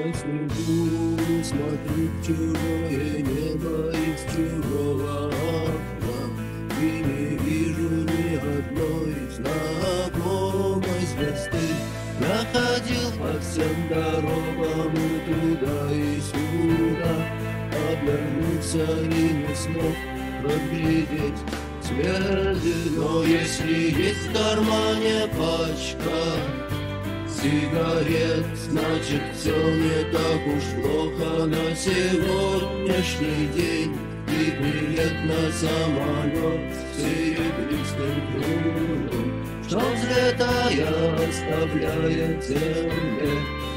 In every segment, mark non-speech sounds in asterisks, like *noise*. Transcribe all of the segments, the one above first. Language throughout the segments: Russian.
На снегу смотрю в чужое небо из окна. И не вижу ни одной знакомой звезды. Я ходил по всем дорогам и туда и сюда. Обернулся и не смог разглядеть звезды Но если есть в кармане пачка сигарет Значит, все не так уж плохо. На сегодняшний день И билет на самолет с серебристым кругом. Что взлетая оставляет земле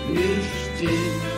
лишь тень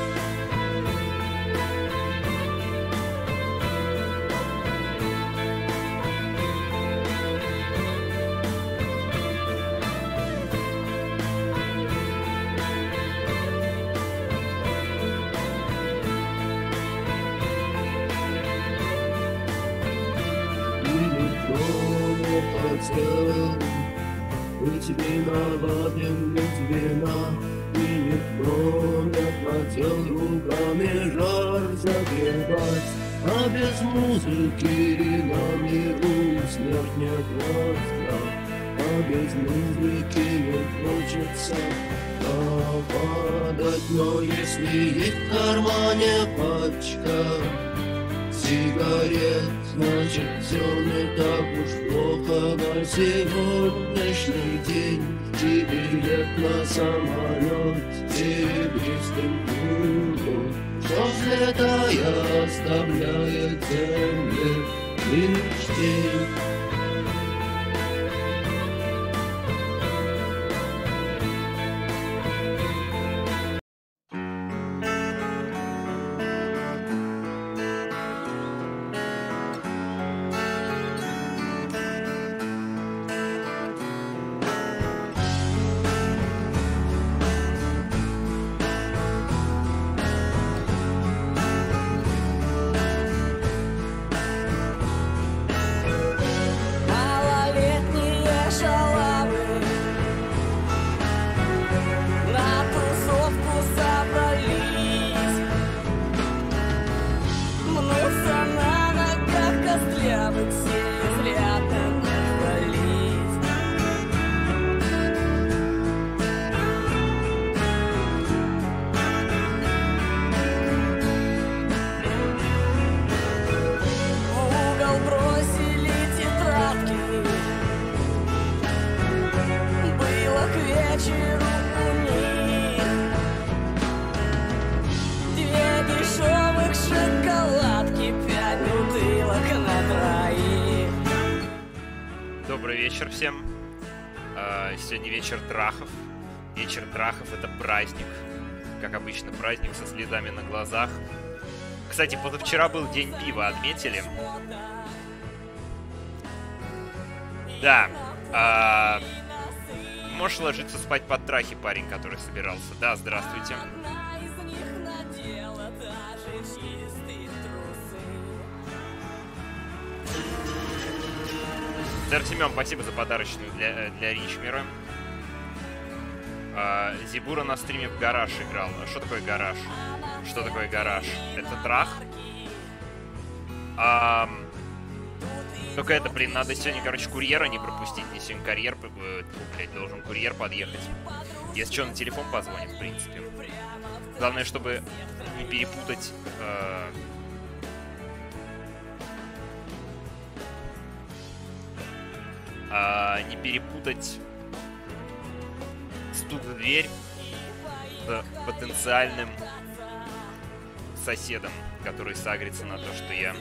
Есть в кармане пачка сигарет. Значит, все не так уж плохо. На сегодняшний день. И билет на самолет серебристым кругом Что взлетая оставляет слезами на глазах. Кстати, позавчера был день пива, отметили? Да. а, Можешь ложиться спать под трахи, парень, который собирался. Да, здравствуйте. Сэр Семен, спасибо за подарочную для, для Ричмера. А, Зибура на стриме в гараж играл. А что такое гараж? Что такое гараж? Это трах? Ам, только это, блин, надо сегодня, короче, курьера не пропустить. Мне сегодня карьер, э, блядь, должен курьер подъехать. Если что, на телефон позвонит, в принципе. Главное, чтобы не перепутать... э, а, не перепутать стук в дверь с потенциальным соседом, который сагрится на то, что я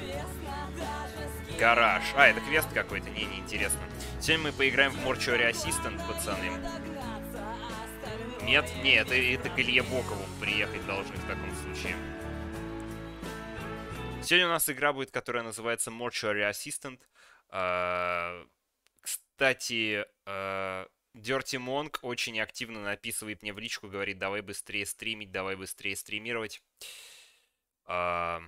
гараж. А, это квест какой-то? Не, неинтересно. Сегодня мы поиграем в Mortuary Assistant, пацаны. Нет? Не, это, это к Илье Бокову приехать должны в таком случае. Сегодня у нас игра будет, которая называется Mortuary Assistant. А, кстати, э, Dirty Monk очень активно написывает мне в личку, говорит, давай быстрее стримить, давай быстрее стримировать. А,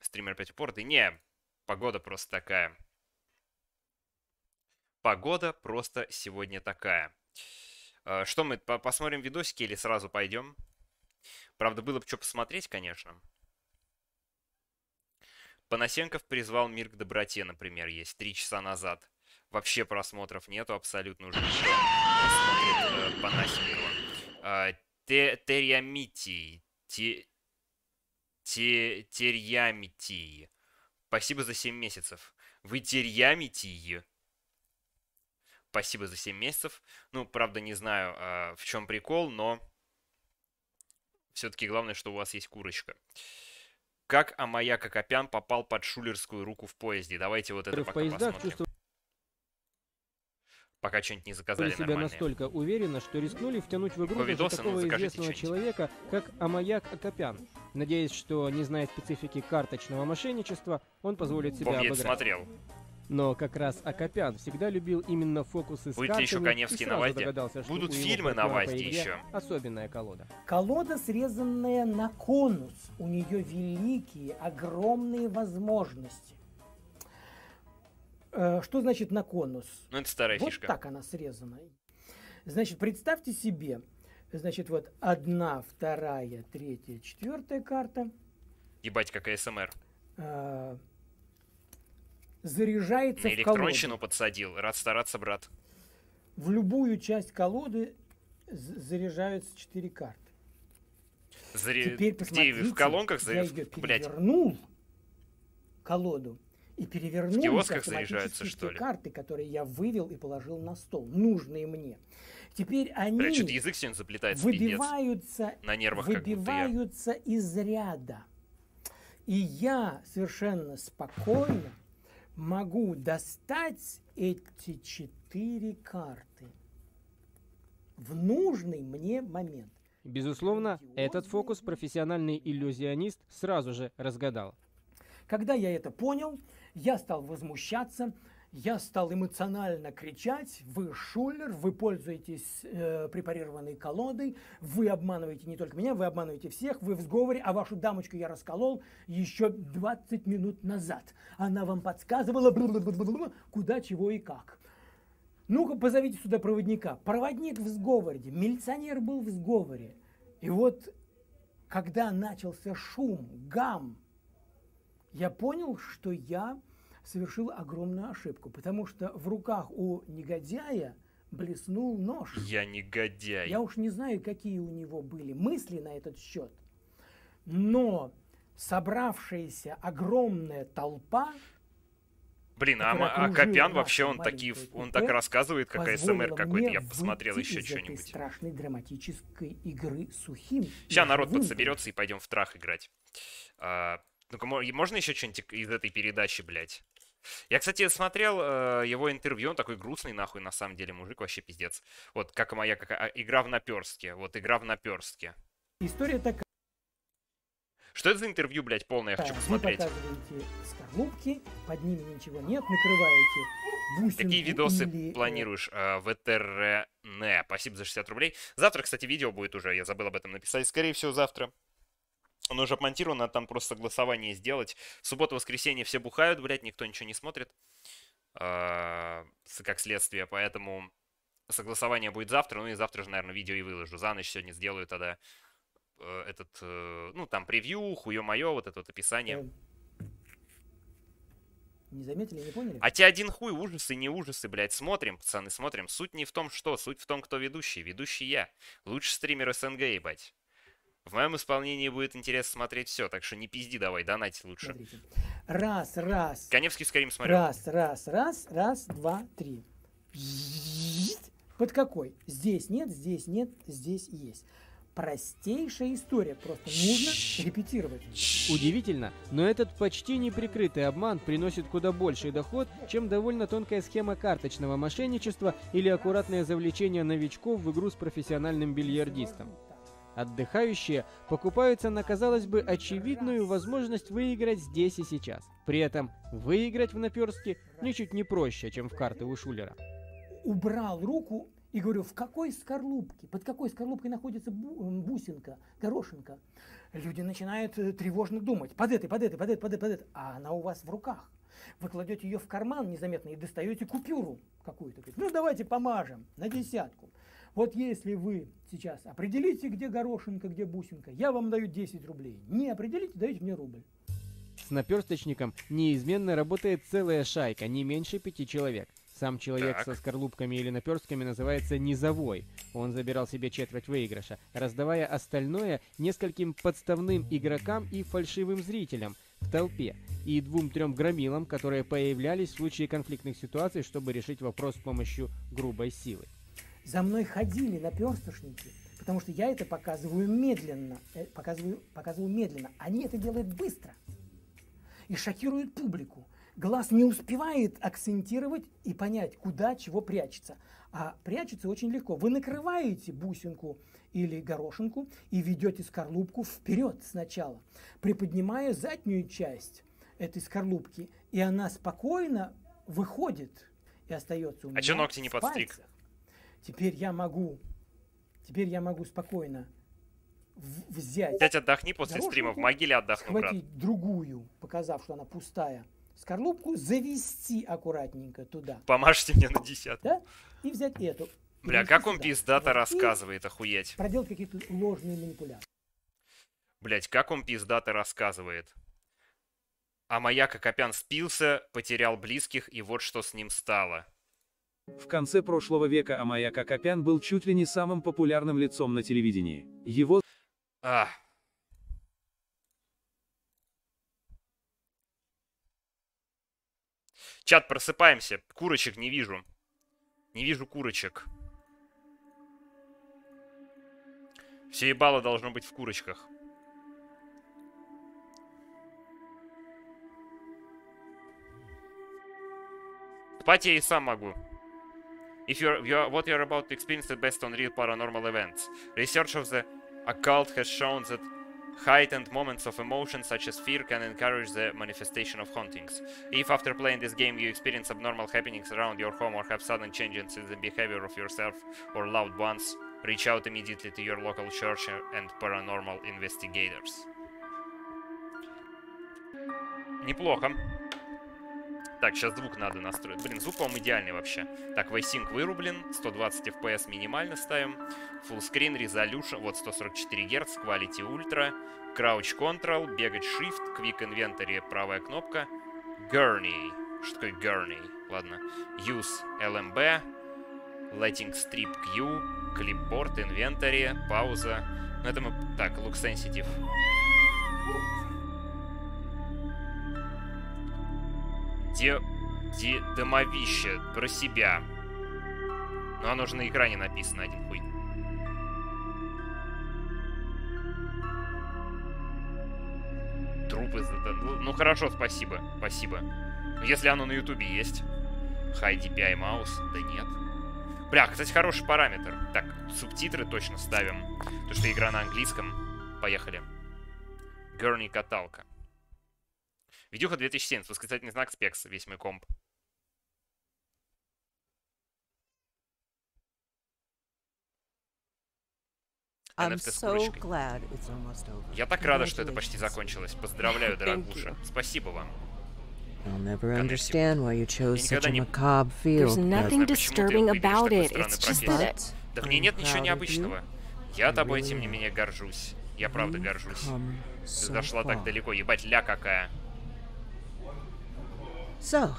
Стример опять упоротый. Не, погода просто такая. Погода просто сегодня такая. Э, Что мы, по- посмотрим видосики или сразу пойдем? Правда, было бы что посмотреть, конечно. Панасенков призвал мир к доброте, например, есть три часа назад. Вообще просмотров нету абсолютно уже смотрит э, Панасенкова. А, те, Терьямити. Те, те, Терьямити. Спасибо за 7 месяцев. Вы терьямити. Спасибо за 7 месяцев. Ну, правда, не знаю, э, в чем прикол, но все-таки главное, что у вас есть курочка. Как Амаяк Акопян попал под шулерскую руку в поезде? Давайте вот это в пока поездах посмотрим. Пока что-нибудь не заказали себя нормальные. настолько уверенно, что рискнули втянуть в игру даже ну, такого известного человека, как Амаяк Акопян. Надеясь, что, не зная специфики карточного мошенничества, он позволит себя это обыграть. смотрел. Но как раз Акопян всегда любил именно фокусы с Будет ли картами еще Каневский и на Вазде? догадался, что Будут у фильмы на Вазде еще. Особенная колода. Колода, срезанная на конус. У нее великие, огромные возможности. Э, Что значит на конус? Ну, это старая вот фишка. так она срезана. Значит, представьте себе, значит, вот одна, вторая, третья, четвертая карта Ебать, какая СМР. э, заряжается На в колоду. электронщину подсадил. Рад стараться, брат. В любую часть колоды заряжаются четыре карты. Заре- Теперь Где посмотрите, в колонках я заряд... ее Блять, перевернул колоду и перевернул киосках заряжаются, что ли? карты, которые я вывел и положил на стол, нужные мне. Теперь они что-то язык сегодня заплетается, пиздец. выбиваются, На нервах как будто я. выбиваются из ряда. И я совершенно спокойно могу достать эти четыре карты в нужный мне момент. Безусловно, этот фокус профессиональный иллюзионист сразу же разгадал. Когда я это понял, я стал возмущаться, я стал эмоционально кричать, вы шулер, вы пользуетесь э, препарированной колодой, вы обманываете не только меня, вы обманываете всех, вы в сговоре, а вашу дамочку я расколол еще 20 минут назад. Она вам подсказывала, куда, чего и как. Ну-ка, позовите сюда проводника. Проводник в сговоре, милиционер был в сговоре. И вот, когда начался шум, гам, я понял, что я совершил огромную ошибку, потому что в руках у негодяя блеснул нож. Я негодяй. Я уж не знаю, какие у него были мысли на этот счет, но собравшаяся огромная толпа Блин, а, а Копян вообще, он такие, он так рассказывает, какая СМР какой-то. Я посмотрел еще что-нибудь. страшной драматической игры сухим. Сейчас народ подсоберется и пойдем в трах играть. А, ну-ка, мо- можно еще что-нибудь из этой передачи, блядь? Я, кстати, смотрел э, его интервью, он такой грустный, нахуй, на самом деле, мужик вообще пиздец. Вот, как и моя, как, а, игра в наперстке. Вот, игра в наперстке. История такая. Что это за интервью, блядь, полное, я хочу Вы посмотреть. показываете скорлупки, под ними ничего нет, накрываете бусинку Какие видосы или, э, планируешь э, в ТРН? Спасибо за 60 рублей. Завтра, кстати, видео будет уже, я забыл об этом написать. Скорее всего, завтра. Оно уже обмонтировано, надо там просто согласование сделать. В субботу-воскресенье все бухают, блядь, никто ничего не смотрит. с- как следствие, поэтому согласование будет завтра, ну и завтра же, наверное, видео и выложу. За ночь сегодня сделаю тогда э, этот, э, ну, там, превью, хуё-моё, вот это вот описание. э, Не заметили, не поняли? А те один хуй, ужасы, не ужасы, блядь. Смотрим, пацаны, смотрим. Суть не в том, что. Суть в том, кто ведущий. Ведущий я. Лучший стример СНГ, ебать. В моем исполнении будет интересно смотреть все, так что не пизди давай, донать лучше. Смотрите. Раз, раз. Коневский Скарим смотрю. Раз, раз, раз, раз, два, три. Под какой? Здесь нет, здесь нет, здесь есть. Простейшая история, просто нужно репетировать. Удивительно, но этот почти неприкрытый обман приносит куда больший доход, чем довольно тонкая схема карточного мошенничества или аккуратное завлечение новичков в игру с профессиональным бильярдистом. Отдыхающие покупаются на, казалось бы, очевидную возможность выиграть здесь и сейчас. При этом выиграть в наперстке ничуть не проще, чем в карты у Шулера. Убрал руку и говорю, в какой скорлупке, под какой скорлупкой находится бусинка, горошинка. Люди начинают э, тревожно думать, под этой, под этой, под этой, под этой, под этой. А она у вас в руках. Вы кладете ее в карман незаметно и достаете купюру какую-то. Ну, давайте помажем на десятку. Вот если вы сейчас определите, где горошинка, где бусинка, я вам даю 10 рублей. Не определите, даете мне рубль. С наперсточником неизменно работает целая шайка, не меньше пяти человек. Сам человек Так. со скорлупками или наперстками называется низовой. Он забирал себе четверть выигрыша, раздавая остальное нескольким подставным игрокам и фальшивым зрителям в толпе и двум-трем громилам, которые появлялись в случае конфликтных ситуаций, чтобы решить вопрос с помощью грубой силы. За мной ходили наперстошники, потому что я это показываю медленно. э, Показываю, показываю медленно. Они это делают быстро. И шокируют публику. Глаз не успевает акцентировать и понять, куда чего прячется. А прячется очень легко. Вы накрываете бусинку или горошинку и ведете скорлупку вперед сначала, приподнимая заднюю часть этой скорлупки, и она спокойно выходит и остается у меня А чё ногти не подстриг? пальцах. Теперь я могу, теперь я могу спокойно взять, Дядь, отдохни после стрима, в могиле отдохну, брат. схватить другую, показав, что она пустая, скорлупку, завести аккуратненько туда, Помажьте мне на десятку. да, и взять эту. Бля, как он пиздато рассказывает, охуеть. проделать какие-то ложные манипуляции. Блять, как он пиздато рассказывает. А маяк Акопян спился, потерял близких, и вот что с ним стало. В конце прошлого века Амаяк Акопян был чуть ли не самым популярным лицом на телевидении. Его А. Чат, просыпаемся. Курочек не вижу. Не вижу курочек. Все ебало должно быть в курочках. Спать я и сам могу. If you're, you're what you're about to experience is based on real paranormal events. Research of the occult has shown that heightened moments of emotion such as fear can encourage the manifestation of hauntings. If after playing this game you experience abnormal happenings around your home or have sudden changes in the behavior of yourself or loved ones, reach out immediately to your local church and paranormal investigators. Неплохо. Так, сейчас звук надо настроить. Блин, звук, по-моему, идеальный вообще. Так, VSync вырублен, 120 FPS минимально ставим. Full Screen Resolution, вот 144 Гц, Quality Ultra. Crouch Control, бегать Shift, Quick Inventory, правая кнопка. Gurney. Что такое Gurney? Ладно. Use LMB. Letting Strip Q. Clipboard, Inventory, пауза. Ну это мы... Так, Look Sensitive. Де... Де... Домовище. Про себя. Но оно же на экране написано, один хуй. Трупы зада... Ну, ну хорошо, спасибо. Спасибо. Ну, если оно на ютубе есть. High DPI маус. Да нет. Бля, кстати, хороший параметр. Так, субтитры точно ставим. То, что игра на английском. Поехали. Герни каталка. Видюха 2070, восклицательный знак спекс, весь мой комп. So курочкой. glad it's almost over. Я так рада, что это почти закончилось. Поздравляю, *laughs* дорогуша. Спасибо вам. I'll never understand why you chose such a не- macabre There's field. nothing почему ты disturbing about it. It's just that Да в ней нет ничего необычного. Я тобой, тем не менее, горжусь. Я правда горжусь. Ты зашла так далеко. Ебать, ля какая. So,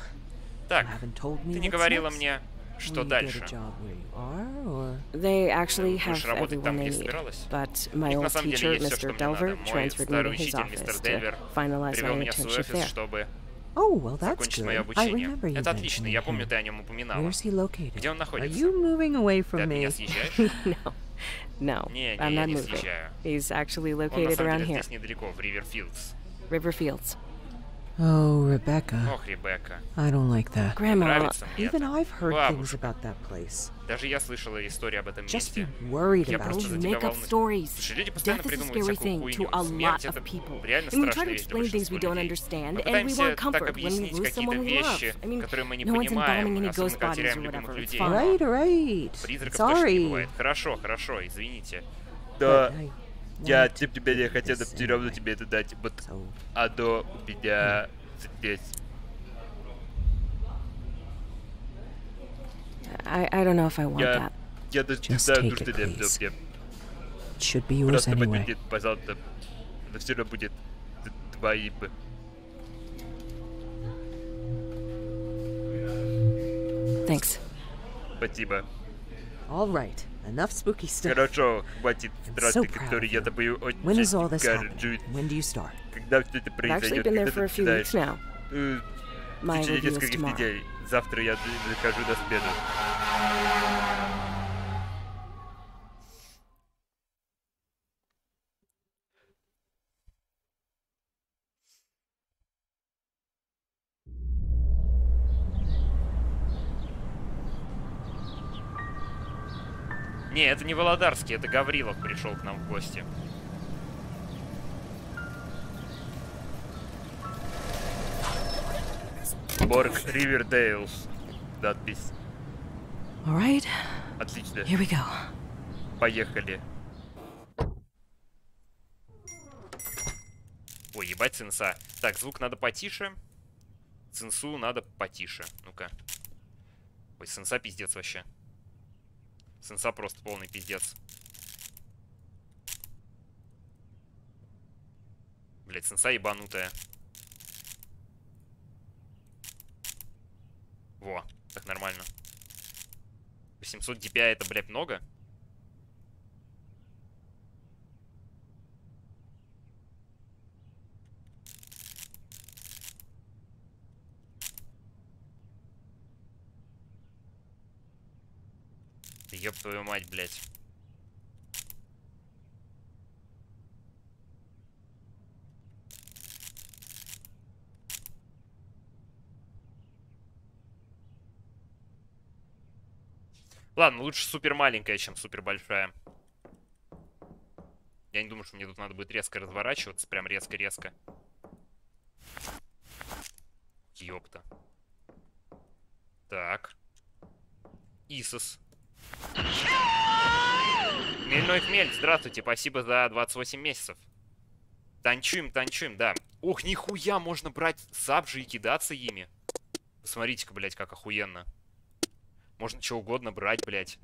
Так, you haven't told me ты не what's говорила next? мне, что Will you get дальше. a job where you are, or- they actually have Будешь работать там, everyone they где need. собиралась? But У my них на old самом деле teacher, есть все, что Mr. мне надо. Delver, Мой transferred me старый to his учитель, мистер office Денвер, to finalize привел my меня в свой internship офис, there. чтобы Oh, well, that's закончить мое good. I обучение. remember you Это отлично, я mentioning помню, him. ты о нем упоминала. Where's he located? Где он Are находится? you moving away Ты from от меня me? съезжаешь? no, no, Не, не, I'm я not не moving. съезжаю. He's actually Он на located самом around деле here, здесь недалеко, в Риверфилдс. River Fields. Oh, Rebecca. Ох, Ребекка. I don't like that. Grandma, Нравится мне Even это. I've heard things Бабушка. about that place. Даже я слышала историю об этом Just be месте. worried Я about просто don't за you. тебя make up волнуюсь. stories. Слушай, люди постоянно Death is a придумывают scary всякую thing хуйню. to a lot Смерть of это people. реально And we try to страшная вещь для explain things we большинства don't людей. understand, Мы and we пытаемся want так comfort when we объяснить lose какие-то someone we love. вещи, I mean, которые мы не no one's понимаем, embalming any особенно ghost когда bodies теряем or любимых whatever. It's людей. fine. Right, right. Призраков почти не Sorry. бывает. Хорошо, хорошо, извините. But I Я тем to не хотел in равно there. тебе это дать. Вот оно у меня здесь. I, I don't know if I want Я, that. Я даже не Just знаю, take нужно it, ли это мне. It should be yours Просто anyway. подведет, пожалуйста. Это все равно будет твоим. Thanks. Спасибо. All right. Enough spooky stuff. Хорошо, хватит I'm страшный, so proud который я тобой очень When is all this горжусь. happening? When do you start? Когда все это I've actually произойдет? been there Когда for a ты few начинаешь? weeks now. Э, В My течение нескольких недель. Завтра я захожу на смену. Не, это не Володарский, это Гаврилов пришел к нам в гости. Борг Ривердейлс. Надпись. All right. Отлично. Here we go. Поехали. Ой, ебать цинса. Так, звук надо потише. Цинсу надо потише. Ну-ка. Ой, цинса пиздец вообще. Цинса просто полный пиздец. Блять, цинса ебанутая. Во, так нормально. 800 DPI это, блядь, много? Да ёб твою мать, блядь. Ладно, лучше супер маленькая, чем супер большая. Я не думаю, что мне тут надо будет резко разворачиваться. Прям резко-резко. Ёпта. Так. Исос. Хмельной хмель, здравствуйте, спасибо за 28 месяцев. Танчуем, танчуем, да. Ох, нихуя, можно брать сабжи и кидаться ими. Посмотрите-ка, блядь, как охуенно. Можно что угодно брать, блядь.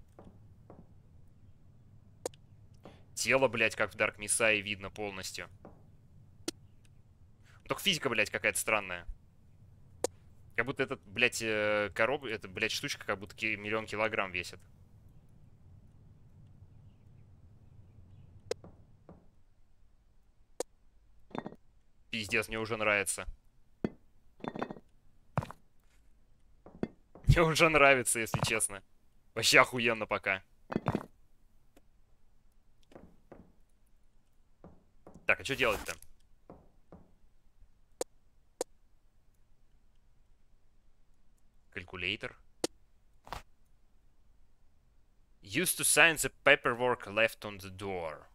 Тело, блядь, как в Dark Messiah видно полностью. Только физика, блядь, какая-то странная. Как будто этот, блядь, э, короб... Это, блядь, штучка как будто миллион килограмм весит. Пиздец, мне уже нравится. Мне уже нравится, если честно. Вообще охуенно пока. Так, а что делать-то? Калькулятор. Used to sign the paperwork left on the door.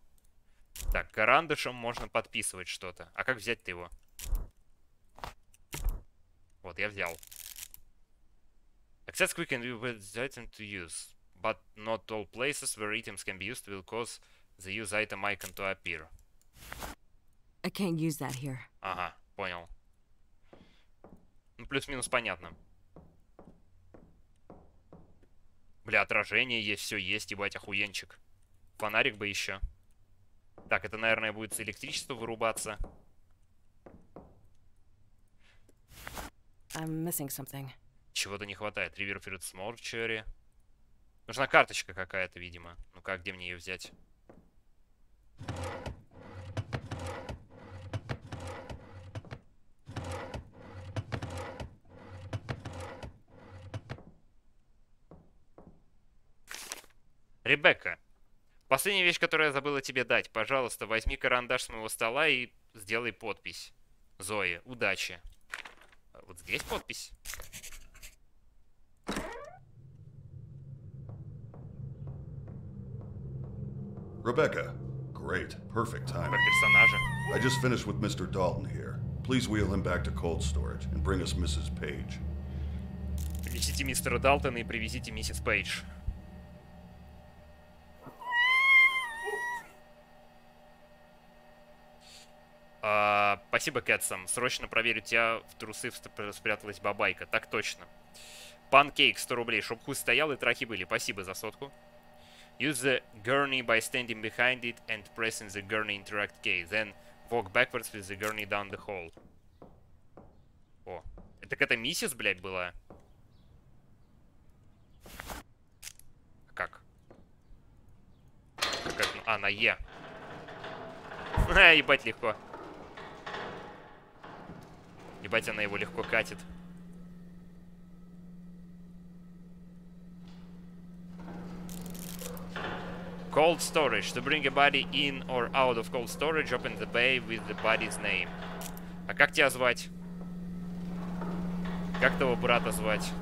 Так, карандашем можно подписывать что-то. А как взять-то его? Вот, я взял. Access quick and the item to use. But not all places where items can be used will cause the use item icon to appear. I can't use that here. Ага, понял. Ну, плюс-минус понятно. Бля, отражение есть, все есть, ебать, охуенчик. Фонарик бы еще. Так, это, наверное, будет с электричества вырубаться. Чего-то не хватает. River Fruits Mortuary. Нужна карточка какая-то, видимо. Ну как, где мне ее взять? Ребекка, последняя вещь, которую я забыла тебе дать. Пожалуйста, возьми карандаш с моего стола и сделай подпись. Зои, удачи. А Вот здесь подпись. Rebecca. Great. Perfect timing. I just finished with Mr. Dalton here. Please wheel him back to cold storage and bring us Mrs. Page. Принесите мистера Далтона и привезите миссис Пейдж. А, спасибо, Кэтсом. Срочно проверю, тебя в трусы спряталась бабайка. Так точно. Панкейк, 100 рублей. Чтоб хуй стоял и трахи были. Спасибо за сотку. Use the gurney by standing behind it and pressing the gurney interact key. Then walk backwards with the gurney down the hall. О, это миссис, блядь, была? Как? Как? А, на Е. А, *laughs* ебать легко. Ебать, она его легко катит. Cold storage. To bring a body in or out of cold storage, open the bay with the body's name. А как тебя звать? Как того брата звать?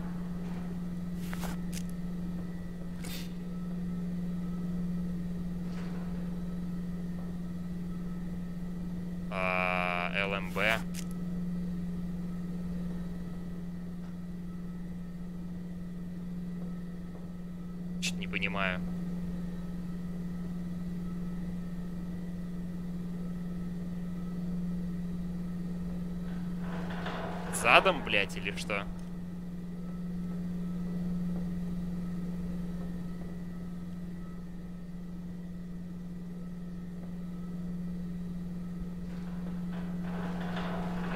А, ЛМБ. Чуть не понимаю. Задом, блядь, или что?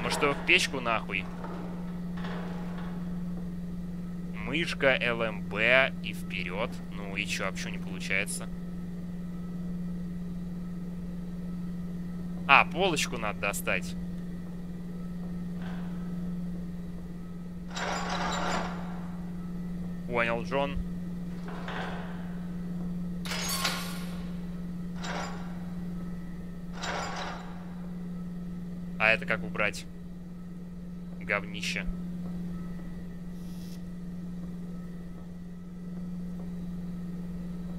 Мы что, в печку нахуй? Мышка, ЛМБ и вперед. Ну и чё, а почему не получается? А, полочку надо достать. Понял, Джон. А это как убрать? Говнище.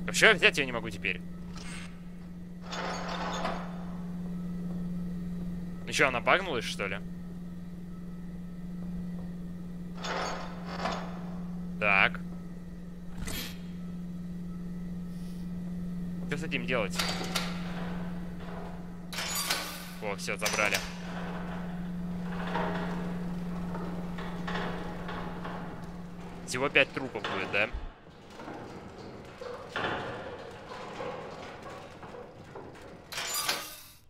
Вообще взять я не могу теперь. Ну что, она багнулась, что ли? Так. Этим делать? О, все, забрали. Всего пять трупов будет, да?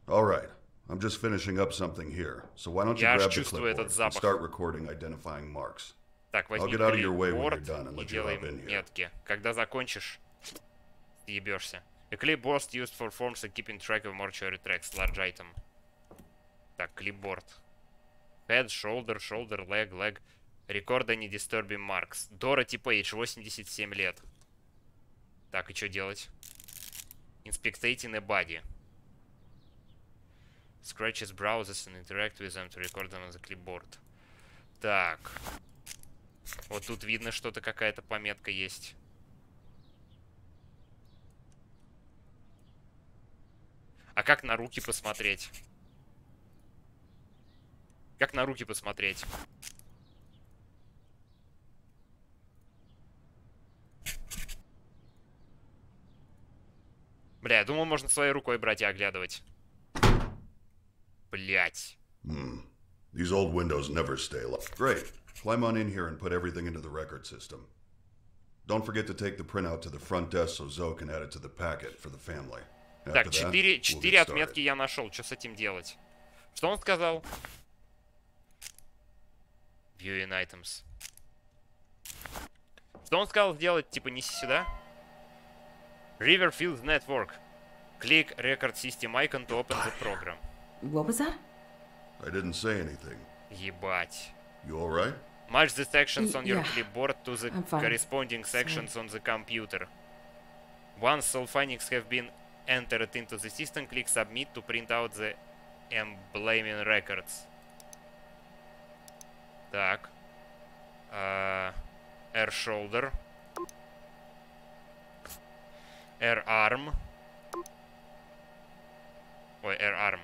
All right. I'm just finishing up something here. So why don't you Я grab the clipboard and start recording identifying marks. Так, I'll возьми get out of your way when you're done and let you hop in here. метки. Когда закончишь, ебешься. A clipboard used for forms and keeping track of mortuary tracks. Large item. Так, клипборд. Head, shoulder, shoulder, leg, leg. Record any disturbing marks. Дороти Пейдж, 87 лет. Так, и что делать? Inspectating a body. Scratches browsers and interact with them to record them on the clipboard. Так. Вот тут видно, что-то какая-то пометка есть. А как на руки посмотреть? Как на руки посмотреть? Бля, я думал, можно своей рукой брать и оглядывать. Блять. Hmm. Don't forget to take the printout to the front desk so Zoe can add it to the packet for the family. Так, that, четыре, we'll четыре get started. отметки я нашел. Что с этим делать? Что он сказал? Viewing items. Что он сказал сделать? Типа неси сюда? Riverfield Network. Click Record System icon to open the program. What was that? I didn't say anything. Ебать. You all right? Match the sections on your yeah. clipboard to the corresponding sections on the computer. Once all have been entered into the system, click Submit to print out the emblazing records. Так. А, Air Shoulder. Air Arm. Ой, Air Arm.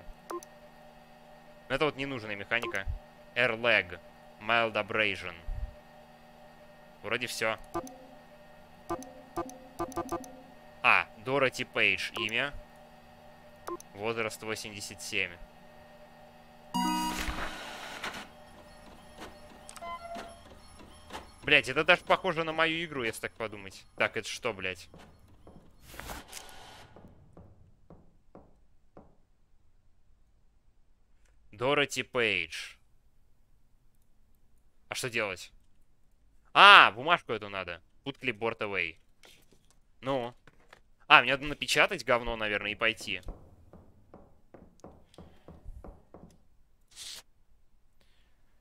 Это вот ненужная механика. Air Leg. Mild Abrasion. Вроде все. А, Дороти Пейдж. Имя. Возраст 87. Блять, это даже похоже на мою игру, если так подумать. Так, это что, блять? Дороти Пейдж. А что делать? А, бумажку эту надо. Put clipboard away. Ну. А, мне надо напечатать говно, наверное, и пойти.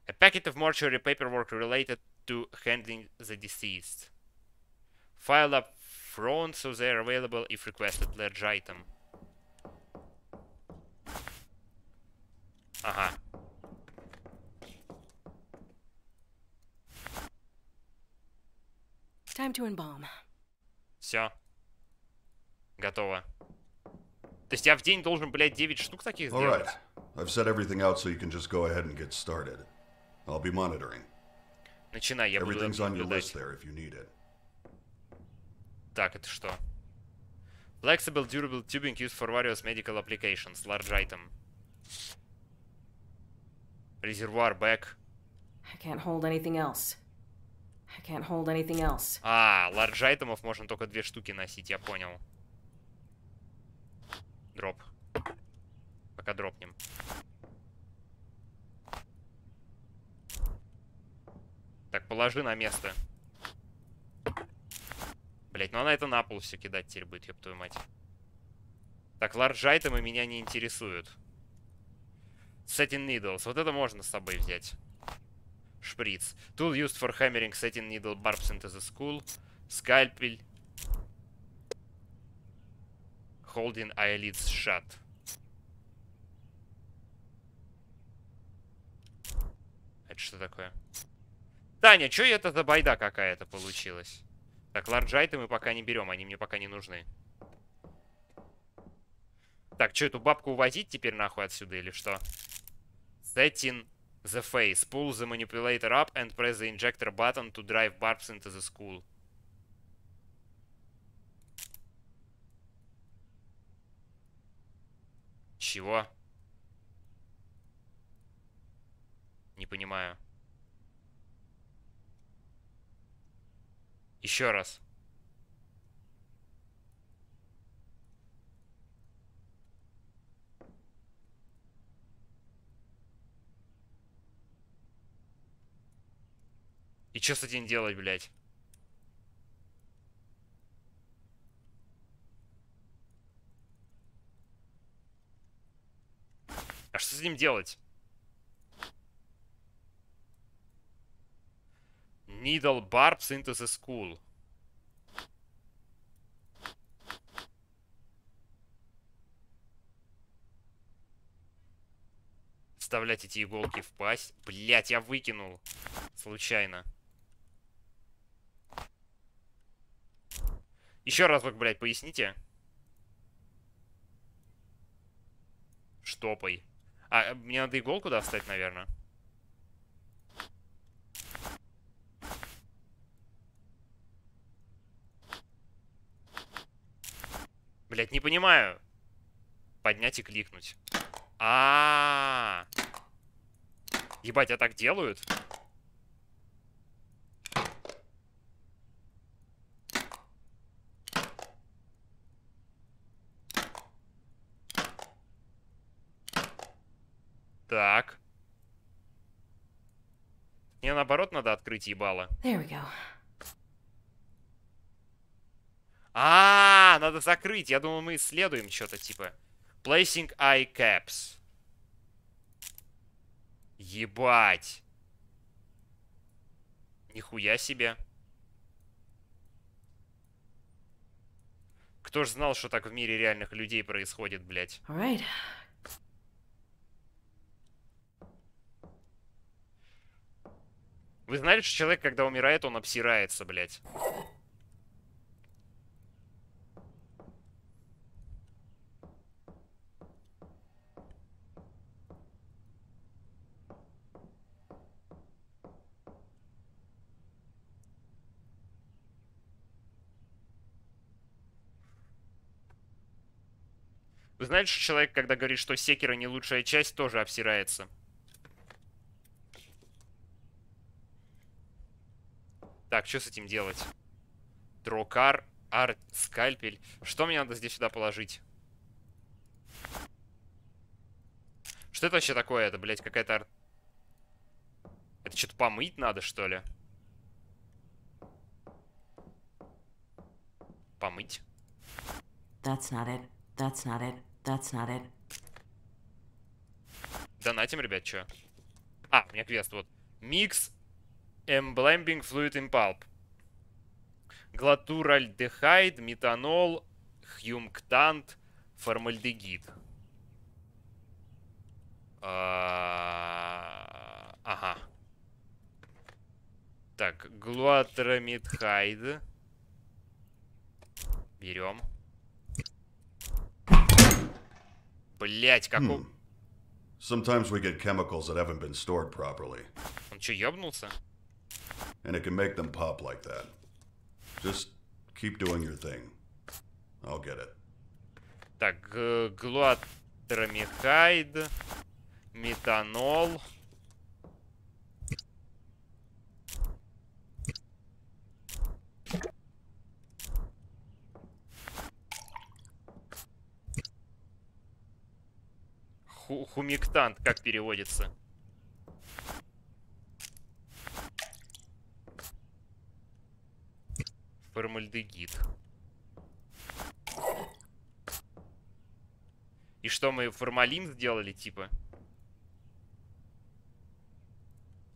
A packet of mortuary paperwork related to handling the deceased. File up front so they are available if requested. Large item. Ага. Time to embalm. Все. Готово. То есть я в день должен, блядь, 9 штук таких сделать? right. I've set everything out so you can just go ahead and get started. I'll be monitoring. Начинай, я буду Everything's on your list наблюдать. there if you need it. Так, это что? Flexible durable tubing used for various medical applications. Large item. Резервуар back. I can't hold anything else. I can't hold anything else. А, large айтемов можно только две штуки носить, я понял. Дроп. Пока дропнем. Так, положи на место. Блять, ну она это на пол все кидать теперь будет, ёб твою мать. Так, large айтемы меня не интересуют. Setting needles. Вот это можно с собой взять. Шприц. Tool used for hammering setting needle barbs into the skull. Скальпель. Holding eyelids shut. Это что такое? Таня, что это за байда какая-то получилась? Так, ларджайты мы пока не берем, они мне пока не нужны. Так, что, эту бабку увозить теперь нахуй отсюда или что? Setting the face. Pull the manipulator up and press the injector button to drive barbs into the school. Чего? Не понимаю. Еще раз. И что с этим делать, блядь? А что с этим делать? Needle barbs into the school. Вставлять эти иголки в пасть. Блять, я выкинул. Случайно. Еще разок, блядь, поясните. Штопай. А, мне надо иголку достать, наверное. Блять, не понимаю. Поднять и кликнуть. А, -а, -а. Ебать, а так делают? Так. Мне наоборот надо открыть ебало. There we go. А, надо закрыть. Я думал, мы исследуем что-то типа. Placing eye caps. Ебать. Нихуя себе. Кто ж знал, что так в мире реальных людей происходит, блядь? All Вы знали, что человек, когда умирает, он обсирается, блядь? Вы знаете, что человек, когда говорит, что секера не лучшая часть, тоже обсирается? Так, что с этим делать? Дрокар, арт, скальпель. Что мне надо здесь сюда положить? Что это вообще такое? Это, блядь, какая-то... ар- Это что-то помыть надо, что ли? Помыть? That's not it. That's not it. That's not it. Донатим, ребят, что? А, у меня квест, вот. Микс Emblambing Fluid in Pulp. Глатуральдехайд, метанол, хюмктант, формальдегид. А, Ага. Так, глуатрамидхайд. Берем. Блять, какого... Hmm. Sometimes we get chemicals that haven't been stored properly, Он что, ёбнулся? And it can make them pop like that. Just keep doing your thing. I'll get it. Так, глуатрамихайд, метанол. Ху- хумиктант, как переводится? Формальдегид. И что, мы формалин сделали, типа?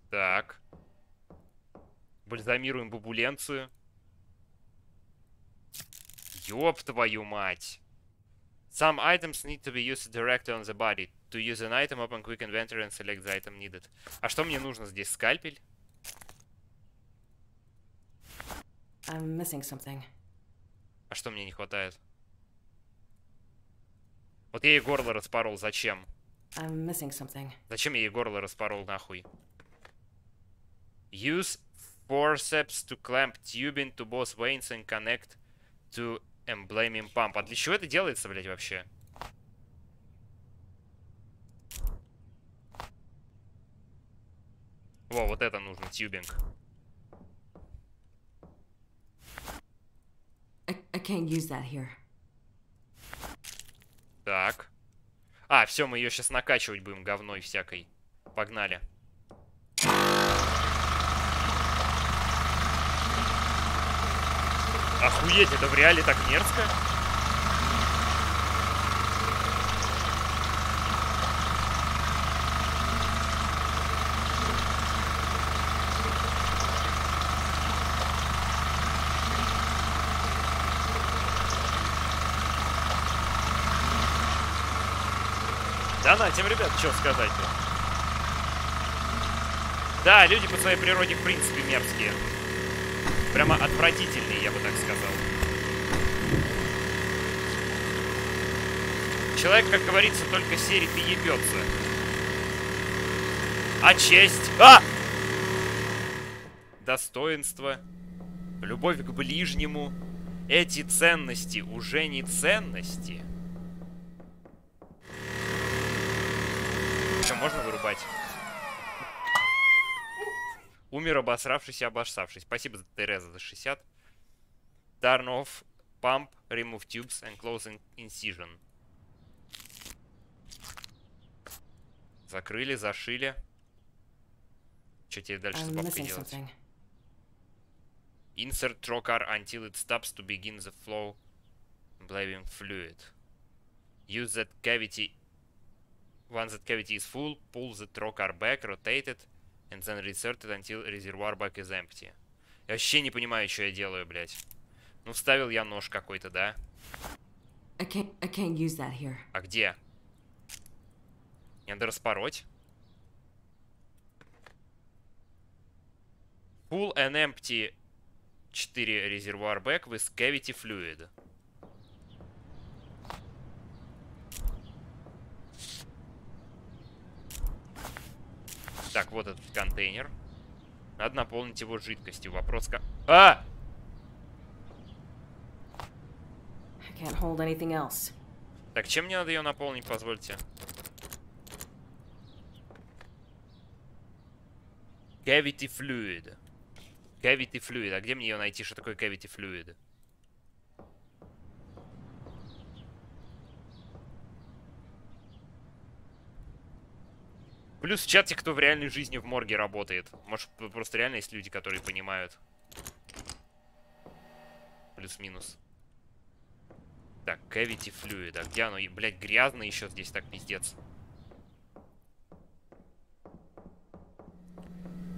Так. Бальзамируем бабуленцию. Ёб твою мать. Some items need to be used directly on the body. To use an item, open quick inventory and select the item needed. А что мне нужно здесь? Скальпель? I'm missing something. А что мне не хватает? Вот я ей горло распорол. Зачем? I'm missing something. Зачем я ей горло распорол нахуй? Use forceps to clamp tubing to both veins and connect to emblaming pump. А для чего это делается, блядь, вообще? Во, вот это нужно, тюбинг. I, can't use that here. Так. А, все, мы ее сейчас накачивать будем говной всякой. Погнали. Охуеть, это в реале так мерзко? Донатим, ребят, что сказать-то? Да, люди по своей природе в принципе мерзкие. Прямо отвратительные, я бы так сказал. Человек, как говорится, только серит и ебется. А честь? А! Достоинство. Любовь к ближнему. Эти ценности уже не ценности. Что, можно вырубать? Умер, обосравшись и обоссавшись. Спасибо за Тереза за 60. Turn off, pump, remove tubes and close in- incision. Закрыли, зашили. Что тебе дальше с I'm бабкой missing делать? something. Insert trocar until it stops to begin the flow blaving fluid. Use that cavity. Once that cavity is full, pull the trocar back, rotate it, and then reinsert it until reservoir back is empty. Я вообще не понимаю, что я делаю, блядь. Ну, вставил я нож какой-то, да? I can't I can't use that here. А где? Мне надо распороть. Full and empty 4 резервуар back with cavity fluid. Так, вот этот контейнер. Надо наполнить его жидкостью. Вопрос как... А! Так, чем мне надо ее наполнить, позвольте? Cavity fluid. Cavity fluid. А где мне ее найти? Что такое cavity fluid? Плюс в чате, кто в реальной жизни в морге работает. Может, просто реально есть люди, которые понимают. Плюс-минус. Так, cavity fluid. А где оно? И, блядь, грязно еще здесь так пиздец.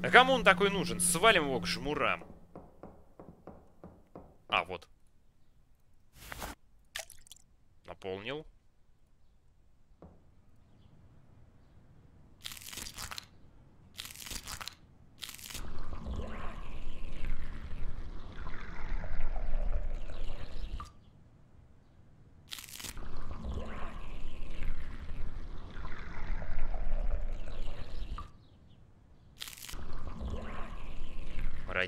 А кому он такой нужен? Свалим его к жмурам. А, вот. Наполнил.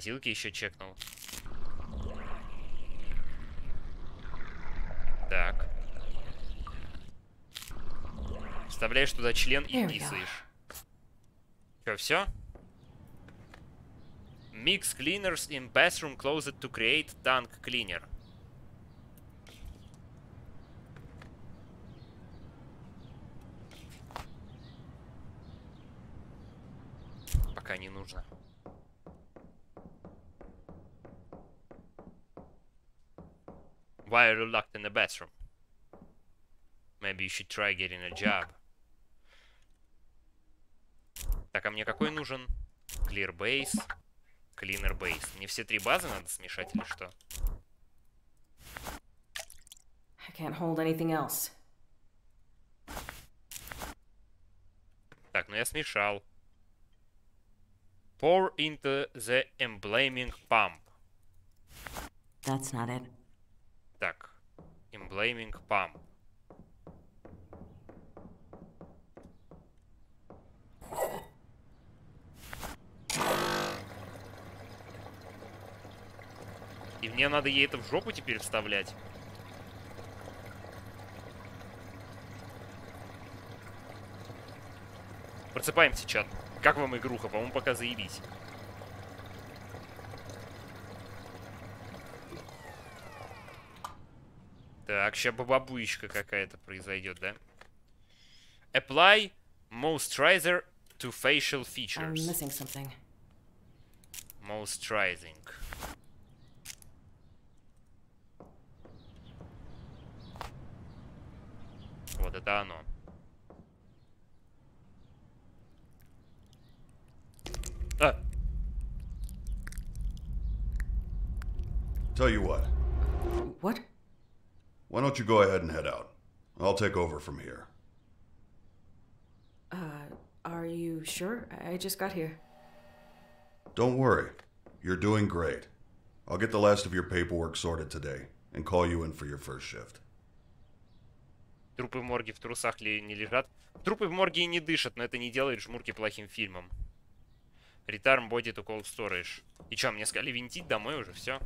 Морозилки еще чекнул. Так. Вставляешь туда член и писаешь. Че, все? Mix cleaners in bathroom closet to create tank cleaner. Пока не нужно. Why are you locked in the bathroom? Maybe you should try getting a job. Так, а мне какой нужен? Clear base, cleaner base. Мне все три базы надо смешать или что? I can't hold anything else. Так, ну я смешал. Pour into the emblaming pump. That's not it. Так, emblaming pump. И мне надо ей это в жопу теперь вставлять. Просыпаемся, чат. Как вам игруха? По-моему, пока заебись. Так, сейчас бабабуечка какая-то произойдет, да? Apply moisturizer to facial I'm features. missing something. Moisturizing. Вот это оно. А, Tell you what, What? why don't you go ahead and head out? I'll take over from here. Uh, are you sure? I I just got here. Don't worry, you're doing great. I'll get the last of your paperwork sorted today and call you in for your first shift. трупы в морге в трусах ли не лежат? Трупы в морге и не дышат, но это не делает жмурки плохим фильмом. Return body to cold storage. И чё, мне сказали винтить домой уже, все?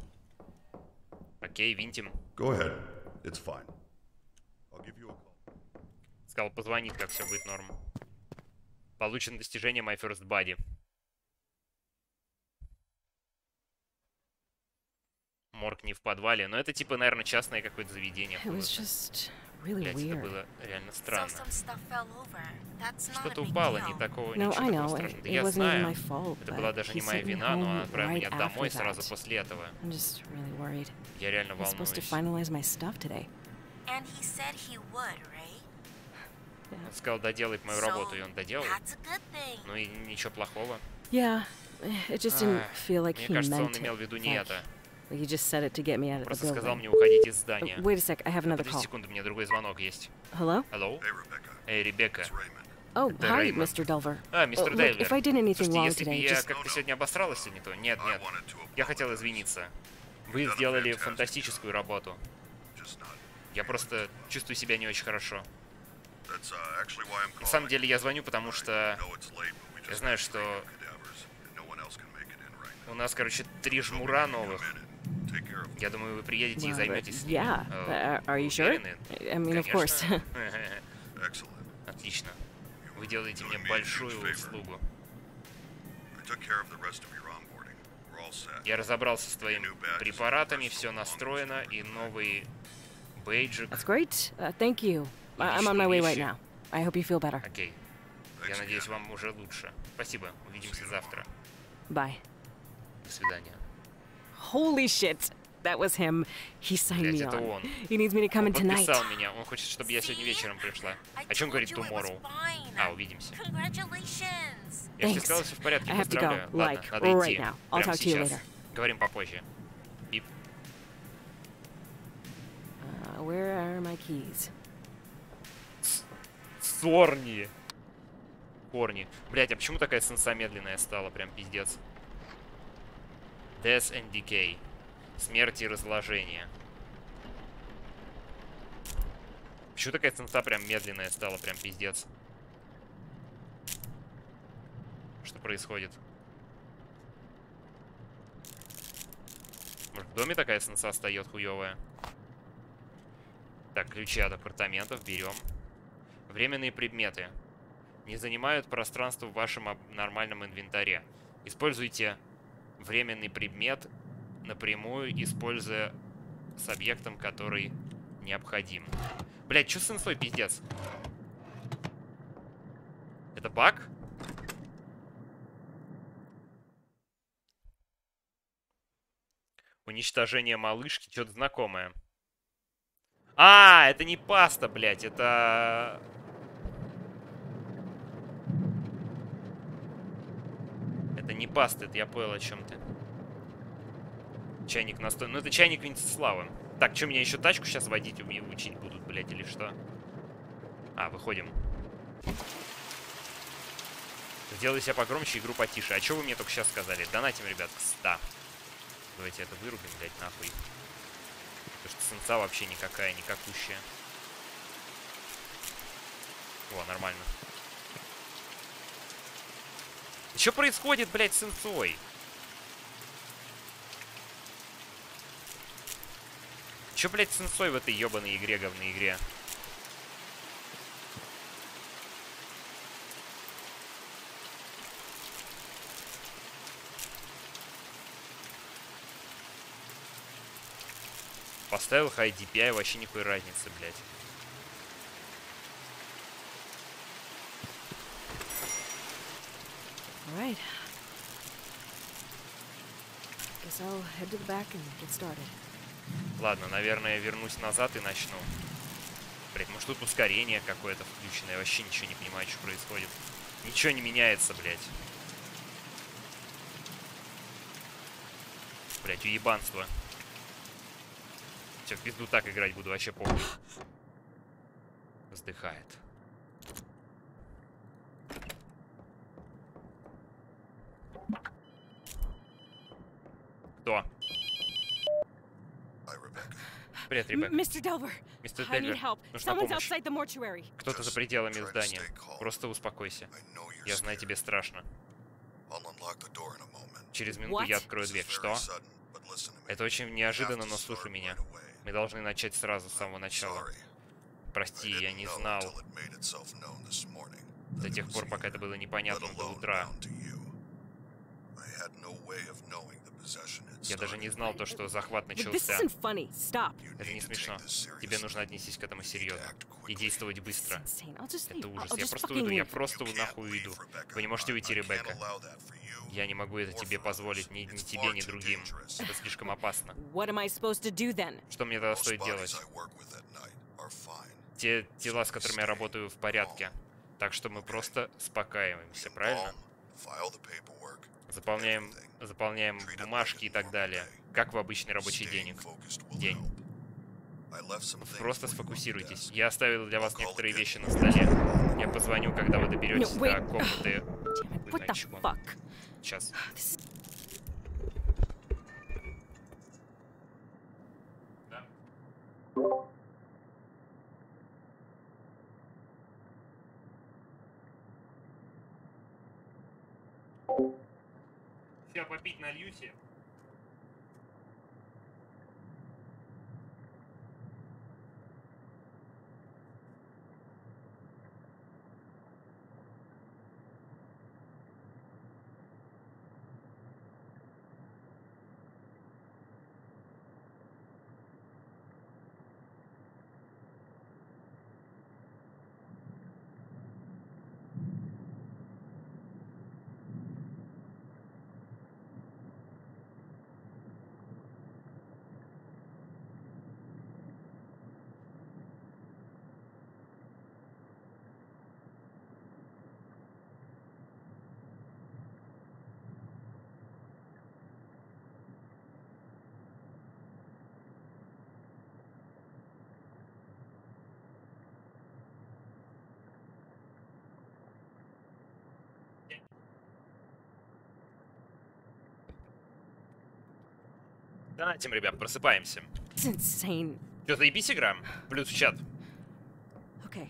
Окей, винтим. Go ahead, It's fine. I'll give you a call. Сказал, позвонит, как все будет норм. Получено достижение My First Body. Морг не в подвале, но это типа, наверное, частное какое-то заведение. It было. was just really Блядь, это weird. было реально So странно. some stuff fell over. That's not a Что-то упало, не такого, No, ничего I такого know. страшного. It, Да я знаю. my fault. Это but была даже he не моя вина, но он home отправил right меня домой after сразу that. после этого. I'm just really worried. Я реально I'm supposed to волнуюсь. finalize my stuff today. And he said he would, right? Он сказал, доделай мою So, работу, и он доделал. Ну и ничего плохого. Yeah, it just didn't Ах, feel like Мне кажется, он имел в it. виду не Like, это. Like he just said it to get me out of the Просто сказал мне уходить из здания. Wait a sec, I have another Подожди call. секунду, мне другой звонок есть. Hello? Hello? Hey, Rebecca. Эй, Ребекка. Oh, Это hi, Реймонд. Mr. Delver. А, мистер look, Дейлер. if I did anything Слушайте, wrong если бы today, я just как-то сегодня обосралась не то? Нет, нет. Я хотел извиниться. Вы сделали фантастическую работу. Just not. Я просто чувствую себя не очень хорошо. Uh. На самом деле я звоню, потому что я just знаю, что у нас, короче, три жмура новых. Я думаю, вы приедете и Well, займетесь с yeah. Э, Uh, are you sure? I mean, of course. *laughs* Отлично. Вы делаете мне большую услугу. Я разобрался с твоими препаратами, все настроено, и новый бейджик. That's great. Uh, thank you. I'm on my way right now. I hope you feel better. Окей. Я надеюсь, вам уже лучше. Спасибо. Увидимся завтра. Bye. До свидания. Holy shit. That was him. He signed Блядь, me это on. он. He needs me to come Он in tonight. подписал меня. Он хочет, чтобы я сегодня вечером пришла. О чем говорит tomorrow? А, увидимся. Я же сказал, все в порядке, I have to go, поздравляю. Ладно, like, надо right идти. now. I'll Прямо talk to you сейчас. later. Говорим попозже. Бип. Uh, where are my keys? Сорни. Корни. Блять, а почему такая сенса медленная стала? Прям пиздец. Death and Decay. Смерть и разложение. Почему такая сенса прям медленная стала? Прям пиздец. Что происходит? Может, в доме такая сенса встает хуевая? Так, ключи от апартаментов берем. Временные предметы. Не занимают пространство в вашем нормальном инвентаре. Используйте временный предмет напрямую, используя с объектом, который необходим. Блять, что с инфой, пиздец? Это баг? Уничтожение малышки, что-то знакомое. А, это не паста, блядь, это... Это не паста, это я понял о чем ты. Чайник настой. Ну это чайник Венцеслава. Так, что меня еще тачку сейчас водить уме- учить будут, блядь, или что? А, выходим. Сделай себя погромче, игру потише. А что вы мне только сейчас сказали? Донатим, ребят, к 100. Давайте это вырубим, блядь, нахуй. Потому что сенса вообще никакая, никакущая. О, нормально. Что происходит, блядь, с сенсой? Чё, блядь, с сенсой в этой ебаной игре, говной игре? Поставил high DPI, вообще никакой разницы, блядь. All right. Guess I'll head to the back and get started. Ладно, наверное, я вернусь назад и начну. Блять, может тут ускорение какое-то включено, я вообще ничего не понимаю, что происходит. Ничего не меняется, блядь. Блять, уебанство. Все, в пизду так играть буду, вообще похуй. Вздыхает. Кто? Привет, Ребекка. Мистер Дельвер, help. нужна помощь. Кто-то за пределами здания. Просто успокойся. Я знаю, тебе страшно. Через минуту я открою дверь. Что? Это очень неожиданно, но слушай меня. Мы должны начать сразу, с самого начала. Прости, я не знал до тех пор, пока это было непонятно до утра. Я даже не знал то, что захват начался. Это не смешно. Тебе нужно отнестись к этому серьезно. И действовать быстро. Это ужас. Я просто уйду, я просто нахуй уйду. Вы не можете уйти, Ребекка. Я не могу это тебе позволить, ни, ни тебе, ни другим. Это слишком опасно. Что мне тогда стоит делать? Те тела, с которыми я работаю, в порядке. Так что мы просто успокаиваемся, правильно? Заполняем, заполняем бумажки и так далее. Как в обычный рабочий день. День. Просто сфокусируйтесь. Я оставил для вас некоторые вещи на столе. Я позвоню, когда вы доберетесь No, до комнаты. Сейчас. Все попить налью себе. Донатим, ребят, просыпаемся. Че, заебись играем? Плюс в чат. Okay.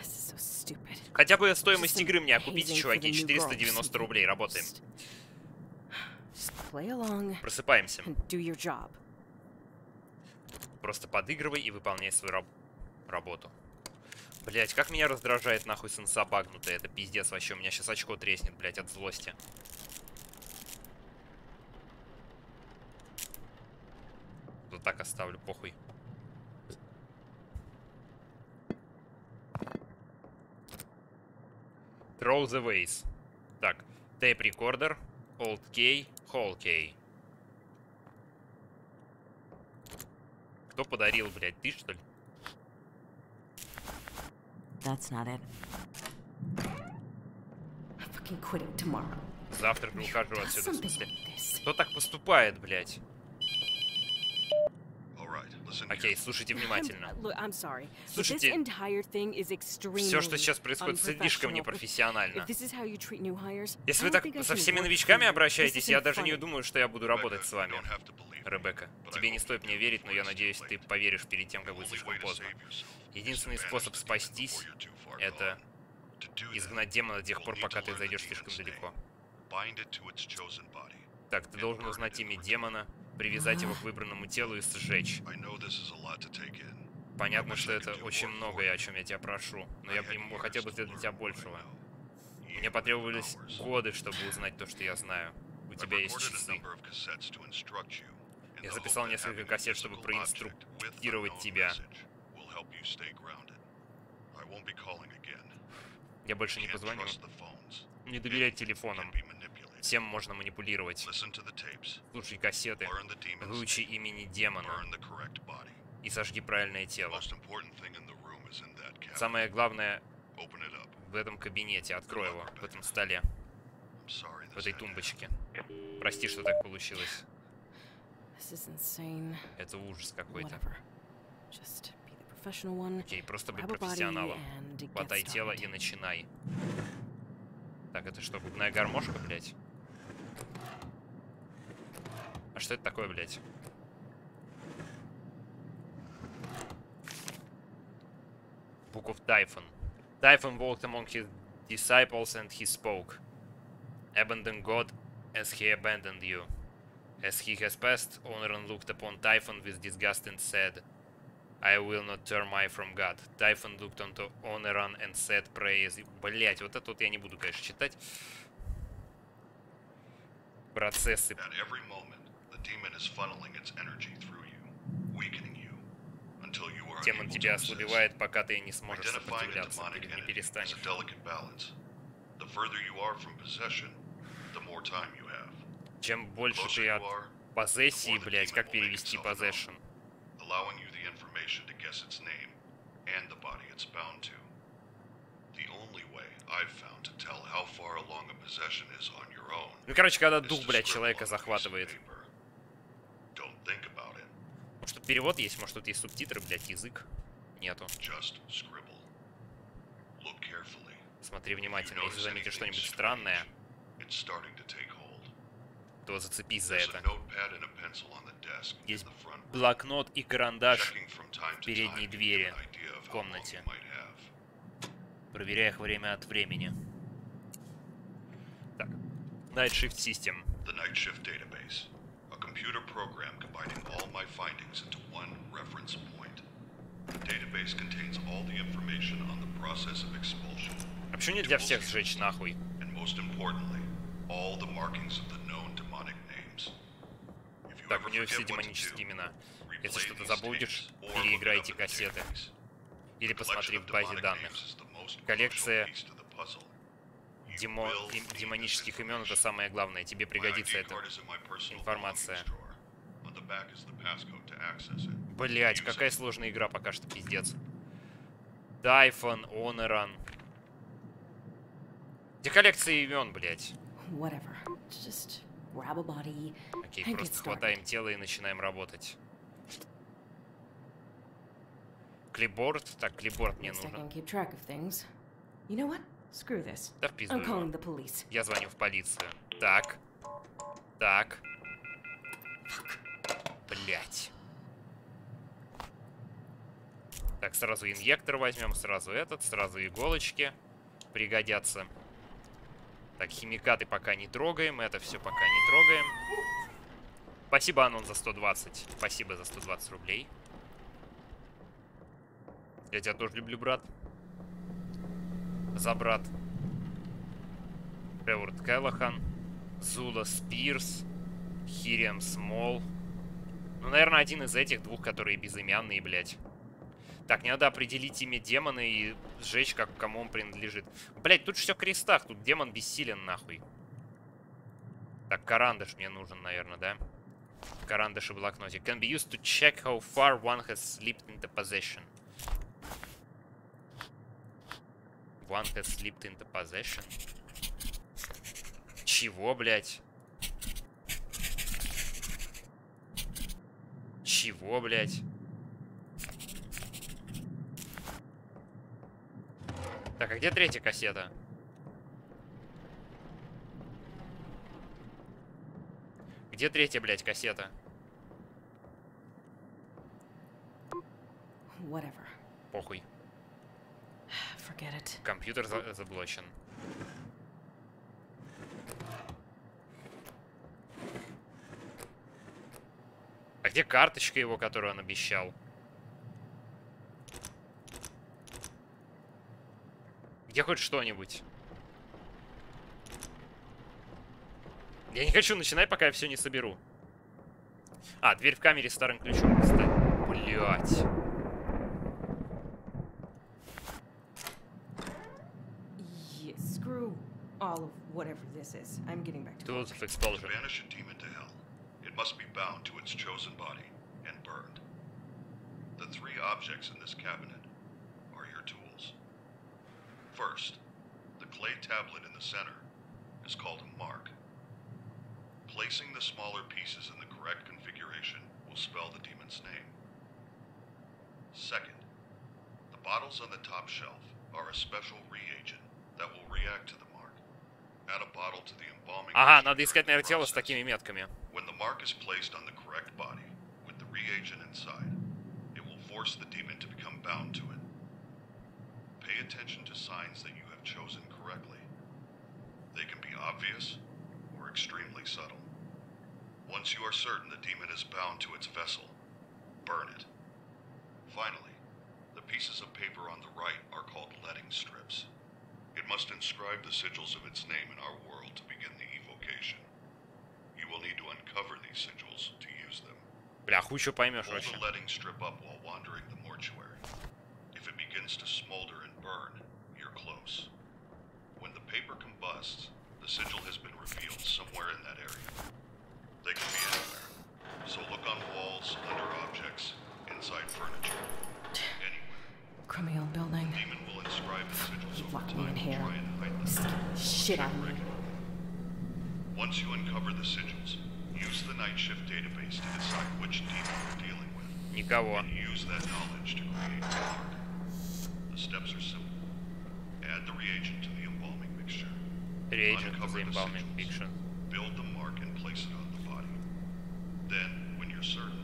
So. Хотя бы стоимость игры мне окупите, чуваки. the new girls. 490 рублей, работаем. Просыпаемся. Просто подыгрывай и выполняй свою раб- работу. Блять, как меня раздражает нахуй сенса багнутая. Это пиздец вообще. У меня сейчас очко треснет, блять, от злости. Вот так оставлю, похуй. Throw the vase. Так, tape recorder, old key, whole key. Кто подарил, блядь, ты что ли? That's not it. I'm fucking quitting tomorrow. Завтра же ухожу отсюда. В смысле, кто так поступает, блядь? Окей, слушайте *laughs* внимательно. Слушайте, Все, что сейчас происходит, слишком непрофессионально. Если вы так со всеми новичками обращаетесь, я даже не думаю, что я буду работать с вами, Ребекка. Тебе не стоит мне верить, но я надеюсь, ты поверишь перед тем, как будет слишком поздно. Единственный способ спастись это изгнать демона до тех пор, пока ты зайдешь слишком далеко. Так, ты должен узнать имя демона, привязать его к выбранному телу и сжечь. Понятно, что это очень многое, о чем я тебя прошу, но я бы хотел бы сделать для тебя большего. Мне потребовались годы, чтобы узнать то, что я знаю. У тебя есть часы. Я записал несколько кассет, чтобы проинструктировать тебя. Я больше не позвоню. Не доверяй телефонам. Всем можно манипулировать. Слушай кассеты. Выучи имени демона и сожги правильное тело. Самое главное в этом кабинете. Открой его. В этом столе. В этой тумбочке. Прости, что так получилось. Это ужас какой-то. Окей, просто будь профессионалом. Хватай тело и начинай. Так, это что, губная гармошка, блядь? А что это такое, блядь? Book of Typhon. Typhon walked among his disciples and he spoke. Abandon God as he abandoned you. As he has passed, Oneron looked upon Typhon with disgust and said, I will not turn my from God. Typhon looked onto Oneron and said, praise. Блять, вот это вот я не буду, конечно, читать. Процессы. At every moment, the demon is funneling its energy through you, weakening you, until you are Демон тебя ослабевает, пока ты не сможешь сопротивляться, не перестанешь. a delicate balance. The further you are from possession, the more time you have. Чем больше ты от блять, demon как перевести possession? allowing you the information to guess its name and the body it's bound to. The only way I've found to tell how far along a possession is on your own Ну, короче, когда дух, блядь, человека захватывает. Может, тут перевод есть, может, тут есть субтитры, блядь, язык? Нету. Смотри внимательно. Если заметишь что-нибудь странное, то зацепись за это. Есть блокнот и карандаш. To передней двери в комнате. Проверяя их время от времени. Night Shift System. The Night Shift Database, a computer program combining all my findings into one reference point. The database contains all the information on the process of expulsion, А почему нельзя всех сжечь нахуй? and most importantly, all the markings of the known demonic names. If you Так, ever у нее все демонические имена. Если что-то забудешь, tapes or look it переиграй up эти in the кассеты. Или посмотри в базе данных. Коллекция crucial piece to the puzzle. You Демо... дем- демонических имен это самое главное. Тебе пригодится personal информация. Блять, какая сложная игра пока что, пиздец. Тайфон, Онеран. Где коллекция имен, блять? Окей, просто хватаем тело и начинаем работать. Клипборд? Так, клипборд мне нужен. You know what? Screw this. Да в пизду I'm calling его. the police. Я звоню в полицию. Так. Так. Блять. Так, сразу инъектор возьмем, сразу этот, сразу иголочки пригодятся. Так, химикаты пока не трогаем, это все пока не трогаем. Спасибо, Анон, за 120. Спасибо за 120 рублей. Я тебя тоже люблю, брат. За брат. Тревор Келлахан. Зула Спирс. Хириам Смол. Ну, наверное, один из этих двух, которые безымянные, блядь. Так, не надо определить имя демона и сжечь, как кому он принадлежит. Блять, тут все в крестах, тут демон бессилен, нахуй. Так, карандаш мне нужен, наверное, да? Карандаш и блокнотик. Can be used to check how far one has slipped into possession. One has slipped into possession. Чего, блядь? Чего, блядь? Так, а где третья кассета? Где третья, блядь, кассета? Whatever. Похуй. Компьютер за заблочен. А где карточка его, которую он обещал? Где хоть что-нибудь? Я не хочу начинать, пока я все не соберу. А, дверь в камере старым ключом. Блять. All of whatever this is. I'm getting back to Tools work. of expulsion. Banish a demon to hell. It must be bound to its chosen body and burned. The three objects in this cabinet are your tools. First, the clay tablet in the center is called a mark. Placing the smaller pieces in the correct configuration will spell the demon's name. Second, the bottles on the top shelf are a special reagent that will react to the mark. Add a bottle to the embalming. Ага, mixture надо искать, during наверное, the тело с process. такими метками. When the mark is placed on the correct body with the reagent inside, it will force the demon to become bound to it. Pay attention to signs that you have chosen correctly. They can be obvious or extremely subtle. Once you are certain the demon is bound to its vessel, burn it. Finally, the pieces of paper on the right are called letting strips. It must inscribe the sigils of its name in our world to begin the evocation. You will need to uncover these sigils to use them. Бля, хуй что поймешь Hold вообще. the letting strip up while wandering the mortuary. If it begins to smolder and burn, you're close. When the paper combusts, the sigil has been revealed somewhere in that area. They can be anywhere, so look on walls, under objects, inside furniture, *sighs* anywhere. Crummy old building. Demon will inscribe its sigils over Locked me time in to here. try and hide them. Scare the shit out of me. Once you uncover the sigils, use the night shift database to decide which demon you're dealing with. Никого. and use that knowledge to create the mark. The steps are simple. Add the reagent to the embalming mixture. Reagent Uncover the the embalming sigils. fiction. Build the mark and place it on the body. Then, when you're certain,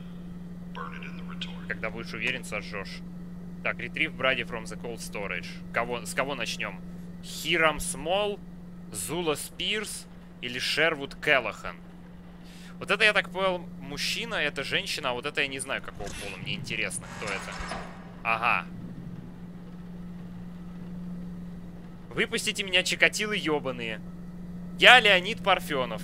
burn it in the retort. Когда будешь уверен, сожжешь. Так, retrieve Brady from the cold storage. Кого, с кого начнем? Хирам Смол, Зула Спирс или Шервуд Келлахан? Вот это, я так понял, мужчина, это женщина, а вот это я не знаю, какого пола. Мне интересно, кто это. Ага. Выпустите меня, чикатилы ебаные. Я Леонид Парфенов.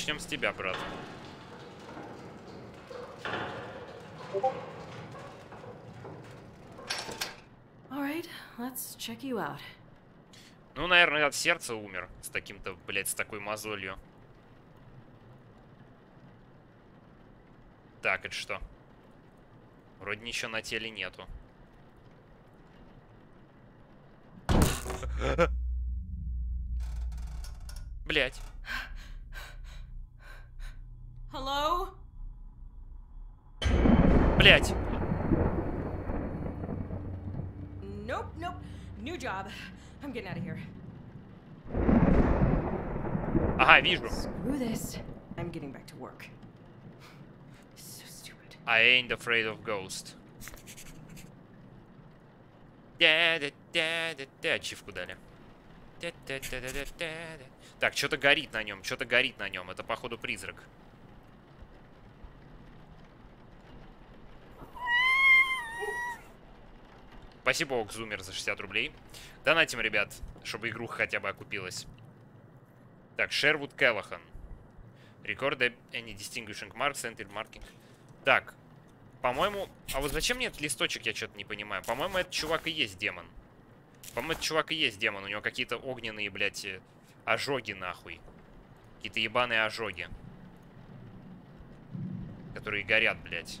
Начнем с тебя, брат. Right, let's check you out. Ну, наверное, от сердца умер. С таким-то, блядь, с такой мозолью. Так, это что? Вроде ничего на теле нету. Блять. Hello? Блять! Nope, nope. New job. I'm getting out of here. Ага, вижу. Screw this. I'm getting back to work. So stupid. I ain't afraid of ghost. Да-да-да-да-да. Ачивку дали. Так, что-то горит на нем, что-то горит на нем. Это, походу, призрак. Спасибо, Окзумер, за 60 рублей. Донатим, ребят, чтобы игруха хотя бы окупилась. Так, Шервуд Келлахан. Record any distinguishing marks, enter marking. Так, по-моему... А вот зачем мне этот листочек, я что-то не понимаю. По-моему, этот чувак и есть демон. По-моему, этот чувак и есть демон. У него какие-то огненные, блядь, э, ожоги, нахуй. Какие-то ебаные ожоги. Которые горят, блядь.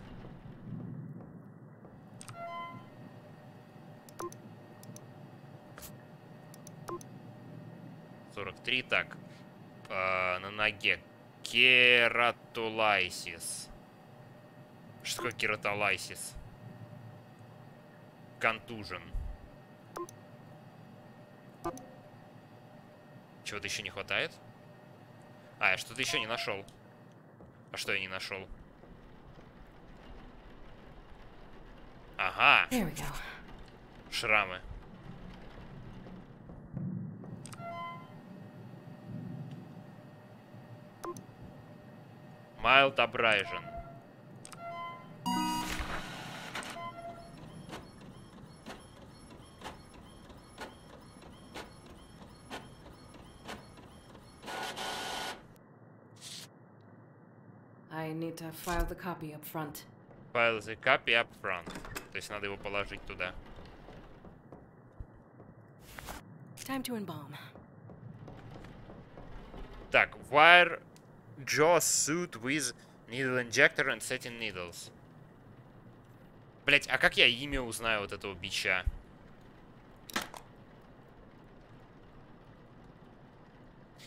Сорок три, так. А, на ноге. Кератолайсис. Что такое кератолайсис? Контужен. Чего-то еще не хватает? А, я что-то еще не нашел. А что я не нашел? Ага, шрамы. Mild abrasion. I need to file the copy up front. File the copy up front. То есть надо его положить туда. Time to embalm. Так, wire jaw suit with needle injector and setting needles. Блять, а как я имя узнаю вот этого бича?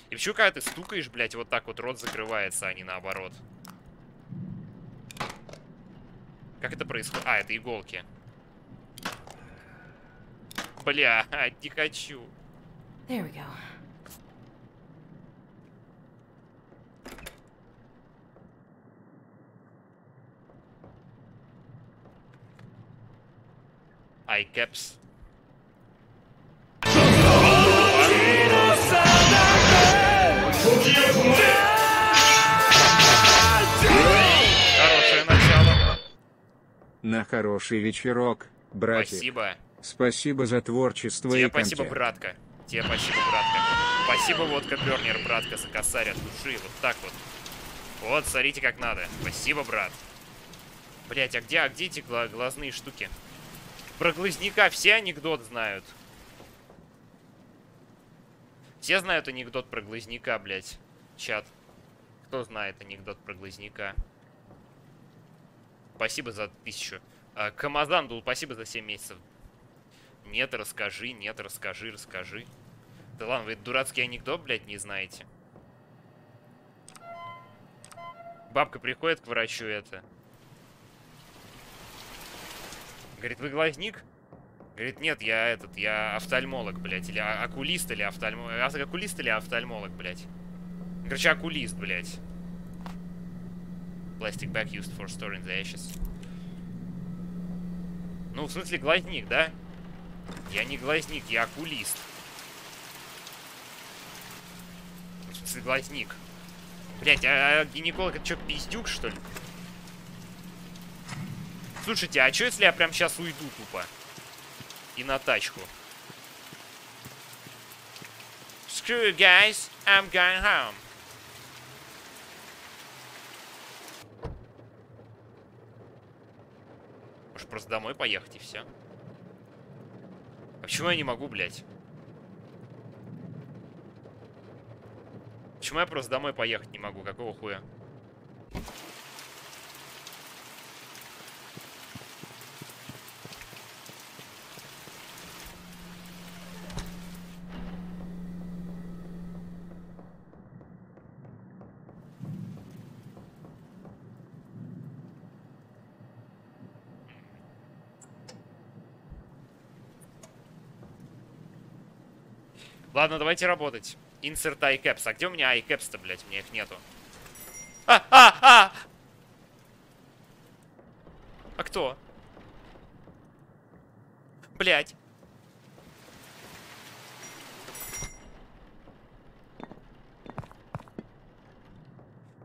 И почему, когда ты стукаешь, блять, вот так вот рот закрывается, а не наоборот? Как это происходит? А, это иголки. Бля, *laughs* не хочу. There we go. Eye caps. Хорошее начало. На хороший вечерок, братья. Спасибо. Спасибо за творчество Тебе и спасибо, контент. братка. Тебе спасибо, братка. Спасибо, водка Бернер, братка, за косарь от души. Вот так вот. Вот, смотрите, как надо. Спасибо, брат. Блять, а где, а где эти гла- глазные штуки? Про глазняка все анекдот знают. Все знают анекдот про глазняка, блять. Чат. Кто знает анекдот про глазняка? Спасибо за тысячу. А, Камазандул, спасибо за 7 месяцев. Нет, расскажи, нет, расскажи, расскажи. Да ладно, вы дурацкий анекдот, блядь, не знаете. Бабка приходит к врачу это. Говорит, вы глазник? Говорит, нет, я этот, я офтальмолог, блядь. Или а- окулист, или офтальмолог. Окулист или офтальмолог, блядь. Короче, окулист, блядь. Plastic bag used for storing the ashes. Ну, в смысле, глазник, да? Я не глазник, я окулист. В смысле, глазник. Блять, а, а гинеколог это что, пиздюк, что ли? Слушайте, а что если я прям сейчас уйду тупо? И на тачку. Screw you guys, I'm going home. Может просто домой поехать и все? А почему я не могу, блядь? Почему я просто домой поехать не могу? Какого хуя? Ладно, давайте работать. Insert iCaps. А где у меня iCaps-то, блядь? У меня их нету. А, а, а! А кто? Блядь.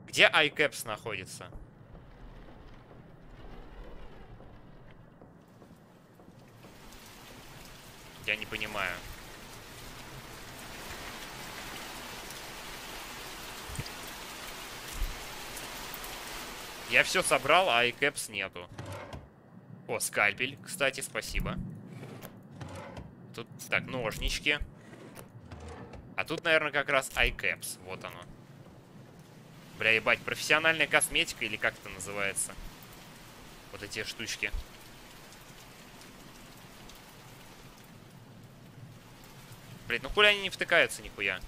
Где iCaps находится? Я не понимаю. Я все собрал, а iCaps нету. О, скальпель, кстати, спасибо. Тут, так, ножнички. А тут, наверное, как раз iCaps. Вот оно. Бля, ебать, профессиональная косметика или как это называется? Вот эти штучки. Блин, ну хули они не втыкаются нихуя?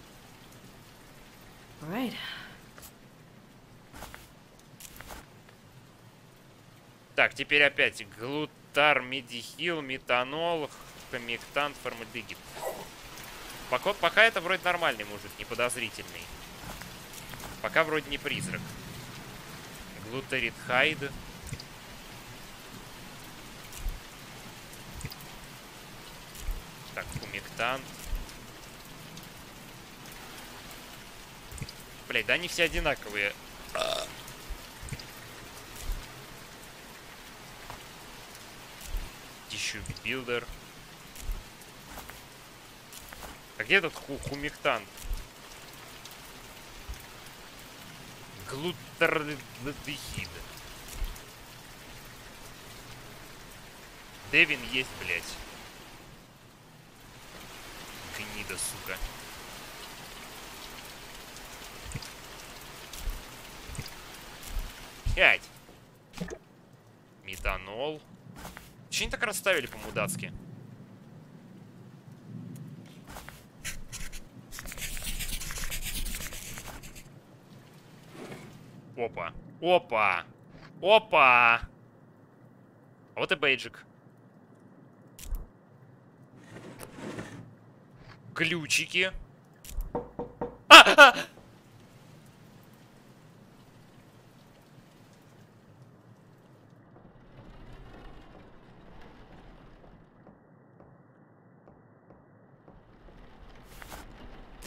Right. Так, теперь опять глутар, медихил, метанол, хомиктан, формальдегид. Пока, пока это вроде нормальный мужик, не подозрительный. Пока вроде не призрак. Глутарит хайд. Так, хумектант. Блять, да они все одинаковые. Tissue Builder. А где этот ху хумектант? Глутардехид. Девин есть, блядь. Гнида, сука. Пять. Метанол. Че они так расставили по-мудацки? Опа. Опа. Опа. А вот и бейджик. Ключики. А! а!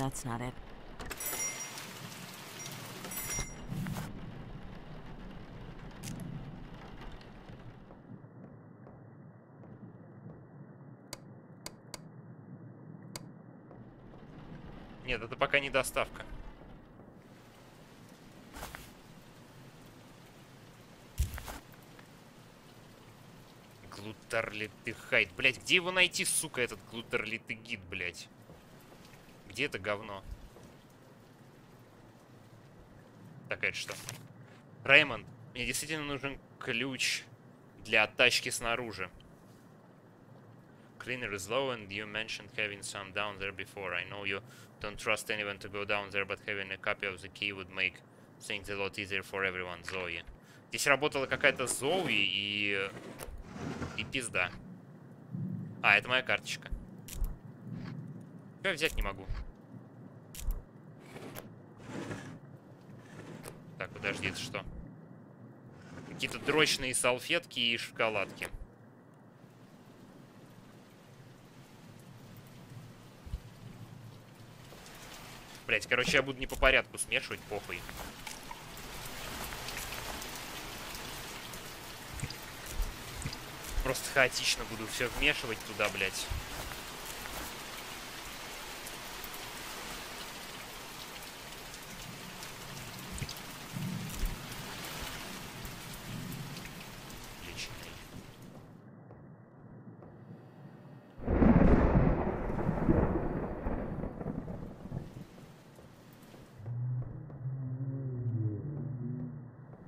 That's not it. Нет, это пока не доставка. Глутарлитыхайд. Блять, где его найти, сука, этот глутарлитыгид, блять? Где это говно? Так, это что? Реймонд, мне действительно нужен ключ для тачки снаружи. Cleaner is low and you mentioned having some down there before. I know you don't trust anyone to go down there, but having a copy of the key would make things a lot easier for everyone, Зои. Здесь работала какая-то Зои и... И пизда. А, это моя карточка. Я взять не могу. Так, подожди, это что? Какие-то дрочные салфетки и шоколадки. Блять, короче, я буду не по порядку смешивать, похуй. Просто хаотично буду все вмешивать туда, блять.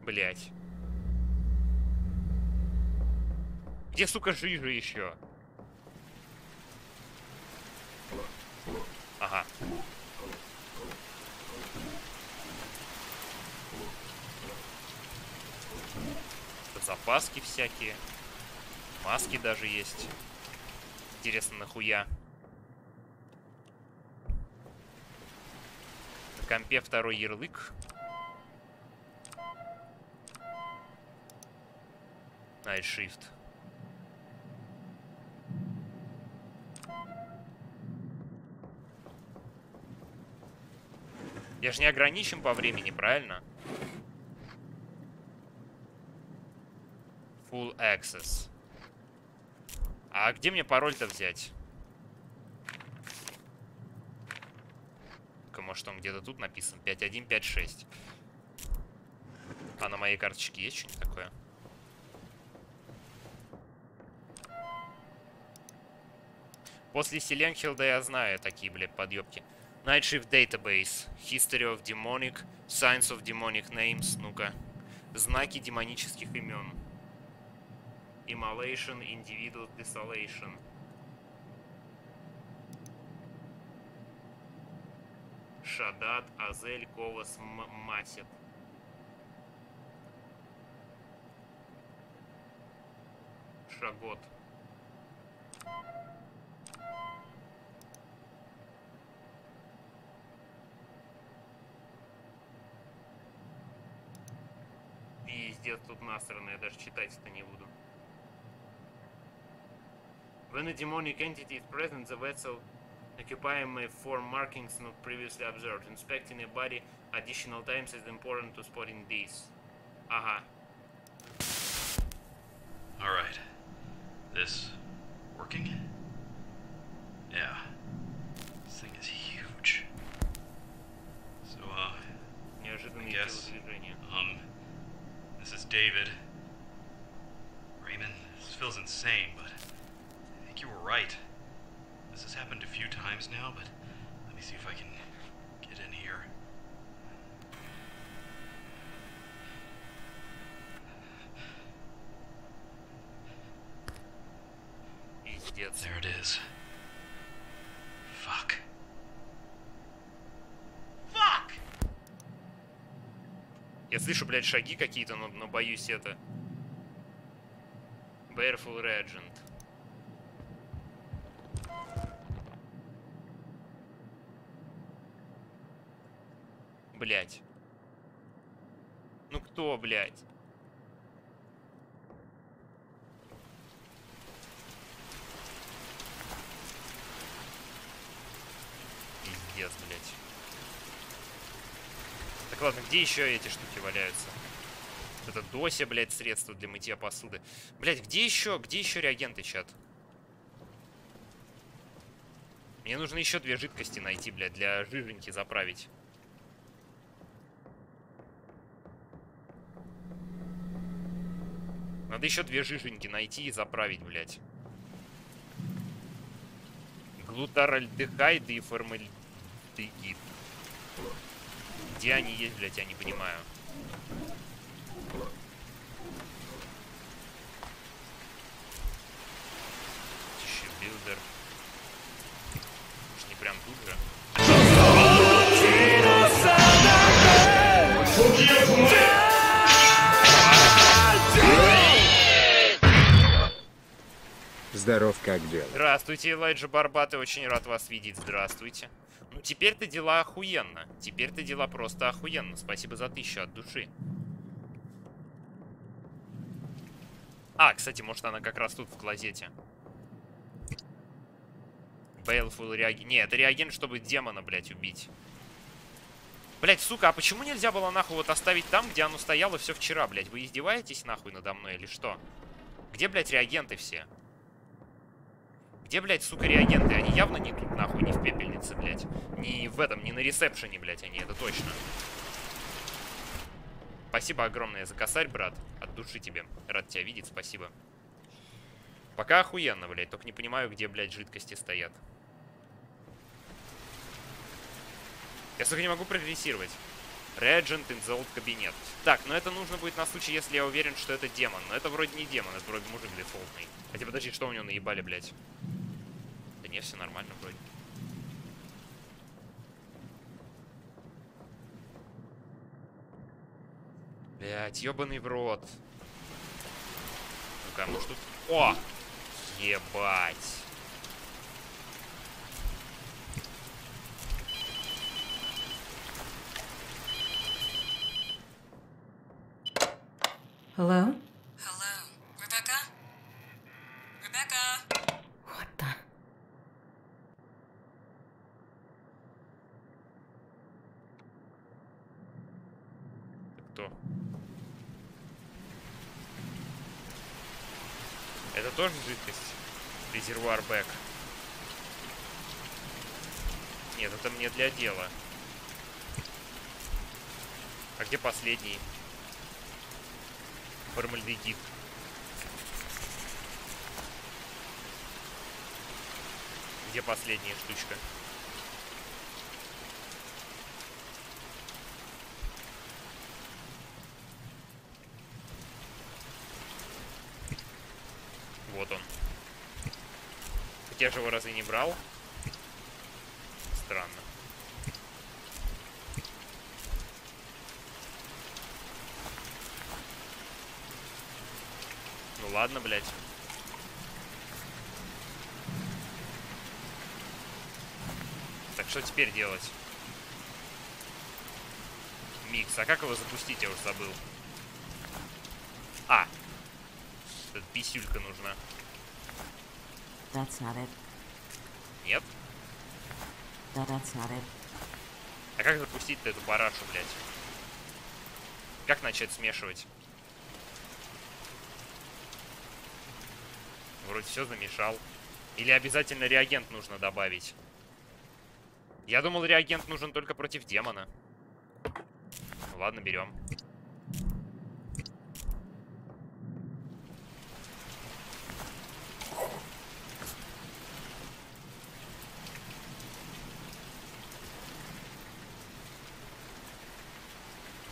Блять. Где, сука, жижа еще? Ага. Запаски всякие. Маски даже есть. Интересно, нахуя? В компе второй ярлык. Night Shift. Я же не ограничен по времени, правильно? Full Access. А где мне пароль-то взять? Ну-ка, может он где-то тут написан? 5156. А на моей карточке есть что-нибудь такое? После Селенхилда я знаю такие, блядь, подъебки. Night Shift Database. History of Demonic. Signs of Demonic Names. Ну-ка. Знаки демонических имен. Immolation, Individual Desolation. Шадат, Азель, Ковас, М- Масет. Шагот. Пиздец, тут насрано, я даже читать это не буду. When a demonic entity is present, the vessel occupying may form markings not previously observed. Inspecting a body additional times is important to spotting these. Ага. Alright. This working? Yeah. This thing is huge. So, uh, I Неожиданные guess, телодвижения. um, this is David. Raymond, this feels insane, but I think you were right. This has happened a few times now, but let me see if I can get in here. There it is. Я слышу, блядь, шаги какие-то, но, но боюсь это. Bareful Regent. Блять. Ну кто, блядь? Пиздец, блядь. Так ладно, где еще эти штуки валяются? Это дося, блядь, средство для мытья посуды. Блядь, где еще, где еще реагенты, чат? Мне нужно еще две жидкости найти, блядь, для жиженьки заправить. Надо еще две жиженьки найти и заправить, блядь. Глутаральдехайд и формальдегид. Где они есть, блядь, я не понимаю. Tissue builder. Может, не прям тут же? Здоров, как дела? Здравствуйте, Элайджа Барбаты, очень рад вас видеть, здравствуйте. Ну, теперь-то дела охуенно. Теперь-то дела просто охуенно. Спасибо за тысячу от души. А, кстати, может она как раз тут в клозете. Бейлфул реагент. Не, это реагент, чтобы демона, блядь, убить. Блять, сука, а почему нельзя было нахуй вот оставить там, где оно стояло все вчера, блядь? Вы издеваетесь нахуй надо мной или что? Где, блядь, реагенты все? Где, блядь, сука, реагенты? Они явно не тут, нахуй, не в пепельнице, блядь. Не в этом, не на ресепшене, блядь, они, это точно. Спасибо огромное за косарь, брат. От души тебе. Рад тебя видеть, спасибо. Пока охуенно, блядь. Только не понимаю, где, блядь, жидкости стоят. Я, сука, не могу прогрессировать. Regent in the old кабинет. Так, но это нужно будет на случай, если я уверен, что это демон. Но это вроде не демон, это вроде мужик дефолтный. Хотя подожди, что у него наебали, блядь? Да не, все нормально вроде. Блять, ебаный в рот. Ну-ка, а ну может тут... О! Ебать! Hello? Rebecca? What the? Кто? Это тоже жидкость? Резервуар бэк. Нет, это мне для дела. А где последний? Формальдегид. Где последняя штучка? Вот он. Так я же его разве не брал? Странно. Ну ладно, блядь. Так что теперь делать? Микс. А как его запустить, я уже забыл. А. Тут писюлька нужна. That's not it. Нет? That, that's not it. А как запустить-то эту парашу, блядь? Как начать смешивать? Вроде все замешал. Или обязательно реагент нужно добавить? Я думал, реагент нужен только против демона. Ладно, берем.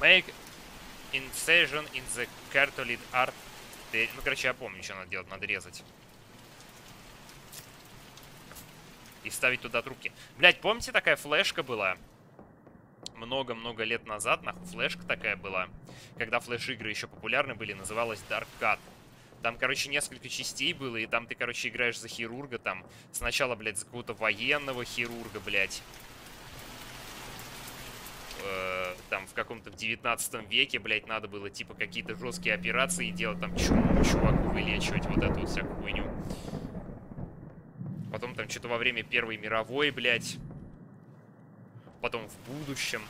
Make incision in the carotid artery. Ну, короче, я помню, что надо делать. Надо резать. И ставить туда трубки. Блять, помните, такая флешка была? Много-много лет назад, нахуй, флешка такая была. Когда флеш-игры еще популярны были, называлась Dark Cut. Там, короче, несколько частей было, и там ты, короче, играешь за хирурга, там. Сначала, блядь, за какого-то военного хирурга, блядь. Э, там в каком-то в 19 веке, блядь, надо было, типа, какие-то жесткие операции делать, там, чуму чуваку вылечивать, вот эту вот всякую хуйню. Потом там что-то во время Первой мировой, блядь. Потом в будущем.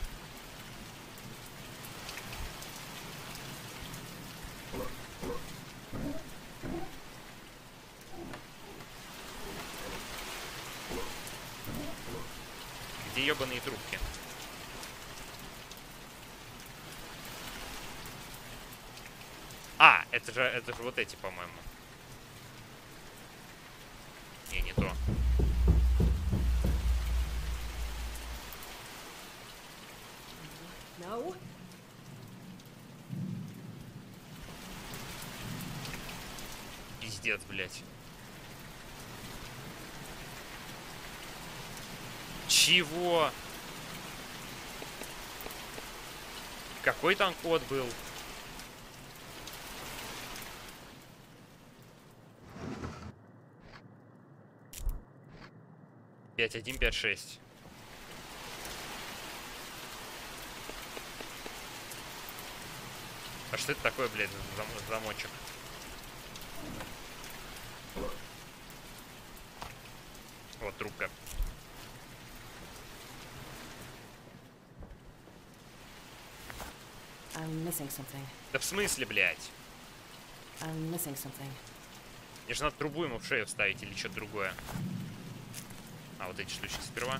Где ебаные трубки? А, это же, это же вот эти, по-моему. Не, не то. No? Пиздец, блядь. Чего? Какой там код был? Пять один пять шесть. А что это такое, блядь, зам замочек? Вот трубка. Да в смысле, блядь? Мне же надо трубу ему в шею вставить или что-то другое. А, вот эти штучки сперва.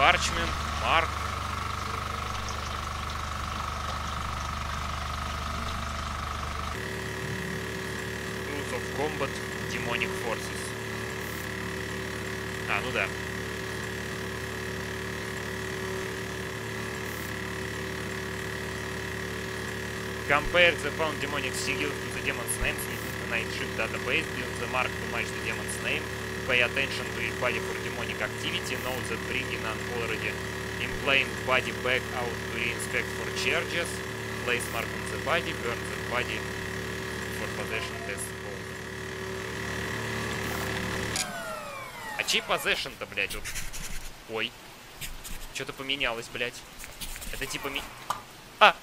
Parchment, Mark. Rules of Combat, Demonic Forces. А, ну да. Compare the found demonic sigil to the demon's names night shift database, build the mark to match the demon's name, pay attention to each body for demonic activity, know that bringing an already implanted body back out to re-inspect for charges, place mark on the body, burn the body for possession test code. А чей possession-то, блядь, вот? Ой. Что-то поменялось, блядь. Это типа ми... А!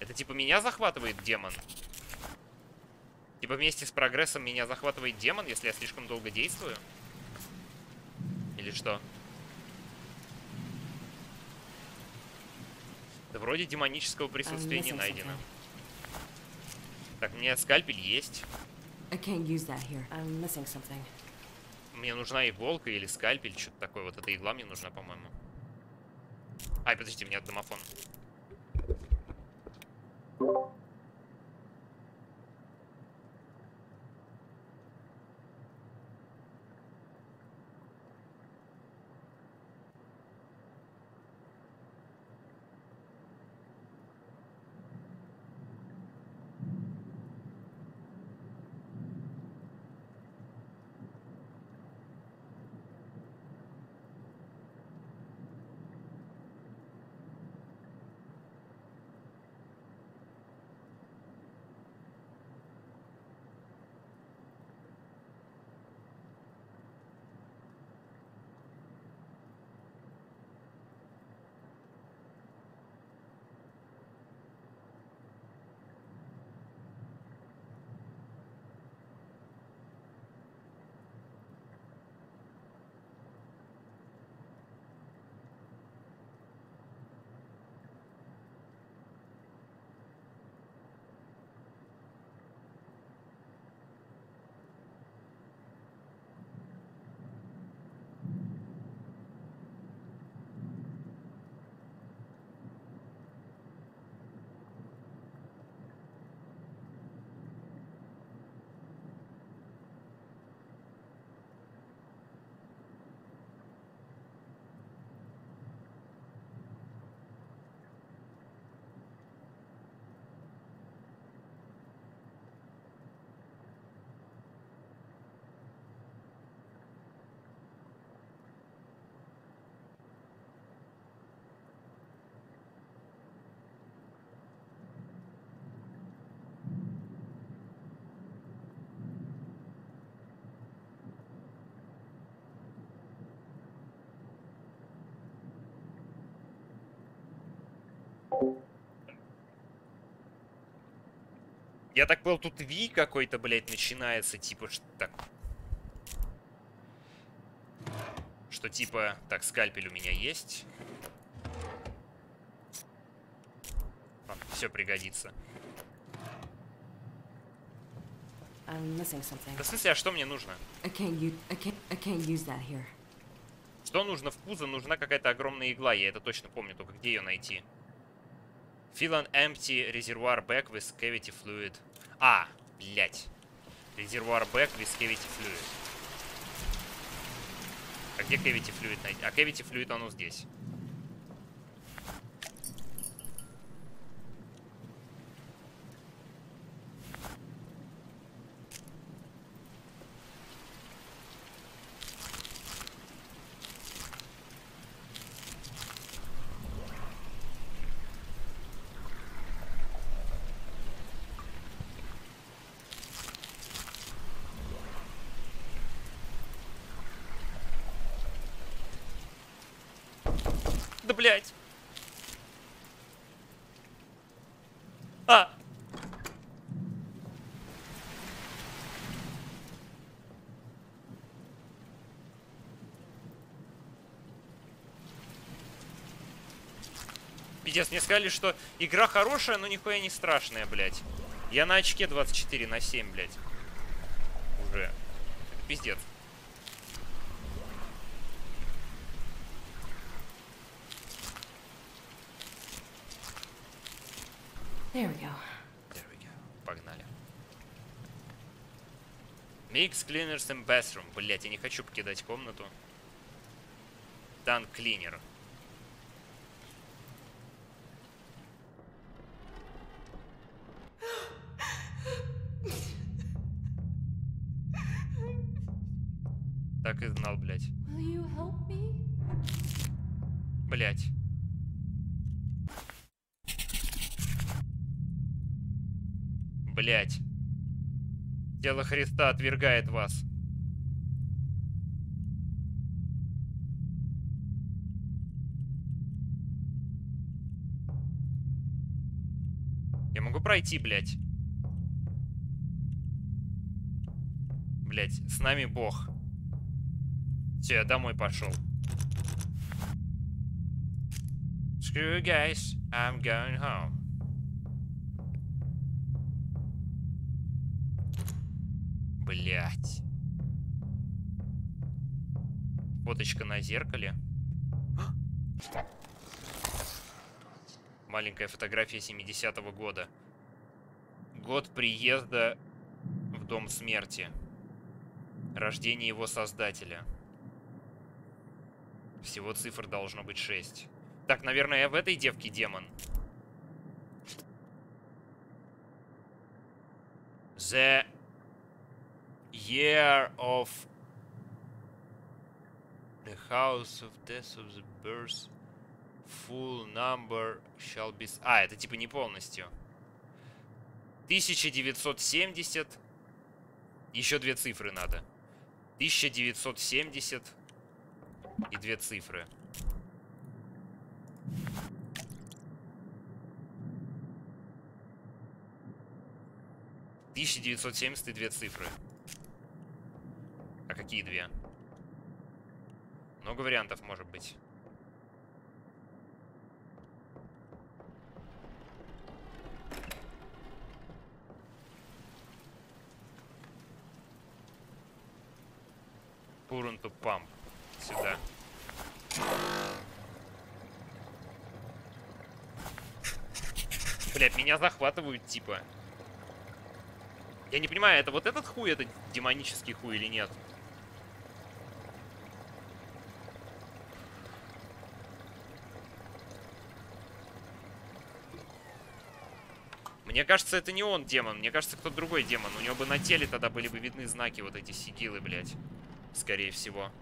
Это типа меня захватывает демон? Типа вместе с прогрессом меня захватывает демон, если я слишком долго действую? Или что? Да вроде демонического присутствия не найдено. Так, у меня скальпель есть. Мне нужна иголка или скальпель, что-то такое. Вот эта игла мне нужна, по-моему. Ай, подождите, у меня домофон. Я так понял, тут Ви какой-то, блядь, начинается, типа, что так. Что типа, так, скальпель у меня есть. все пригодится. Да в смысле, а что мне нужно? Что нужно в пузо? Нужна какая-то огромная игла, я это точно помню, только где ее найти? Fill an empty reservoir bag with cavity fluid. А, блять. Reservoir bag with cavity fluid. А где cavity fluid найти? А cavity fluid оно здесь. Да блять. А! Пиздец, мне сказали, что игра хорошая, но нихуя не страшная, блядь. Я на очке 24 на 7, блядь. Уже. Это пиздец. There we go. There we go. Погнали. Mix cleaners and bathroom. Блять, я не хочу покидать комнату. Дан клинер. Тело Христа отвергает вас. Я могу пройти, блядь. Блядь, с нами Бог. Все, я домой пошел. Screw you guys, I'm going home. Фоточка на зеркале. Маленькая фотография 70-го года. Год приезда в Дом Смерти. Рождение его создателя. Всего цифр должно быть 6. Так, наверное, в этой девке демон. The year of the house of death of the birth full number shall be... А, это типа не полностью. 1970. Еще две цифры надо. 1970 и две цифры. Тысяча девятьсот семьдесят и две цифры. А какие две? Много вариантов может быть. To pump. Сюда. Блять, меня захватывают, типа. Я не понимаю, это вот этот хуй, это демонический хуй или нет? Мне кажется, это не он демон. Мне кажется, кто-то другой демон. У него бы на теле тогда были бы видны знаки вот эти сигилы, блядь. Скорее всего.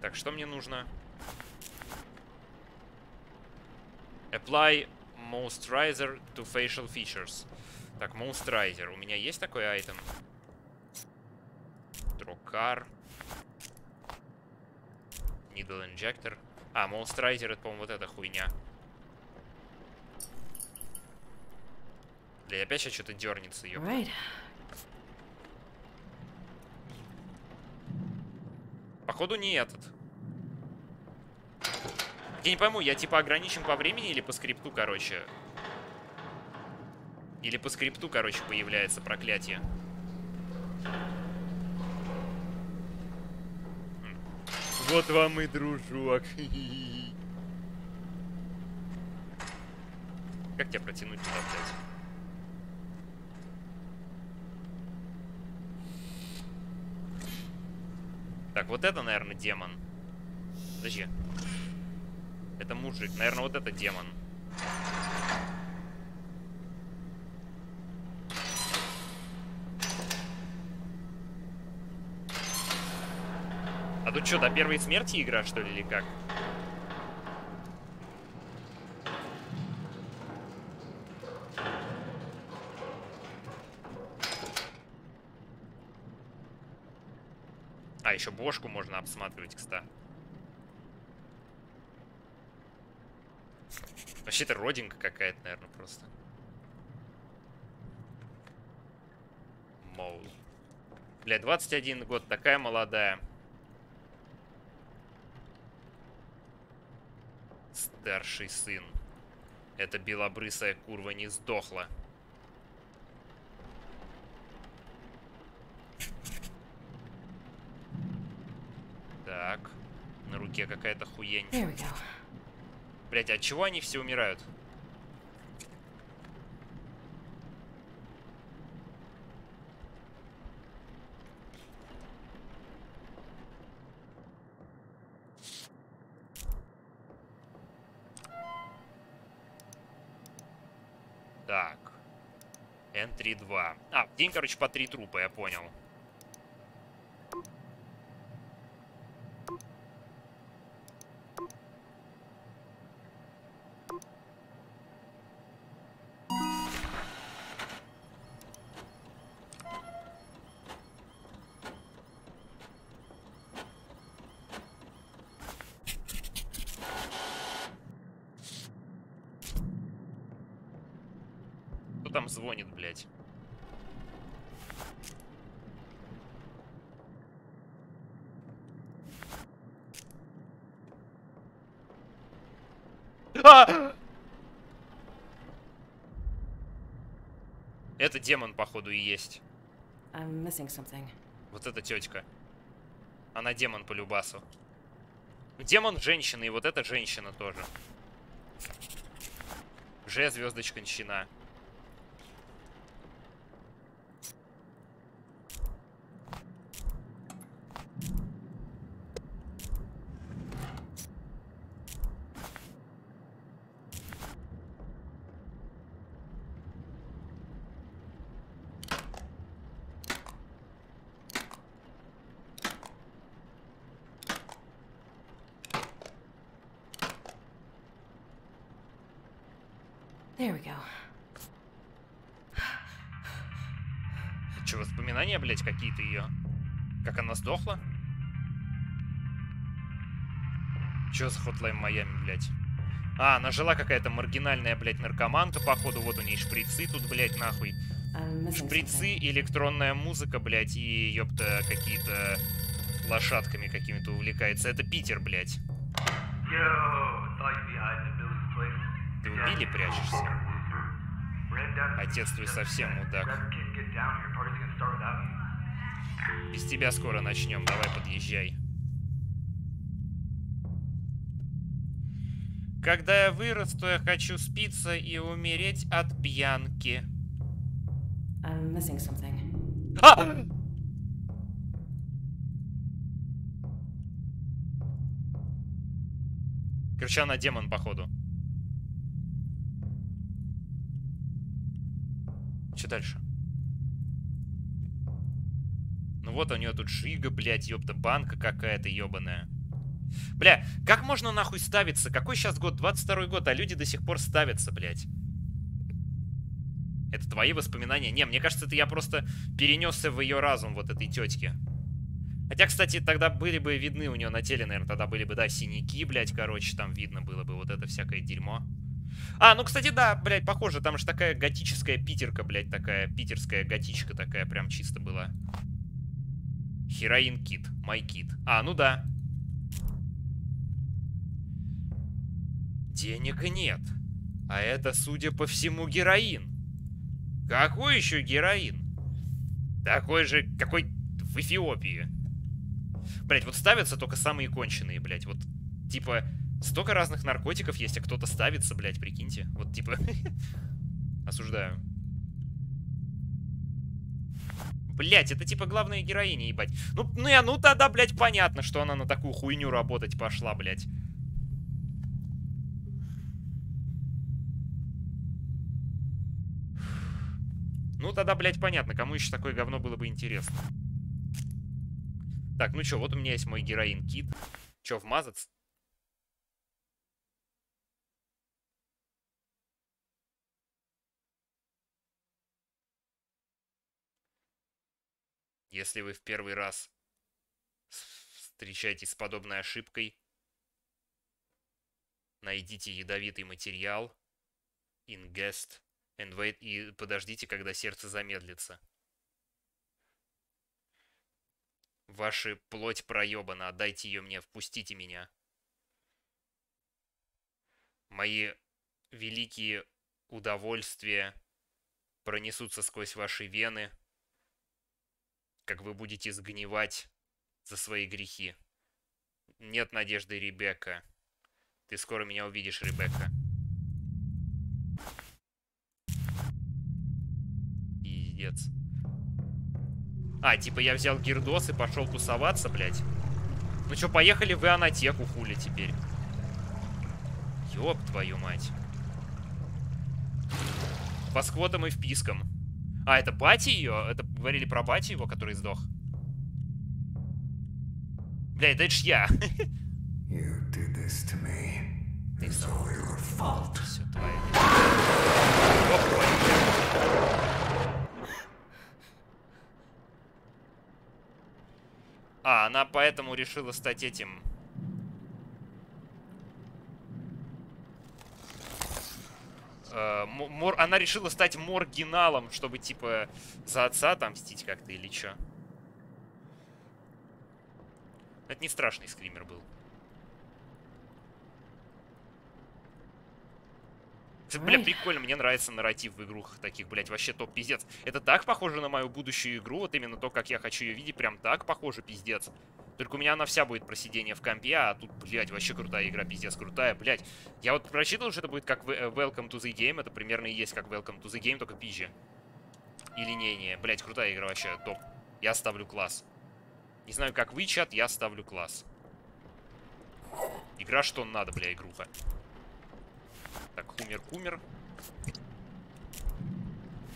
Так, что мне нужно? Apply Moisturizer to facial features. Так, Moisturizer. У меня есть такой айтем? Дрокар. Needle Injector. А, Moisturizer это, по-моему, вот эта хуйня. Бля, опять сейчас что-то дернется. Right. Походу не этот. Я не пойму, я типа ограничен по времени или по скрипту, короче? Или по скрипту, короче, появляется проклятие? Вот вам и дружок. Как тебя протянуть туда, блядь? Так, вот это, наверное, демон. Подожди. Это мужик. Наверное, вот это демон. Тут что, до первой смерти игра, что ли, или как? А, еще бошку можно обсматривать, кстати. Вообще это родинка какая-то, наверное, просто. Моу. Бля, 21 год, такая молодая. Старший сын. Эта белобрысая курва не сдохла. Так. На руке какая-то хуень. Блять, от чего они все умирают? Так. N32. А, в день, короче, по три трупа, я понял. Кто там звонит, блядь? А! Это демон, походу, и есть. Вот эта тетка. Она демон по любасу. Демон женщина, и вот эта женщина тоже. Ж звездочка нщина. Че за Hotline Майами, блядь? А, она жила какая-то маргинальная, блядь, наркоманка, походу. Вот у ней шприцы тут, блядь, нахуй. Missing Шприцы, электронная музыка, блядь, и, ёпта, какие-то лошадками какими-то увлекается. Это Питер, блядь. Ты у Билли прячешься? Отец твой совсем мудак. Без тебя скоро начнем, давай подъезжай. Когда я вырасту, я хочу спиться и умереть от пьянки. I'm missing something. А! Короче, она демон, походу. Что дальше? Ну вот у нее тут Жига, блядь, ёпта, банка какая-то ебаная. Бля, как можно нахуй ставиться? Какой сейчас год? 22 год, а люди до сих пор ставятся, блядь. Это твои воспоминания? Не, мне кажется, это я просто перенесся в ее разум вот этой тетки. Хотя, кстати, тогда были бы видны у нее на теле, наверное, тогда были бы, да, синяки, блядь, короче, там видно было бы вот это всякое дерьмо. А, ну, кстати, да, блядь, похоже, там же такая готическая питерка, блядь, такая, питерская готичка такая прям чисто была. Хероин кит, май кит. А, ну да. Денег нет. А это, судя по всему, героин. Какой еще героин? Такой же, какой в Эфиопии. Блять, вот ставятся только самые конченые, блять. Вот, типа, столько разных наркотиков есть, а кто-то ставится, блять, прикиньте. Вот, типа, *laughs* осуждаю. Блять, это типа главная героиня, ебать. Ну, ну, ну тогда, блять, понятно, что она на такую хуйню работать пошла, блять. Ну, тогда, блядь, понятно, кому еще такое говно было бы интересно. Так, ну что, вот у меня есть мой героин кит. Че, вмазаться? Если вы в первый раз встречаетесь с подобной ошибкой, найдите ядовитый материал, ingest, and и подождите, когда сердце замедлится. Ваша плоть проебана, отдайте ее мне, впустите меня. Мои великие удовольствия пронесутся сквозь ваши вены, как вы будете сгнивать за свои грехи. Нет надежды, Ребекка. Ты скоро меня увидишь, Ребекка. Пиздец. А, типа я взял гирдос и пошел тусоваться, блядь. Ну чё, поехали в ионотеку, хули теперь. Ёб твою мать. По сквотам и впискам. А, это батя ее? Это говорили про батя его, который сдох? Блядь, это ж я. *laughs* You did this to me. It's all your fault. Все твоя вина. Оп, твою. А, она поэтому решила стать этим. Э, мо- мор- Она решила стать моргиналом, чтобы типа за отца отомстить как-то или чё? Это не страшный скример был. Бля, прикольно, мне нравится нарратив в игрухах таких, блядь, вообще топ пиздец. Это так похоже на мою будущую игру, вот именно то, как я хочу ее видеть, прям так похоже, пиздец. Только у меня она вся будет про сидение в компе, а тут, блядь, вообще крутая игра, пиздец, крутая, блядь. Я вот прочитал, что это будет как э, Welcome to the Game, это примерно и есть как Welcome to the Game, только пизже. И линейнее. Блядь, крутая игра вообще, топ. Я ставлю класс. Не знаю, как вы, чат, я ставлю класс. Игра что надо, бля, игруха. Так, хумер-кумер.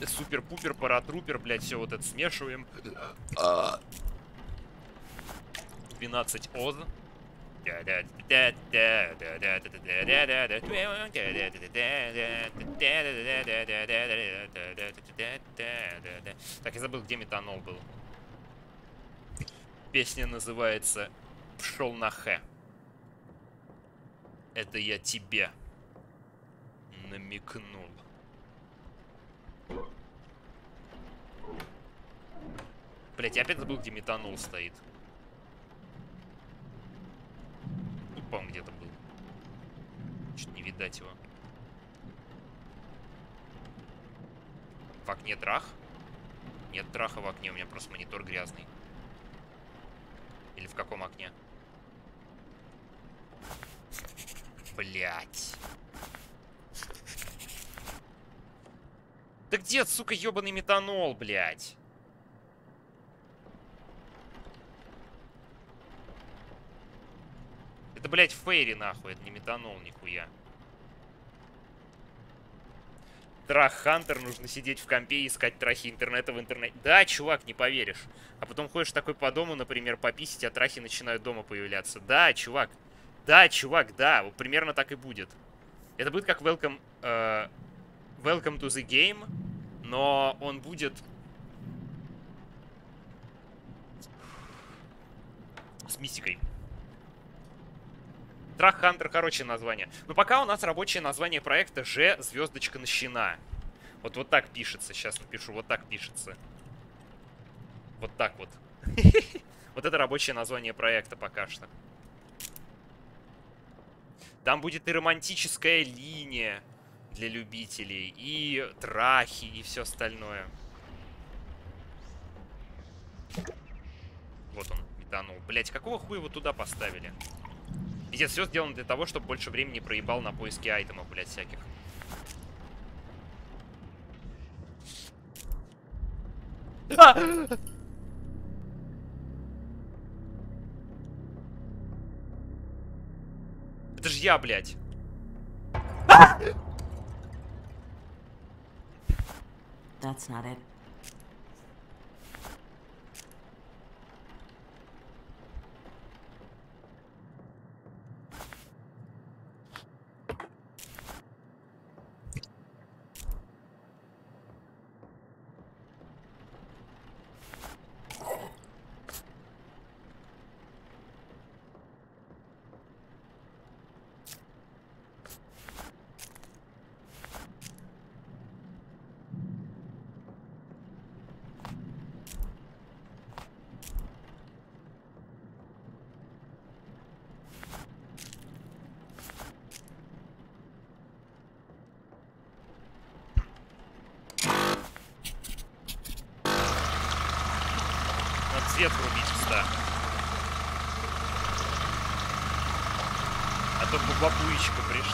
Супер-пупер, паратрупер, блядь, все вот это смешиваем. 12 оз. Так, я забыл, где метанол был. Песня называется «Пшел на Х». Это я тебе намекнул. Блять, я опять забыл, где метанол стоит. Тут, по-моему, где-то был. Чуть не видать его. В окне трах? Нет траха в окне, у меня просто монитор грязный. Или в каком окне? Блять. Да где, сука, ебаный метанол, блядь? Это, блядь, фейри, нахуй, это не метанол, нихуя. Трах Хантер, нужно сидеть в компе и искать трахи интернета в интернете. Да, чувак, не поверишь. А потом ходишь такой по дому, например, пописить, а трахи начинают дома появляться. Да, чувак. Да, чувак, да. Вот примерно так и будет. Это будет как Welcome, э, welcome to the Game, но он будет... С мистикой. Трах Хантер, короче, название. Но пока у нас рабочее название проекта Ж звездочка нащена. Вот вот так пишется. Сейчас напишу. Вот так пишется. Вот так вот. *laughs* Вот это рабочее название проекта пока что. Там будет и романтическая линия для любителей, и трахи, и все остальное. Вот он, метанул. Блять, какого хуя его туда поставили? Пиздец, все сделано для того, чтобы больше времени проебал на поиски айтемов, блядь, всяких. *laughs* Это же я, блядь. That's not it.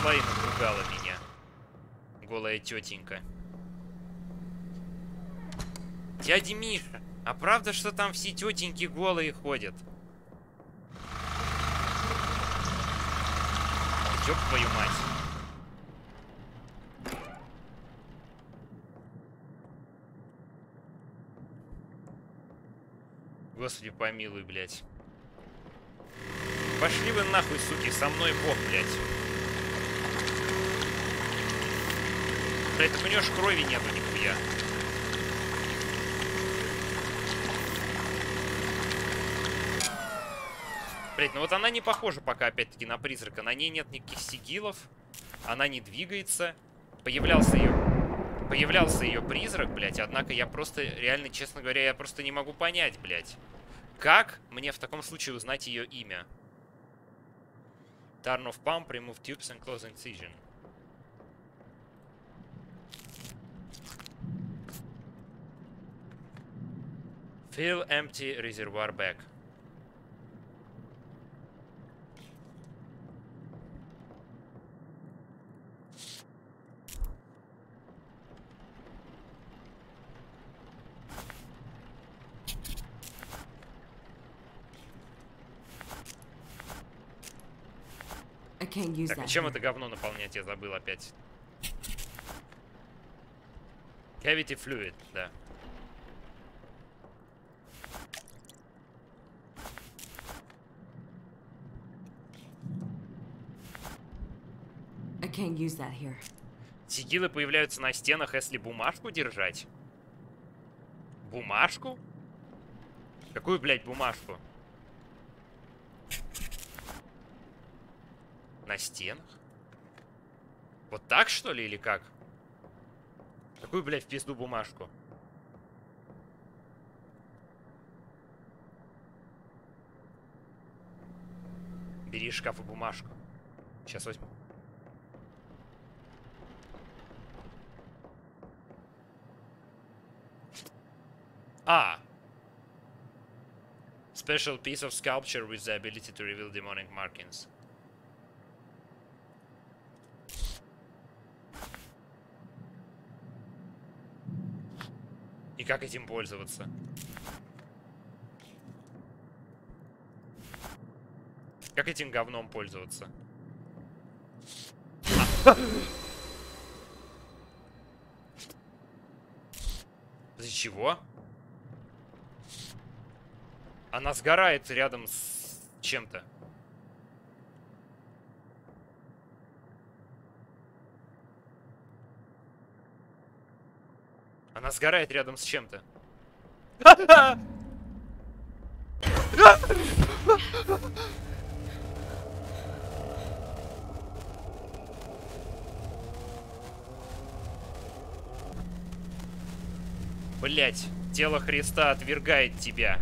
Пришла и напугала меня. Голая тетенька. Дядя Миша, а правда, что там все тетеньки голые ходят? Ёб твою мать. Господи, помилуй, блядь. пошли вы нахуй, суки, со мной бог, блядь. Блядь, ты понимаешь, крови нету нихуя. Блять, ну вот она не похожа пока, опять-таки, на призрака. На ней нет никаких сигилов. Она не двигается. Появлялся ее... Появлялся ее призрак, блядь, однако я просто, реально, честно говоря, я просто не могу понять, блядь. Как мне в таком случае узнать ее имя? Turn off pump, remove tubes and close incision. Fill empty reservoir bag. Так, чем это говно наполнять, я забыл опять. Cavity fluid, да. I can't use that here. Сигилы появляются на стенах, если бумажку держать. Бумажку? Какую, блядь, бумажку? На стенах? Вот так, что ли, или как? Какую, блядь, в пизду бумажку? Бери из шкафа бумажку. Сейчас возьму. Ah. Special piece of sculpture with the ability to reveal demonic markings. И как этим пользоваться? Как этим говном пользоваться? А. Из чего? Она сгорает рядом с чем-то. Она сгорает рядом с чем-то. Блять, тело Христа отвергает тебя.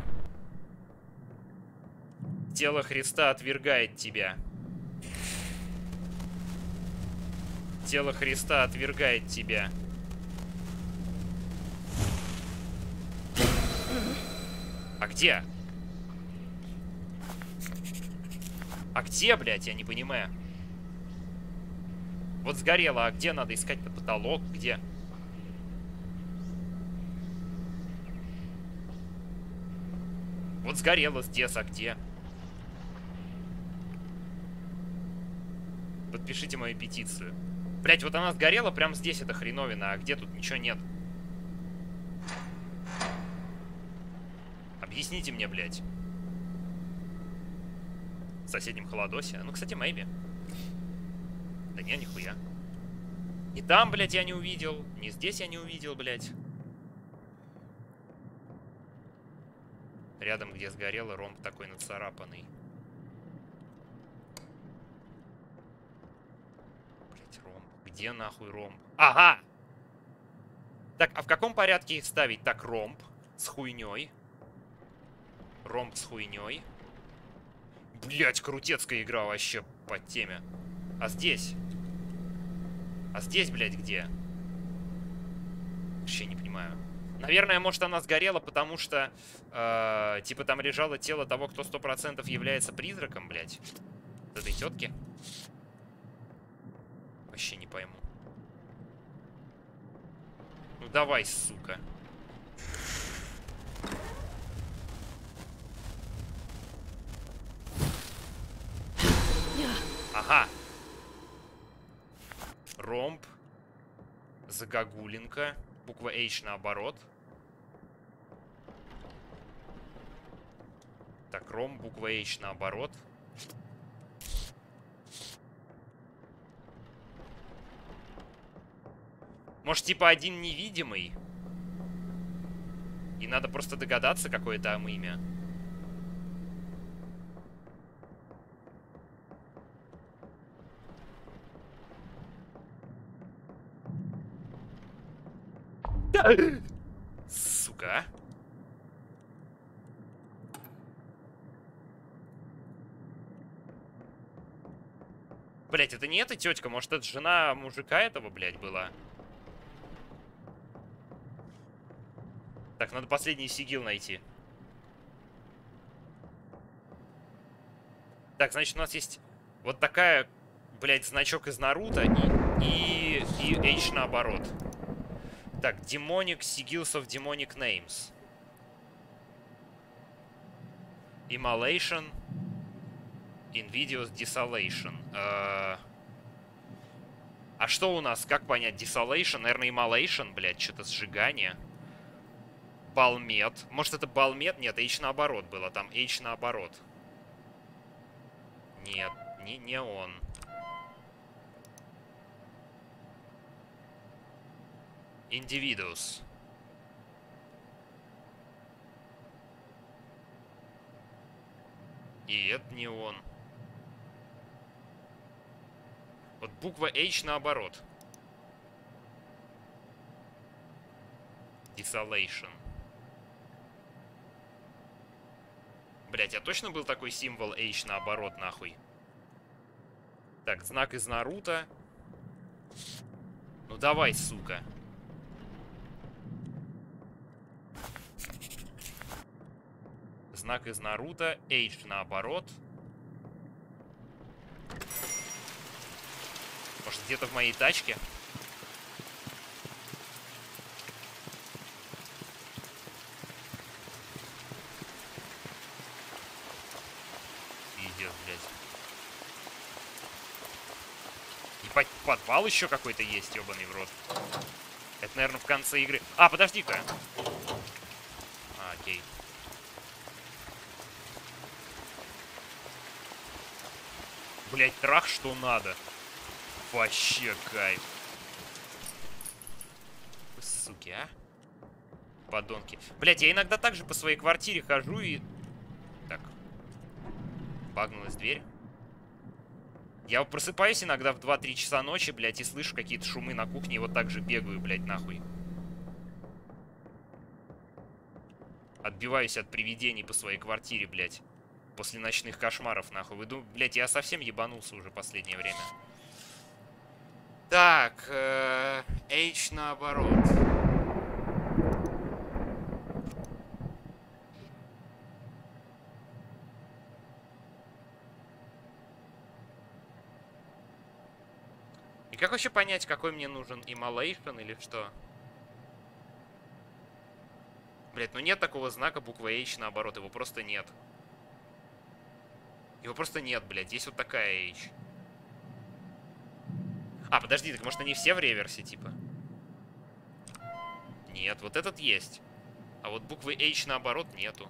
Тело Христа отвергает тебя. Тело Христа отвергает тебя. А где? А где, блядь, я не понимаю. Вот сгорело, а где надо искать на потолок? Где? Вот сгорело здесь, а где? Подпишите мою петицию. Блять, вот она сгорела прямо здесь, это хреновина, а где тут ничего нет? Объясните мне, блядь. В соседнем холодосе? Ну, кстати, maybe. Да не, нихуя. Не там, блядь, я не увидел. Не здесь я не увидел, блядь. Рядом, где сгорело, ромб такой нацарапанный. Блять, ромб. Где нахуй ромб? Ага! Так, а в каком порядке их ставить? Так, ромб с хуйней. Ромб с хуйней. Блять, крутецкая игра вообще по теме. А здесь? А здесь, блядь, где? Вообще не понимаю. Наверное, может, она сгорела, потому что, э, типа, там лежало тело того, кто сто процентов является призраком, блядь. Этой тетки. Вообще не пойму. Ну давай, сука. Ага. Ромб. Загогулинка. Буква H наоборот. Так, ром, буква H наоборот. Может, типа один невидимый? И надо просто догадаться, какое там имя. Сука. Блять, это не эта тетка, может это жена мужика этого, блядь, была? Так, надо последний сигил найти. Так, значит, у нас есть вот такая, блядь, значок из Наруто и, и, и H наоборот. Так, Demonic Sigils of Demonic Names. Immolation. Invidious Desolation. Э, А что у нас? Как понять? Desolation? Наверное, Immolation, блядь, что-то сжигание. Балмет. Может, это Балмет? Нет, H наоборот было. Там H наоборот. Нет, не, не он. Individuals. И это не он. Вот буква H наоборот. Desolation. Блять, а точно был такой символ H наоборот, нахуй? Так, знак из Наруто. Ну давай, сука. Знак из Наруто. H наоборот. Может, где-то в моей тачке? Пиздец, блядь. Ебать, подвал еще какой-то есть, ебаный в рот. Это, наверное, в конце игры. А, подожди-ка. А, окей. Блять, трах что надо. Вообще кайф. Суки, а? Подонки. Блять, я иногда также по своей квартире хожу и... Так. Багнулась дверь. Я просыпаюсь иногда в 2-3 часа ночи, блядь, и слышу какие-то шумы на кухне, и вот так же бегаю, блядь, нахуй. Отбиваюсь от привидений по своей квартире, блядь. После ночных кошмаров, нахуй. Вы думаете, блядь, я совсем ебанулся уже последнее время. Так, э, H наоборот. Как вообще понять, какой мне нужен Immolation или что? Блять, ну нет такого знака буквы H наоборот, его просто нет. Его просто нет, блядь. Есть вот такая H. А, подожди, так может они все в реверсе, типа? Нет, вот этот есть. А вот буквы H наоборот нету.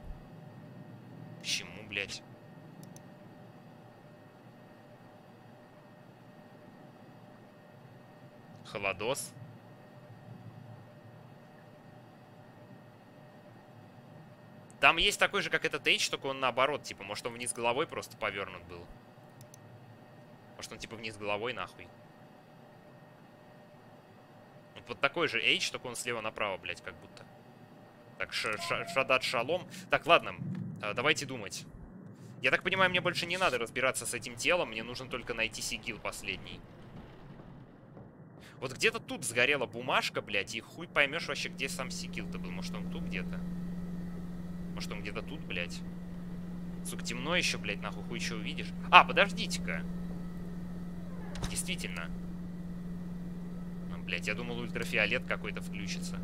Почему, блядь? Холодос. Там есть такой же, как этот H, только он наоборот, типа, может он вниз головой просто повернут был. Может он типа вниз головой нахуй. Вот, такой же H, только он слева направо, блядь, как будто. Так, ш ш Шадат Шалом. Так, ладно, э, давайте думать. Я так понимаю, мне больше не надо разбираться с этим телом, мне нужно только найти сигил последний. Вот где-то тут сгорела бумажка, блядь, и хуй поймешь вообще, где сам сигил-то был. Может он тут где-то? Может он где-то тут, блядь? Сука, темно еще, блядь, нахуй, хуй еще увидишь. А, подождите-ка. Действительно. Ну, блядь, я думал, ультрафиолет какой-то включится.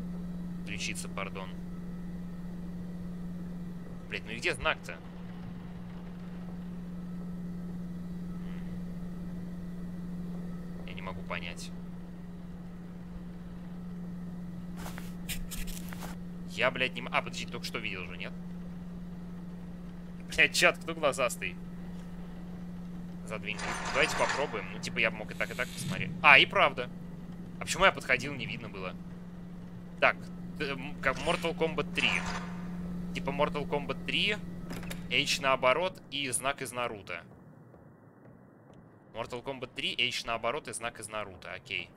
Включится, пардон. Блядь, ну и где знак-то? Я не могу понять. Я, блядь, не... А, подожди, только что видел же, нет? Блядь, чат, кто глазастый? Задвинь. Давайте попробуем. Ну, типа, я мог и так, и так посмотреть. А, и правда. А почему я подходил, не видно было? Так, как Mortal Kombat 3. Типа Mortal Kombat 3, H наоборот и знак из Наруто. Mortal Kombat 3, H наоборот и знак из Наруто, окей.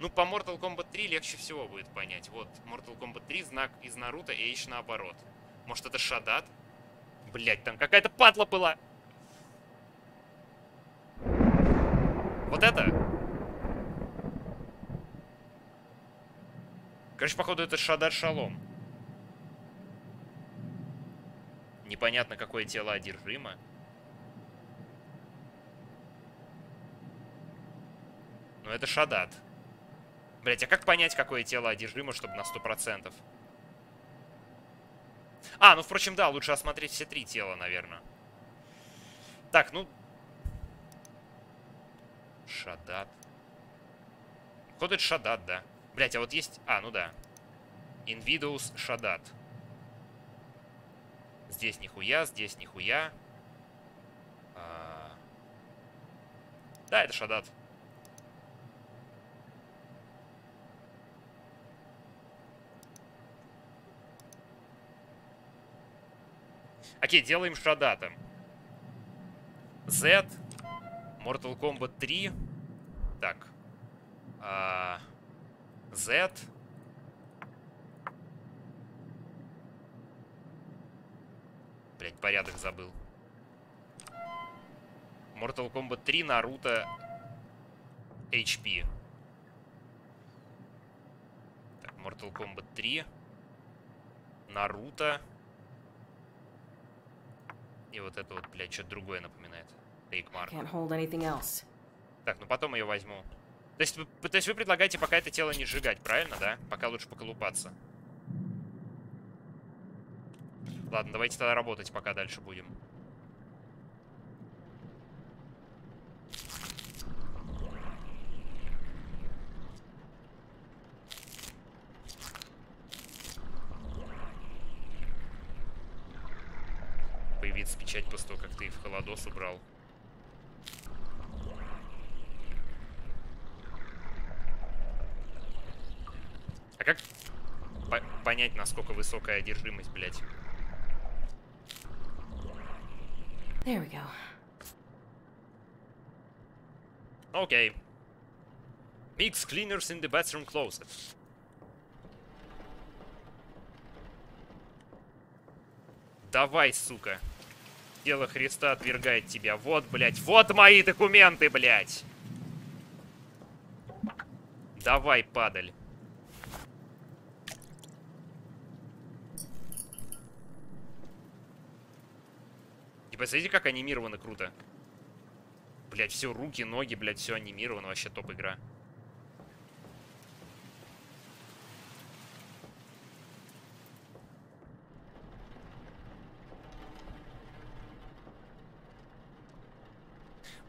Ну, по Mortal Kombat 3 легче всего будет понять. Вот, Mortal Kombat 3, знак из Наруто H наоборот. Может, это Шадат? Блять, там какая-то падла была. Вот это? Короче, походу, это Шадат Шалом. Непонятно, какое тело одержимо. Но это Шадат. Блять, а как понять, какое тело одержимо, чтобы на 100%? А, ну, впрочем, да, лучше осмотреть все три тела, наверное. Так, ну... Шадат. Это Шадат, да. Блять, а вот есть... А, ну да. Invidious Шадат. Здесь нихуя, здесь нихуя. А... Да, это Шадат. Окей, делаем Шадата. Z. Mortal Kombat 3. Так. А... Z. Блять, порядок забыл. Mortal Kombat 3, Наруто, HP. Так, Mortal Kombat 3, Наруто. И вот это вот, блядь, что-то другое напоминает. Else. Так, ну потом ее возьму. То есть, вы, то есть вы предлагаете пока это тело не сжигать, правильно, да? Пока лучше поколупаться. Ладно, давайте тогда работать, пока дальше будем. Появится печать после того, как ты в холодос убрал. А как по понять, насколько высокая одержимость, блядь? There we go. Окей. Mix cleaners in the bathroom closet. Давай, сука. Тело Христа отвергает тебя. Вот, блядь. Вот мои документы, блядь. Давай, падаль. Типа, смотрите, как анимировано круто. Блять, все руки, ноги, блять, все анимировано. Вообще топ игра.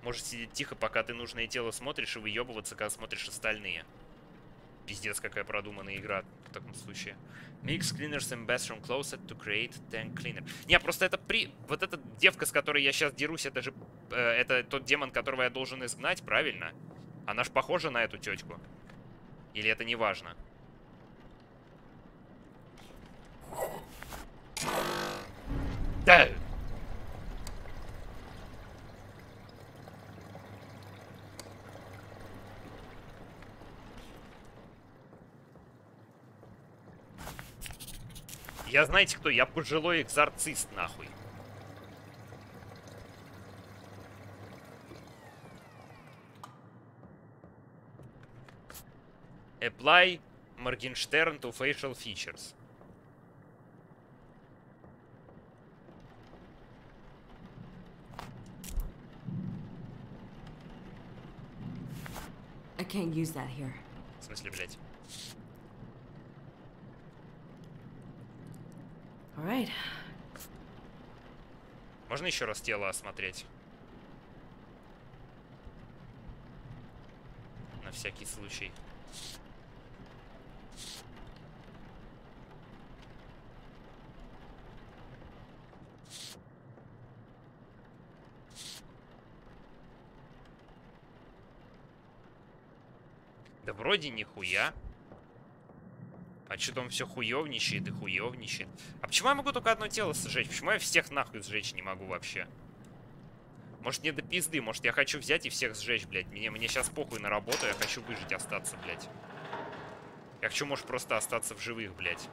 Можешь сидеть тихо, пока ты нужное тело смотришь, и выебываться, когда смотришь остальные. Пиздец, какая продуманная игра в таком случае. Mix cleaners and bathroom closet to create tank cleaner. Не, просто это при... Вот эта девка, с которой я сейчас дерусь, это же... Э, это тот демон, которого я должен изгнать, правильно? Она ж похожа на эту тетку. Или это не важно? Да! Я знаете кто? Я пожилой экзорцист, нахуй. Apply Morgenstern to facial features. I can't use that here. В смысле, блядь? Alright. Можно еще раз тело осмотреть? На всякий случай. Да вроде нихуя. А что-то он все хуевничает и хуевничает. А почему я могу только одно тело сжечь? Почему я всех нахуй сжечь не могу вообще? Может мне до пизды, может я хочу взять и всех сжечь, блядь. Мне, мне сейчас похуй на работу, я хочу выжить, остаться, блядь. Я хочу, может, просто остаться в живых, блядь.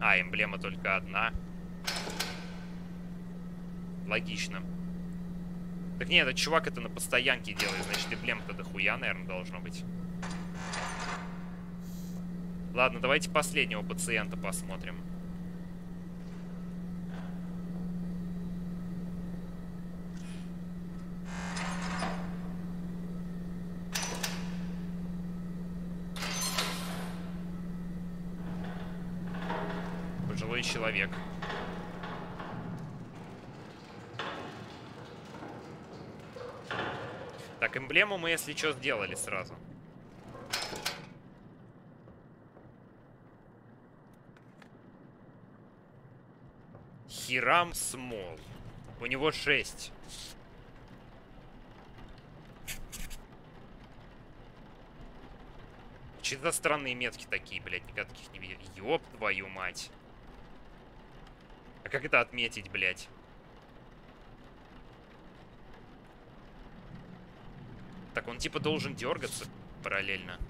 А, эмблема только одна. Логично. Так нет, этот чувак это на постоянке делает, значит, эмблема-то дохуя, наверное, должно быть. Ладно, давайте последнего пациента посмотрим. Пожилой человек. Эмблему мы, если что, сделали сразу. Хирам Смол. У него 6. Что за странные метки такие, блядь, никогда таких не видел. Ёб твою мать. А как это отметить, блядь? Так, он типа должен дергаться параллельно.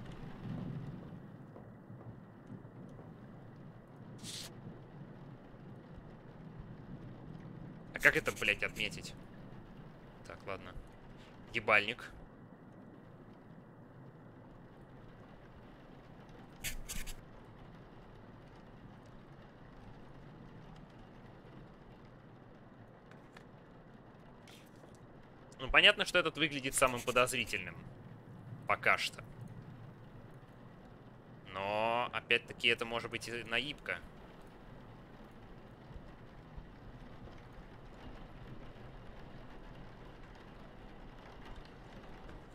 А как это, блядь, отметить? Так, ладно. Ебальник. Понятно, что этот выглядит самым подозрительным. Пока что. Но, опять-таки, это может быть и наибка.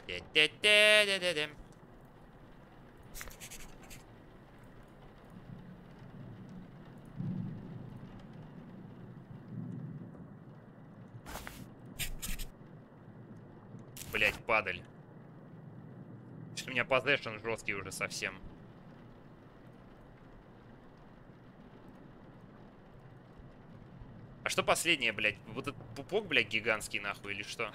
Дя-дя-дя-дя-дя-дя. Блять, падаль. Что у меня позешн жесткий уже совсем. А что последнее, блядь? Вот этот пупок, блядь, гигантский, нахуй, или что?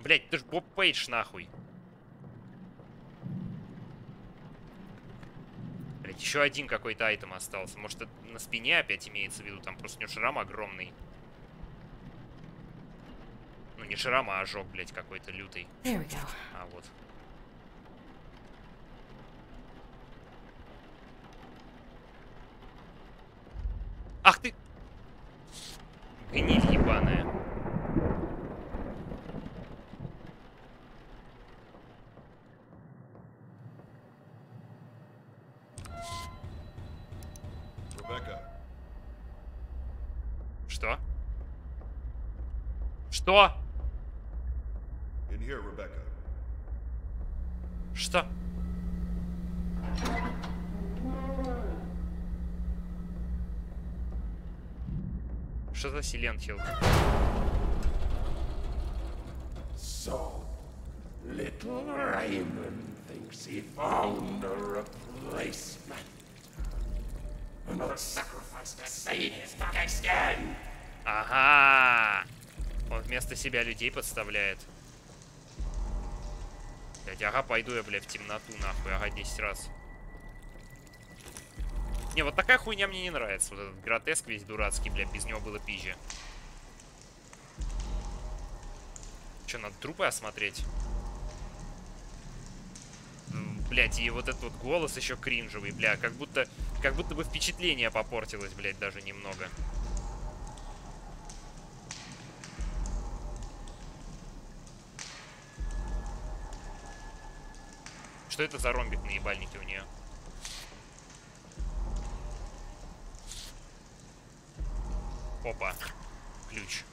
Блять, ты ж Боб Пейдж, нахуй. Еще один какой-то айтем остался. Может, это на спине опять имеется в виду? Там просто у него шрам огромный. Ну, не шрам, а ожог, блять, какой-то лютый. А, вот. Ах ты! Гниль ебаная. Rebecca, Что? Что? in here, Rebecca. Что? Что за Silent Hill? So, little Raymond thinks he found a replacement. Another sacrifice to save his fucking skin. Ага! Он вместо себя людей подставляет. Блять, ага, пойду я, блядь, в темноту, нахуй, ага, 10 раз. Не, вот такая хуйня мне не нравится. Вот этот гротеск весь дурацкий, блядь, без него было пизже. Че, надо трупы осмотреть? Блять, и вот этот вот голос еще кринжевый, бля, как будто, как будто бы впечатление попортилось, блядь, даже немного. Что это за ромбик на ебальнике у нее? Опа. Ключ.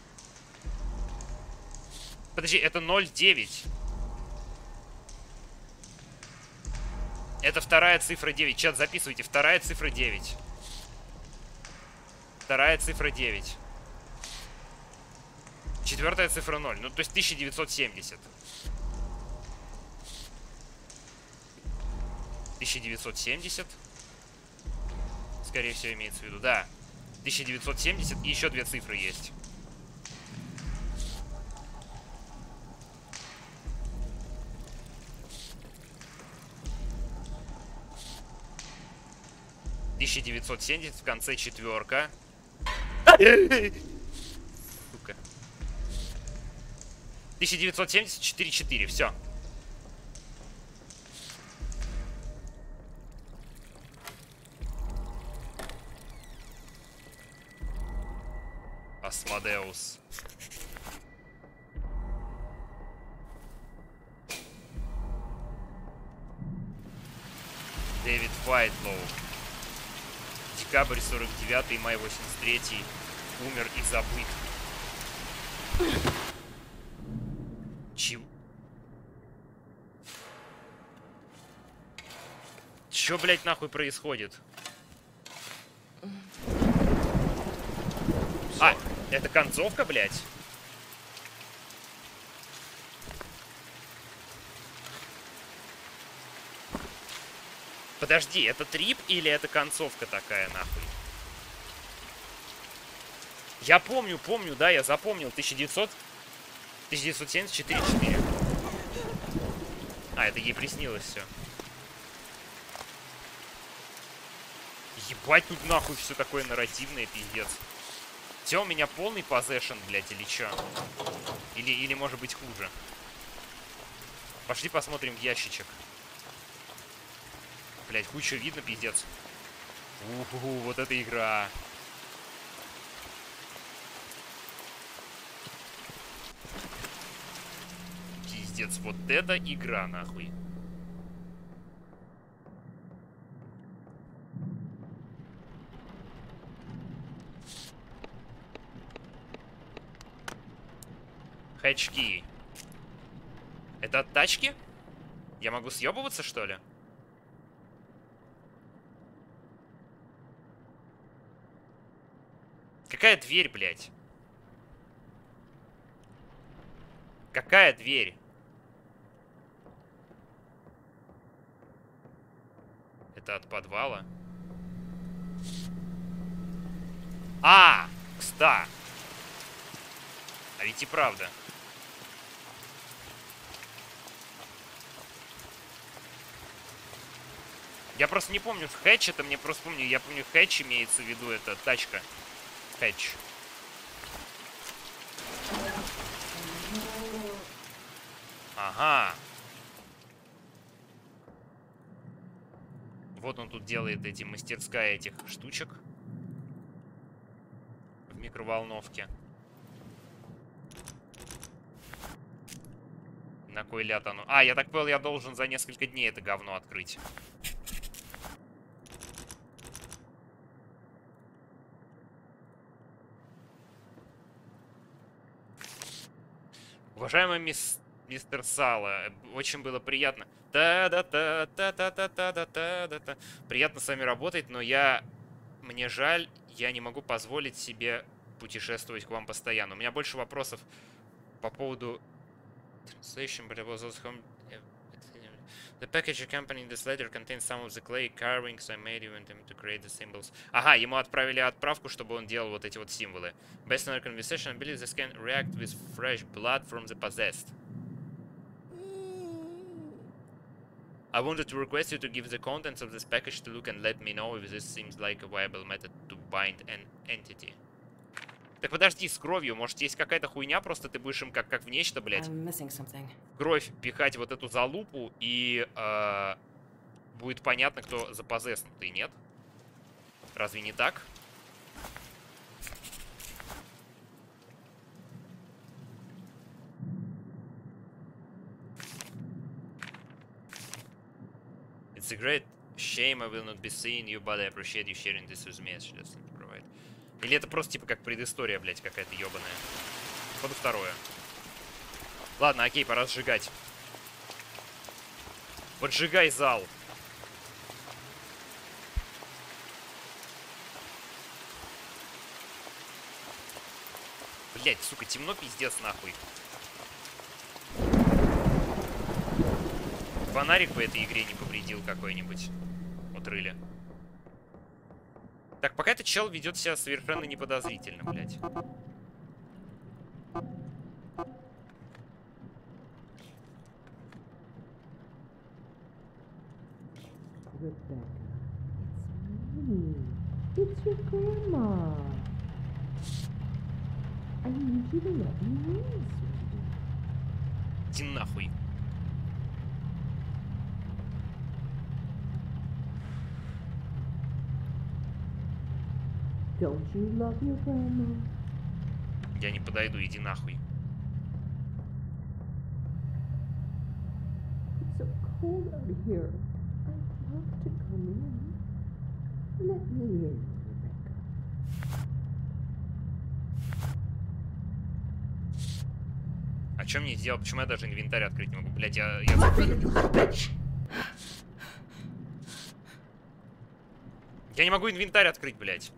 Подожди, это 0,9. Это вторая цифра 9. Чат, записывайте. Вторая цифра 9. Вторая цифра 9. Четвертая цифра 0. Ну, то есть 1970. 1970. Скорее всего, имеется в виду. Да. 1970 и еще две цифры есть. Тысяча девятьсот семьдесят в конце четверка. Сука. 1974 4 все. Асмодеус. Дэвид Вайтлоу. Декабрь 49 май 83 умер и забыт. Чего? Чё, блядь, нахуй происходит? А, это концовка, блядь? Подожди, это трип или это концовка такая, нахуй? Я помню, помню, да, я запомнил. 1900... 1974 4. А, это ей приснилось все. Ебать, тут нахуй все такое нарративное, пиздец. Все, у меня полный позешн, блядь, или чё? Или, или может быть хуже. Пошли посмотрим ящичек. Блядь, кучу видно, пиздец. Уху, вот эта игра. Пиздец, вот это игра, нахуй. Хэтчки. Это от тачки? Я могу съебываться, что ли? Какая дверь, блядь? Какая дверь? Это от подвала? А! Кста! А ведь и правда. Я просто не помню хэтч, это мне просто помню, я помню хэтч имеется в виду, это тачка. Хэтч. Ага. Вот он тут делает эти мастерская этих штучек. В микроволновке. На кой ляд оно? А, я так понял, я должен за несколько дней это говно открыть. Уважаемый мис... мистер Сала, очень было приятно. Та-да-та-та-та-та-та-та-та-та. Приятно с вами работать, но я... Мне жаль, я не могу позволить себе путешествовать к вам постоянно. У меня больше вопросов по поводу... Translation, but I was also. The package accompanying this letter contains some of the clay carvings I made even them to create the symbols. Ага, ему отправили отправку, чтобы он делал вот эти вот символы. Based on our conversation, I believe this can react with fresh blood from the possessed. I wanted to request you to give the contents of this package to look and let me know if this seems like a viable method to bind an entity. Так подожди, с кровью. Может, есть какая-то хуйня, просто ты будешь им как, как в нечто, блядь. Кровь пихать вот эту залупу, и э, будет понятно, кто запозеснутый, нет? Разве не так? It's a great shame I will not be seeing you, but I appreciate you sharing this with me. Или это просто типа как предыстория, блядь, какая-то ебаная. Походу второе. Ладно, окей, пора сжигать. Поджигай зал. Блять, сука, темно пиздец нахуй. Фонарик по этой игре не повредил какой-нибудь. Вот. Так, пока этот чел ведет себя совершенно неподозрительно, блядь. It's your grandma. I need you to let me in, Иди нахуй. Don't you love your grandma? Я не подойду, иди нахуй. It's so cold out here. I'd love to come in. Let me in, Rebecca. А что мне сделать? Почему я даже инвентарь открыть не могу? Блять, я... я... Я не могу инвентарь открыть, блядь.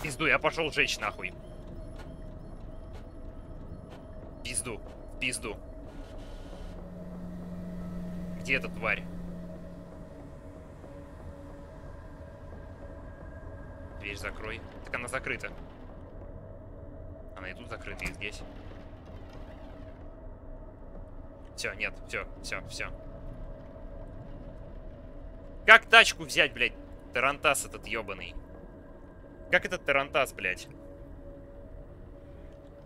Пизду, пошел жечь нахуй. Пизду, пизду. Где эта тварь? Дверь закрой. Так она закрыта. Она и тут закрыта, и здесь. Все, нет, все, все, все. Как тачку взять, блядь? Тарантас этот ебаный. Как этот тарантас, блядь?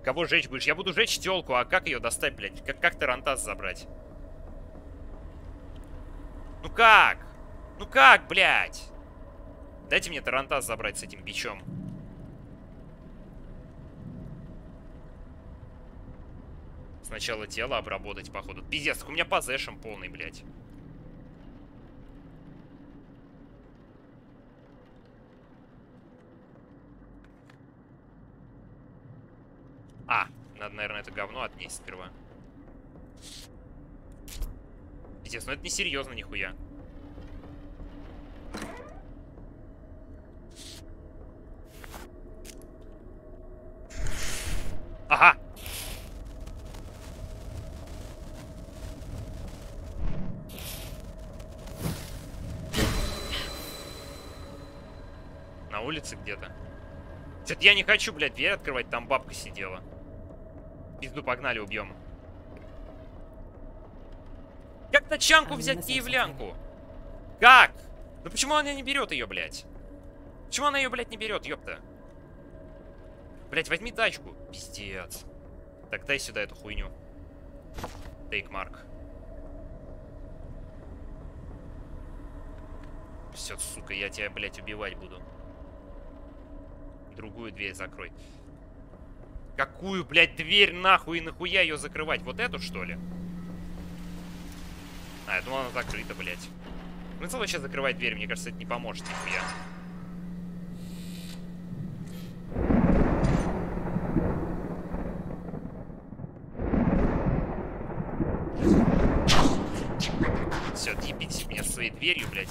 Кого жечь будешь? Я буду жечь телку, а как ее достать, блядь? Как, как тарантас забрать? Ну как? Ну как, блядь? Дайте мне тарантас забрать с этим бичом. Сначала тело обработать, походу. Пиздец, у меня позэшем полный, блядь. А, надо, наверное, это говно отнести сперва. Пиздец, ну это не серьезно нихуя. Ага! На улице где-то. Что-то я не хочу, блядь, дверь открывать, там бабка сидела. Пизду, погнали, убьем. Как тачанку взять киевлянку? Как? Ну почему она не берет ее, блядь? Почему она ее, блядь, не берет, ёпта? Блядь, возьми тачку. Пиздец. Так, дай сюда эту хуйню. Тейк марк. Все, сука, я тебя, блядь, убивать буду. Другую дверь закрой. Какую, блядь, дверь нахуй и нахуя ее закрывать? Вот эту, что ли? А, я думал, она закрыта, блядь. Смысл вообще закрывать дверь? Мне кажется, это не поможет нихуя. Все, отъебите меня своей дверью, блядь.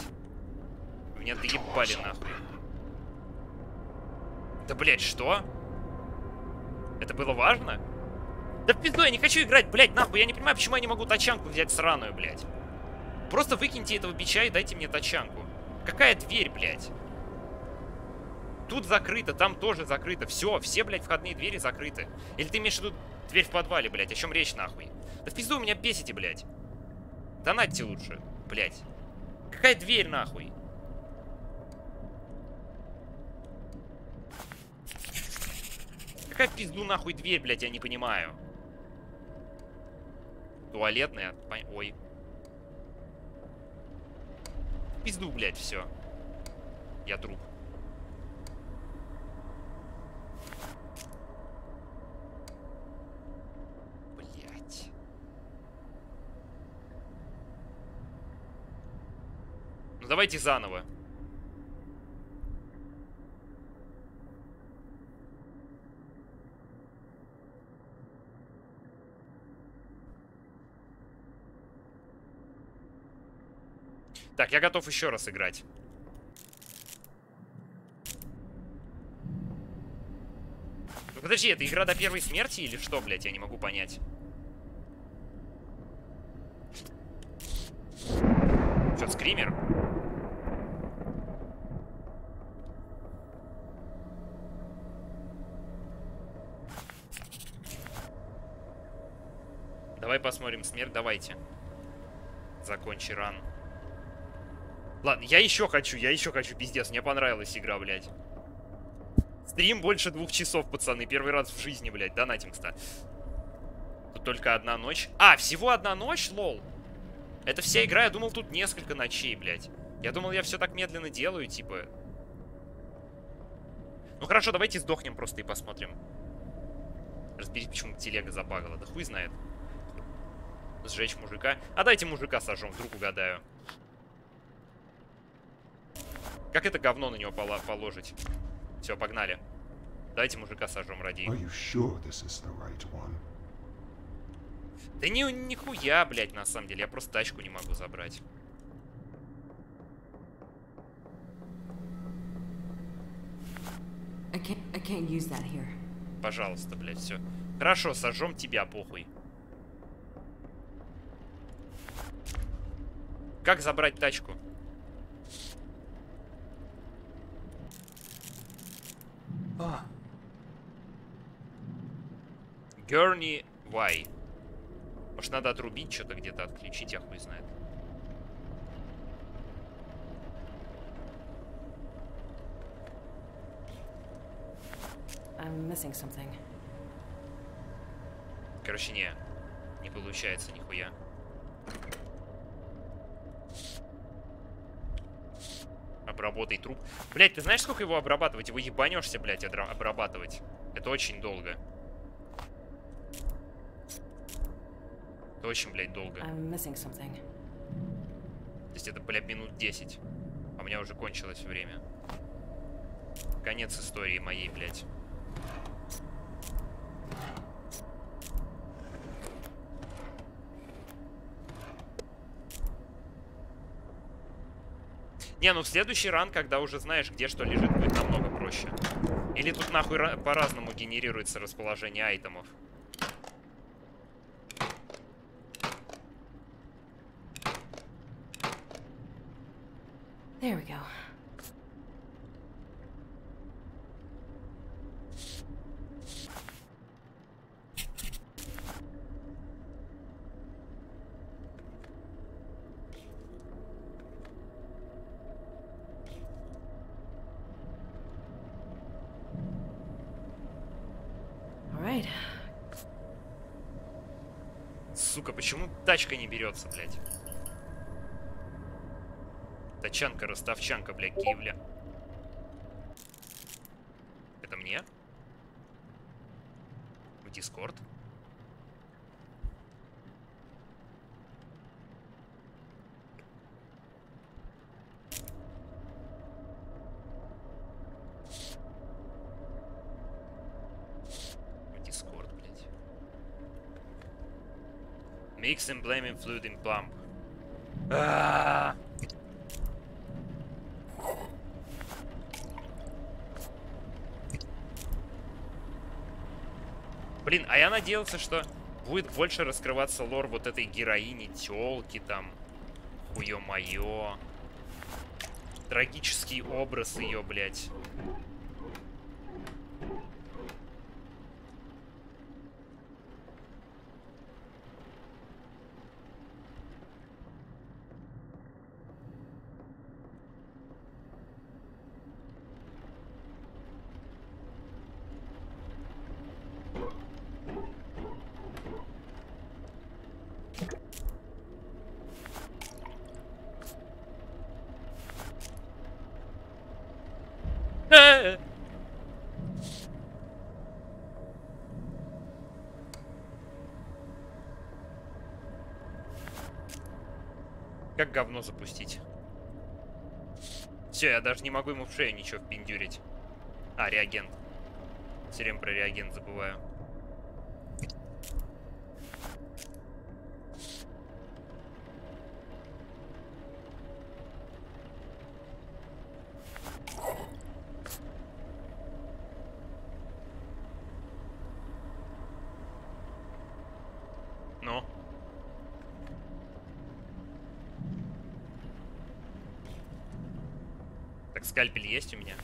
Вы Меня доебали нахуй. Да, блядь, что? Было важно? Да в пизду, я не хочу играть, блядь, нахуй. Я не понимаю, почему я не могу тачанку взять сраную, блядь. Просто выкиньте этого бича и дайте мне тачанку. Какая дверь, блядь? Тут закрыто, там тоже закрыто. Все, все, блядь, входные двери закрыты. Или ты имеешь в виду дверь в подвале, блядь? О чем речь, нахуй? Да в пизду вы меня бесите, блядь. Донатьте лучше, блядь. Какая дверь, нахуй? Какая в пизду нахуй дверь, блядь, я не понимаю. Туалетная? Ой. В Пизду, блядь, все. Я труп. Блядь. Ну давайте заново. Так, я готов еще раз играть. Ну подожди, это игра до первой смерти или что, блядь? Я не могу понять. Что, скример? Давай посмотрим смерть, давайте. Закончи ран. Ладно, я еще хочу, я еще хочу, пиздец. Мне понравилась игра, блядь. Стрим больше двух часов, пацаны. Первый раз в жизни, блядь. Донатим, кстати. Тут только одна ночь. А, всего одна ночь, лол. Это вся игра, я думал, тут несколько ночей, блядь. Я думал, я все так медленно делаю, типа. Ну хорошо, давайте сдохнем просто и посмотрим. Разберись, почему телега забагала. Да хуй знает. Сжечь мужика. А дайте мужика сожжем, вдруг угадаю. Как это говно на него пола- положить? Все, погнали. Дайте мужика сожжем ради. Sure right? Да ни, нихуя, блядь, на самом деле. Я просто тачку не могу забрать. I can't I can't use that here. Пожалуйста, блядь, все. Хорошо, сожжем тебя, похуй. Как забрать тачку? Герни Вай. Может, надо отрубить что-то где-то, отключить, я хуй знает. I'm missing something. Короче, не. Не получается нихуя. Обработай труп. Блять, ты знаешь, сколько его обрабатывать? Его ебанешься, блядь, одра- обрабатывать. Это очень долго. Это очень, блядь, долго. То есть это, блядь, минут 10. А у меня уже кончилось время. Конец истории моей, блядь. Не, ну в следующий ран, когда уже знаешь, где что лежит, будет намного проще. Или тут нахуй ра- по-разному генерируется расположение айтемов. There we go. All right. Сука, почему тачка не берется, блядь? Тачанка, ростовчанка, блядь, Киевля. Это мне? В Дискорд? В Дискорд, блядь. Mix emblem in fluid in plump. А-а-а! Блин, а я надеялся, что будет больше раскрываться лор вот этой героини, тёлки там. Хуё моё. Трагический образ ее, блядь. Говно запустить? Все, я даже не могу ему в шею ничего впендюрить. А, реагент. Все время про реагент забываю. Ну? Так, скальпель есть у меня?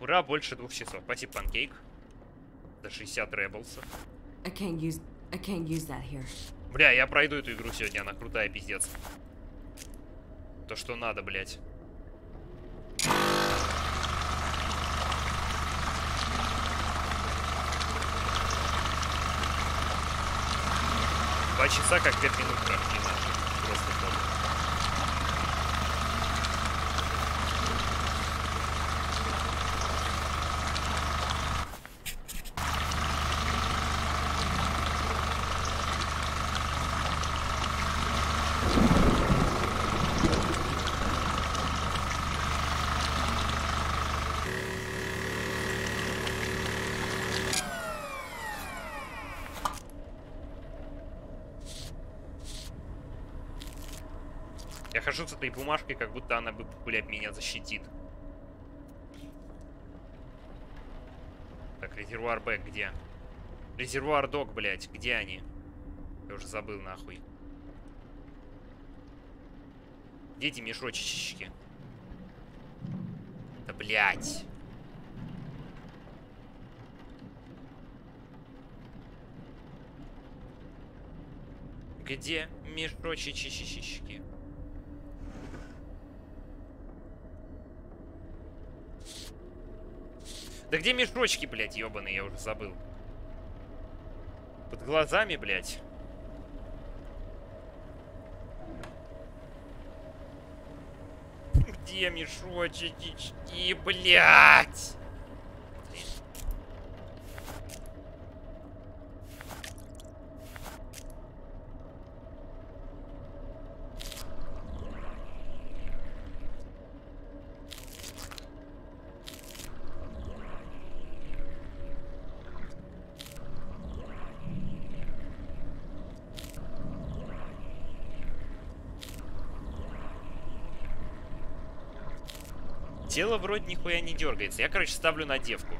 Ура, больше двух часов. Спасибо, панкейк. До 60 рэблсов. I can't use I can't use that here. Бля, я пройду эту игру сегодня, она крутая, пиздец. То, что надо, блядь. Часа как пять минут прошли. Просто топ. Хожу с этой бумажкой, как будто она бы, блядь, меня защитит. Так, резервуар бэк где? Резервуар док, блядь, где они? Я уже забыл, нахуй. Где эти мешочечки? Да, блядь. Где мешочечки? Да где мешочки, блядь, ебаные, я уже забыл. Под глазами, блядь. Где мешочки, блядь? Вроде нихуя не дергается. Я, короче, ставлю на девку.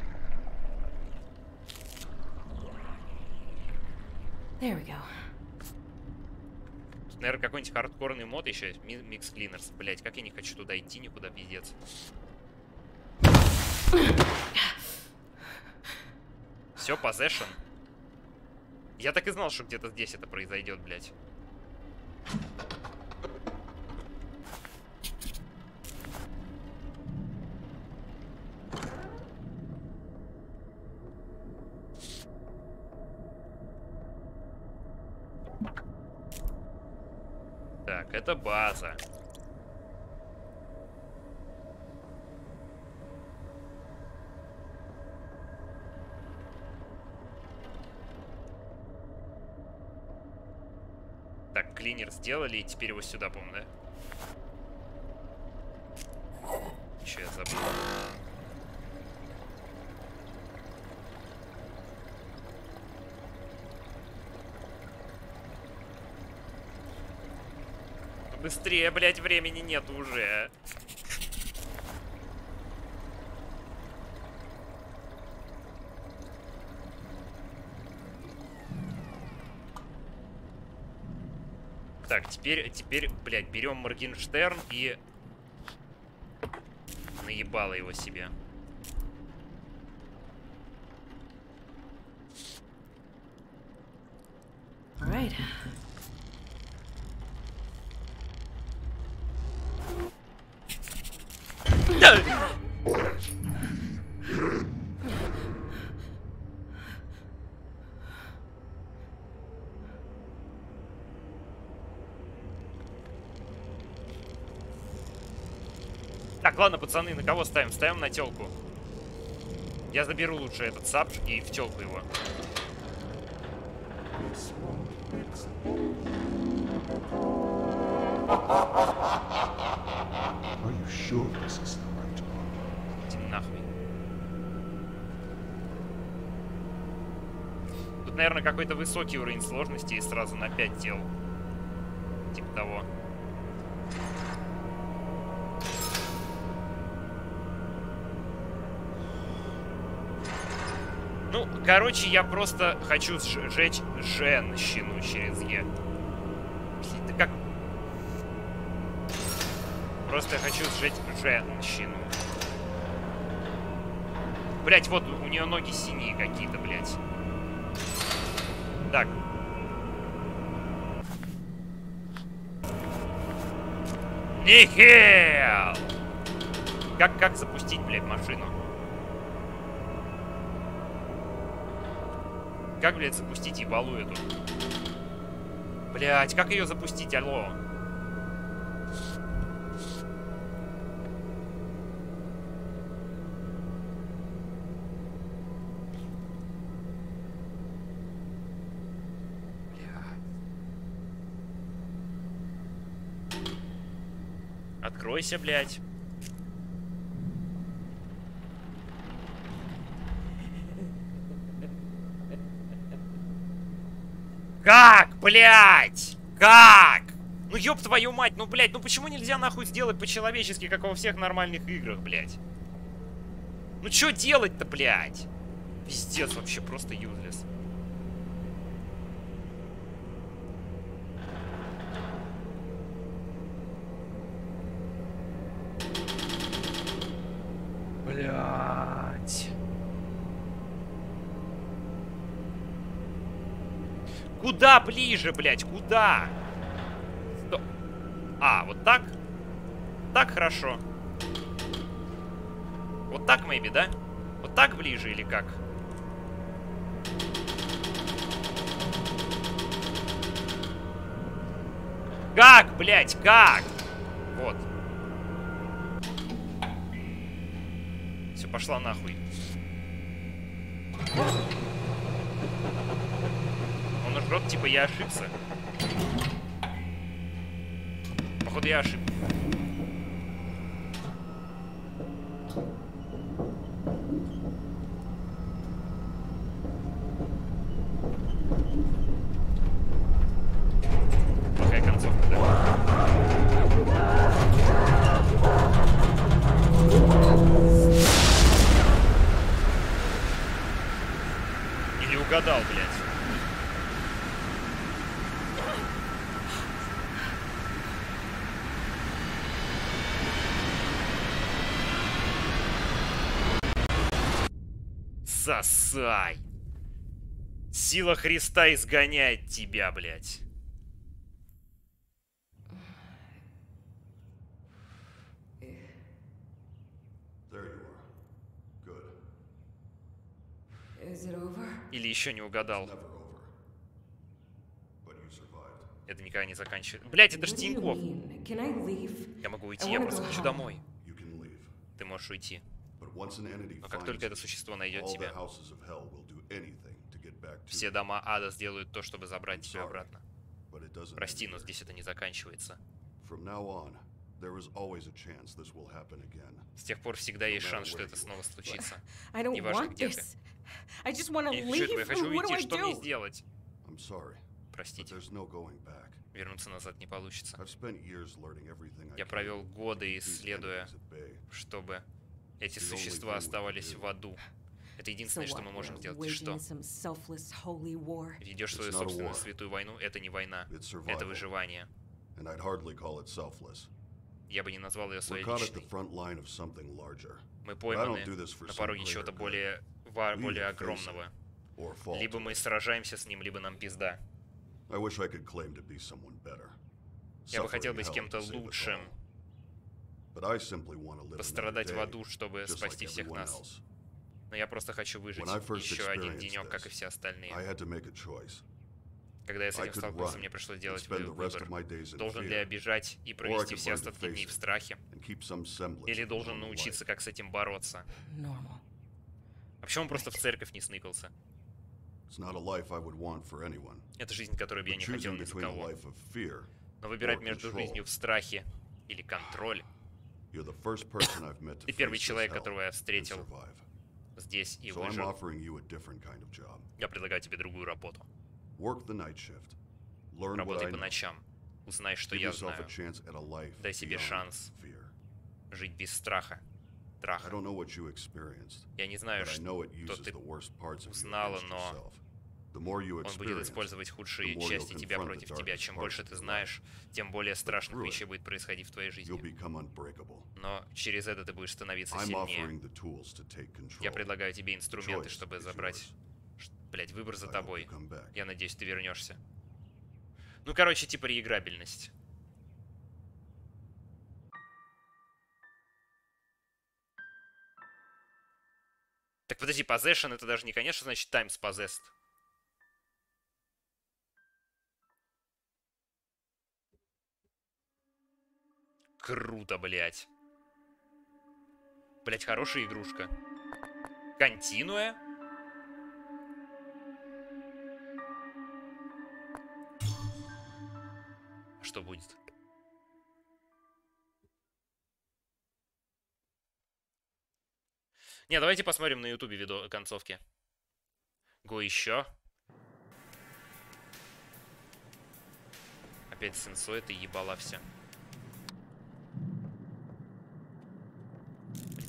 There we go. Наверное, какой-нибудь хардкорный мод еще. Микс Cleaners. Блять, как я не хочу туда идти никуда, пиздец. Все, possession. Я так и знал, что где-то здесь это произойдет, блядь. Так, это база. Так, клинер сделали, и теперь его сюда, по-моему, да? Еще я забыл. Быстрее, блядь, времени нет уже. Так, теперь, теперь, блядь, берем Моргенштерн и наебало его себе. All right. Пацаны, на кого ставим? Ставим на телку. Я заберу лучше этот сап и в телку его. Sure right? Иди нахуй. Тут, наверное, какой-то высокий уровень сложности и сразу на 5 тел. Типа того. Ну, короче, я просто хочу сжечь женщину через Е. Да как... Просто хочу сжечь женщину. Блять, вот у нее ноги синие какие-то, блять. Так. Нихел! Как, как запустить, блядь, машину? Как, блядь, запустить ебалу эту? Блядь, как ее запустить, алло? Откройся, блядь. Как, блядь? Как? Ну ёб твою мать, ну блядь, ну почему нельзя нахуй сделать по-человечески, как во всех нормальных играх, блядь? Ну что делать-то, блядь? Пиздец вообще, просто юзлес. Блядь. Ближе, блядь? Куда? Стоп. А, вот так? Так хорошо. Вот так, maybe, да? Вот так ближе или как? Как, блядь, как? Вот. Все, пошла нахуй. Жрет, типа я ошибся. Походу я ошибся. Сосай. Сила Христа изгоняет тебя, блядь. Или еще не угадал. Это никогда не заканчивается. Блять, это ж What do you Тинькофф. mean? Can I leave? Я могу уйти, я просто хочу домой. Ты можешь уйти. But once an entity Но как finds только это существо найдет тебя, houses of hell will do anything to get back to все you. дома ада сделают то, чтобы забрать тебя sorry, обратно. But it doesn't Прости, но здесь это не заканчивается. From now on, there is always a chance this will happen again. С тех пор всегда есть шанс, что это снова случится. Неважно, want где ты. Я не хочу этого, я хочу уйти. Что мне сделать? Простите, вернуться назад не получится. Я провел годы, исследуя, чтобы эти существа оставались в аду. Это единственное, что мы можем сделать. И что? Ведешь свою собственную святую войну. Это не война. Это выживание. Я бы не назвал ее своей личной. Мы пойманы на пороге чего-то более, более огромного. Либо мы сражаемся с ним, либо нам пизда. Я бы хотел быть кем-то лучшим, all. But I simply want to live пострадать в аду, чтобы just спасти like всех everyone нас. else. Но я просто хочу выжить When I first еще один experienced денек, как и this, все I остальные. had to make a choice. Когда я с I этим could столкнулся, run мне пришлось делать spend the вы- rest of my выбор. days in Должен ли fear, я бежать и or I провести could все остатки дней в страхе? and keep some semblance Или of должен normal научиться, как с этим бороться? А почему он просто в церковь не сныкался? It's not a life I would want for anyone. Это жизнь, которую бы я не хотел choosing ни за between a кого. life of fear Но выбирать or между control, жизнью в страхе или контроль. Ты первый человек, которого я встретил здесь и выжил. Я предлагаю тебе другую работу. Работай по ночам. Узнай, что я знаю. Дай себе шанс жить без страха. I Траха. don't know what you experienced, Я не знаю, что ты узнала, но он будет использовать худшие части тебя против тебя. Чем больше ты знаешь, тем более страшных вещей будет происходить в твоей жизни. Но через это ты будешь становиться сильнее. Я предлагаю тебе инструменты, чтобы забрать... Блядь, выбор за тобой. Я надеюсь, ты вернешься. Ну, короче, типа реиграбельность. Так подожди, possession это даже не, конечно, значит times possessed. Круто, блядь. Блять, хорошая игрушка. Континуя? Что будет? Не, давайте посмотрим на ютубе видео концовки. Го еще. Опять сенсо это ебала все.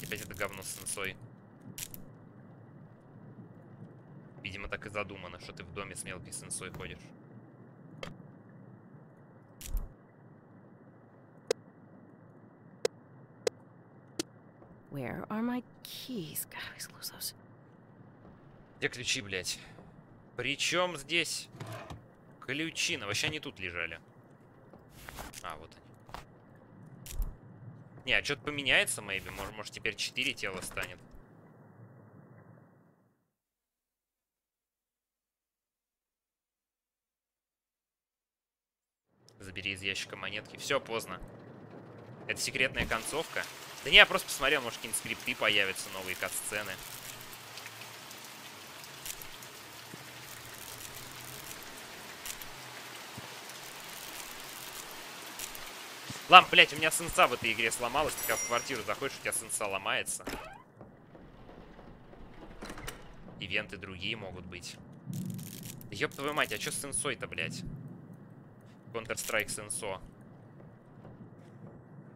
Блядь, Опять это говно сенсой. Видимо, так и задумано, что ты в доме с мелкой сенсой ходишь. Where are my keys? Always lose those. Где ключи, блядь? Причем здесь ключи? Ну, вообще они тут лежали. А, вот они. Не, а что-то поменяется, maybe. Может, может, теперь 4 тела станет. Забери из ящика монетки. Все, поздно. Это секретная концовка. Да не, я просто посмотрел, может, какие-нибудь скрипты появятся, новые кат-сцены. Ладно, блядь, у меня сенса в этой игре сломалась. Ты как в квартиру заходишь, у тебя сенса ломается. Ивенты другие могут быть. Ёб твою мать, а чё с сенсой-то, блядь? Counter-Strike сенсо.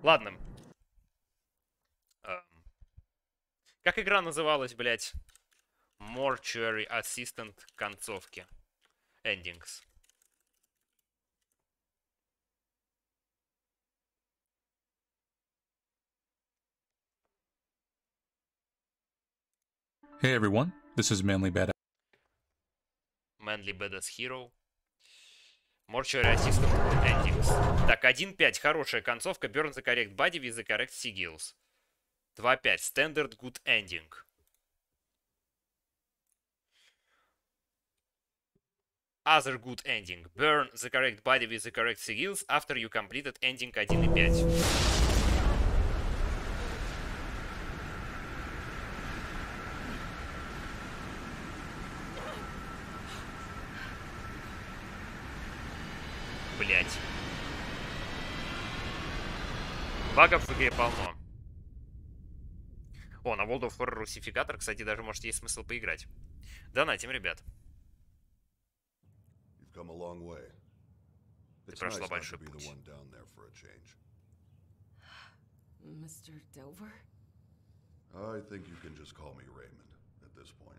Ладно. Эм. Как игра называлась, блядь? Mortuary Assistant концовки. Endings. Hey everyone, this is Manly Bad. Manly Badass Hero. Mortuary Assistant Endings. Так, 1.5. Хорошая концовка. Burn the correct body with the correct sigils. 2.5. Standard good ending. Other good ending. Burn the correct body with the correct sigils after you completed ending 1.5. Блять. Багов в игре полно. О, на World of Horror Русификатор, кстати, даже, может, есть смысл поиграть. Донатим, ребят. Ты прошла большой путь. *gasps*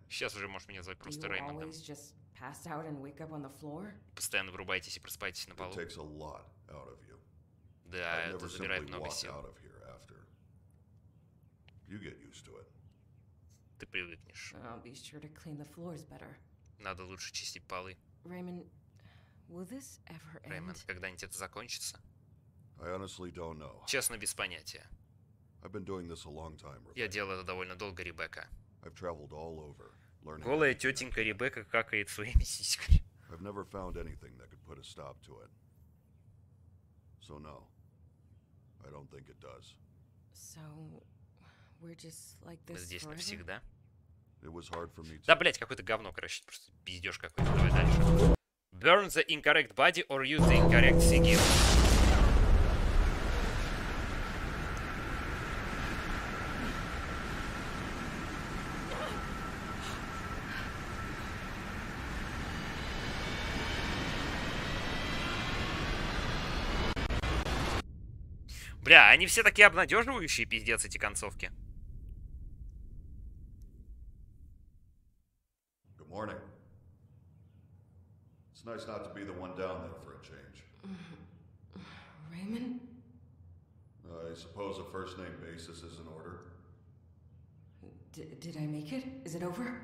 Сейчас уже можешь меня звать просто Реймондом. Pass out and wake up on the floor? Постоянно врубайтесь и просыпайтесь на It полу. takes a lot out of you. Да, I'd это never забирает simply много walk сил. out of here after. You get used to it. Ты привыкнешь. I'll be sure to clean the floors better. Надо лучше чистить полы. Raymond, will this ever end? Реймонд, когда-нибудь это закончится? I honestly don't know. Честно, без понятия. I've been doing this a long time, Я Rebecca. делал это довольно долго, Ребекка. I've traveled all over. Голая тетенька Ребекка какает своими сиськами. I've never found anything that could put a stop to it. So no, I don't think it does. So, we're just like Мы this здесь forever? навсегда. It was hard for me to... Да, блять, какое-то говно, короче, просто пиздеж какой-то. Давай дальше. Burn the incorrect body or use the incorrect sigil. Бля, они все такие обнадеживающие, пиздец, эти концовки. Good morning. It's nice not to be the one down there for a change. *sighs* Raymond? I suppose a first name basis is in order. D- did I make it? Is it over?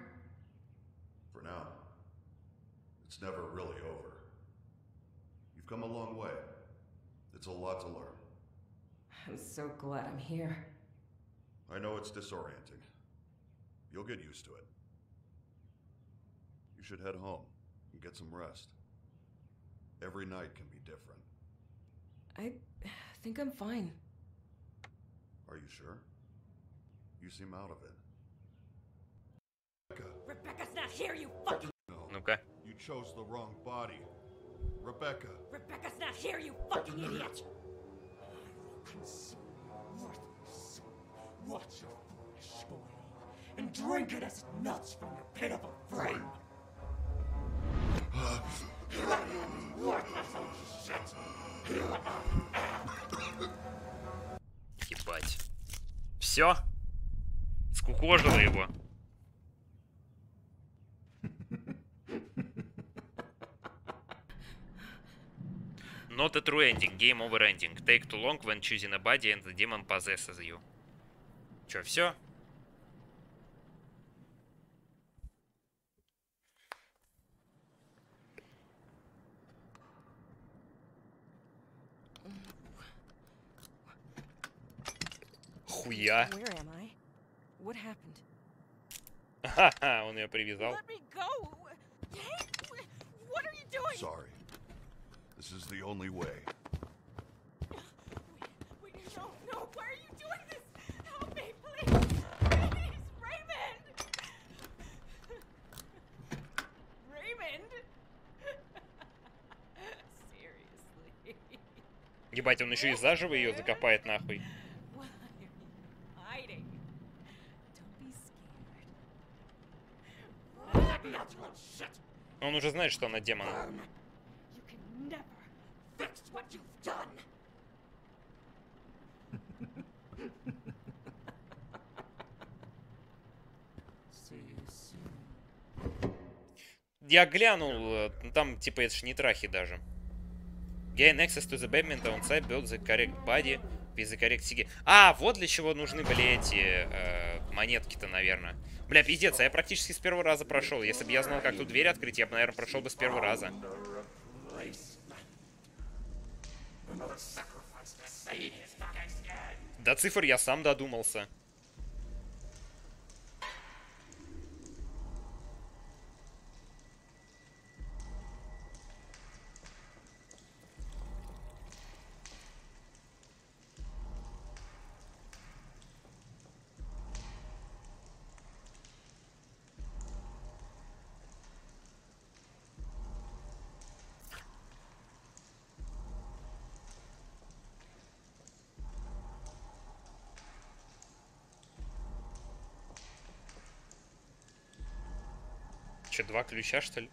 For now. It's never really over. You've come a long way. It's a lot to learn. I'm so glad I'm here. I know it's disorienting. You'll get used to it. You should head home and get some rest. Every night can be different. I think I'm fine. Are you sure? You seem out of it. Rebecca. Rebecca's not here, you fucking. No. Okay. You chose the wrong body. Rebecca. Rebecca's not here, you fucking idiot. Watch your foolish boy and drink it as melts from your frame. Worthless old shit. Ебать. Все? Скукожило его. Not a true ending, game over ending. Take too long when choosing a body and the demon possesses you. Че, все? Хуя. Ха-ха, он ее привязал. Let me go. Hey, what are you doing? Sorry. This is the only way. Wait, no, no, why are you doing this? Help me, please. Please, Raymond. Raymond. Seriously. Ебать, он еще и заживо ее закопает нахуй. Он уже знает, что она демон. Fix what you've done. Я глянул, э, там типа это ж не трахи даже. Gain access to the badminton on site, build the correct body with the correct sigil. А, вот для чего нужны были эти э, монетки-то, наверное. Бля, пиздец, а я практически с первого раза прошел. Если бы я знал, как тут дверь открыть, я бы, наверное, прошел бы с первого раза. До цифр я сам додумался. Че, два ключа, что ли?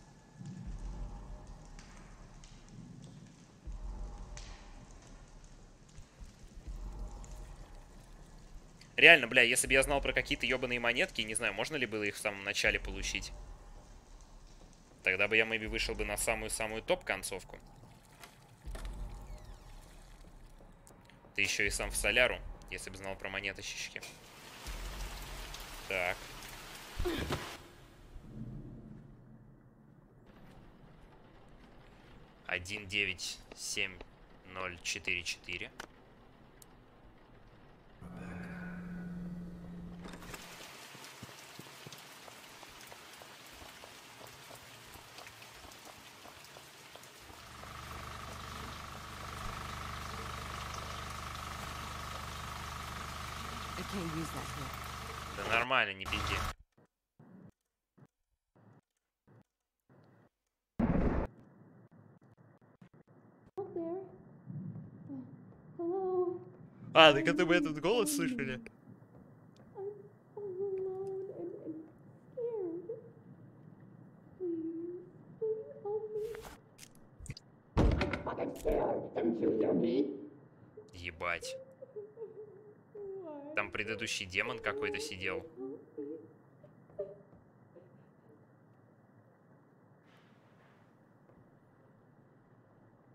Реально, бля, если бы я знал про какие-то ебаные монетки, не знаю, можно ли было их в самом начале получить. Тогда бы я, maybe, вышел бы на самую-самую топ-концовку. Ты еще и сам в соляру, если бы знал про монеточки. Так. 197044. Да нормально, не беги. А, так это вы этот голос слышали? Ебать. Там предыдущий демон какой-то сидел.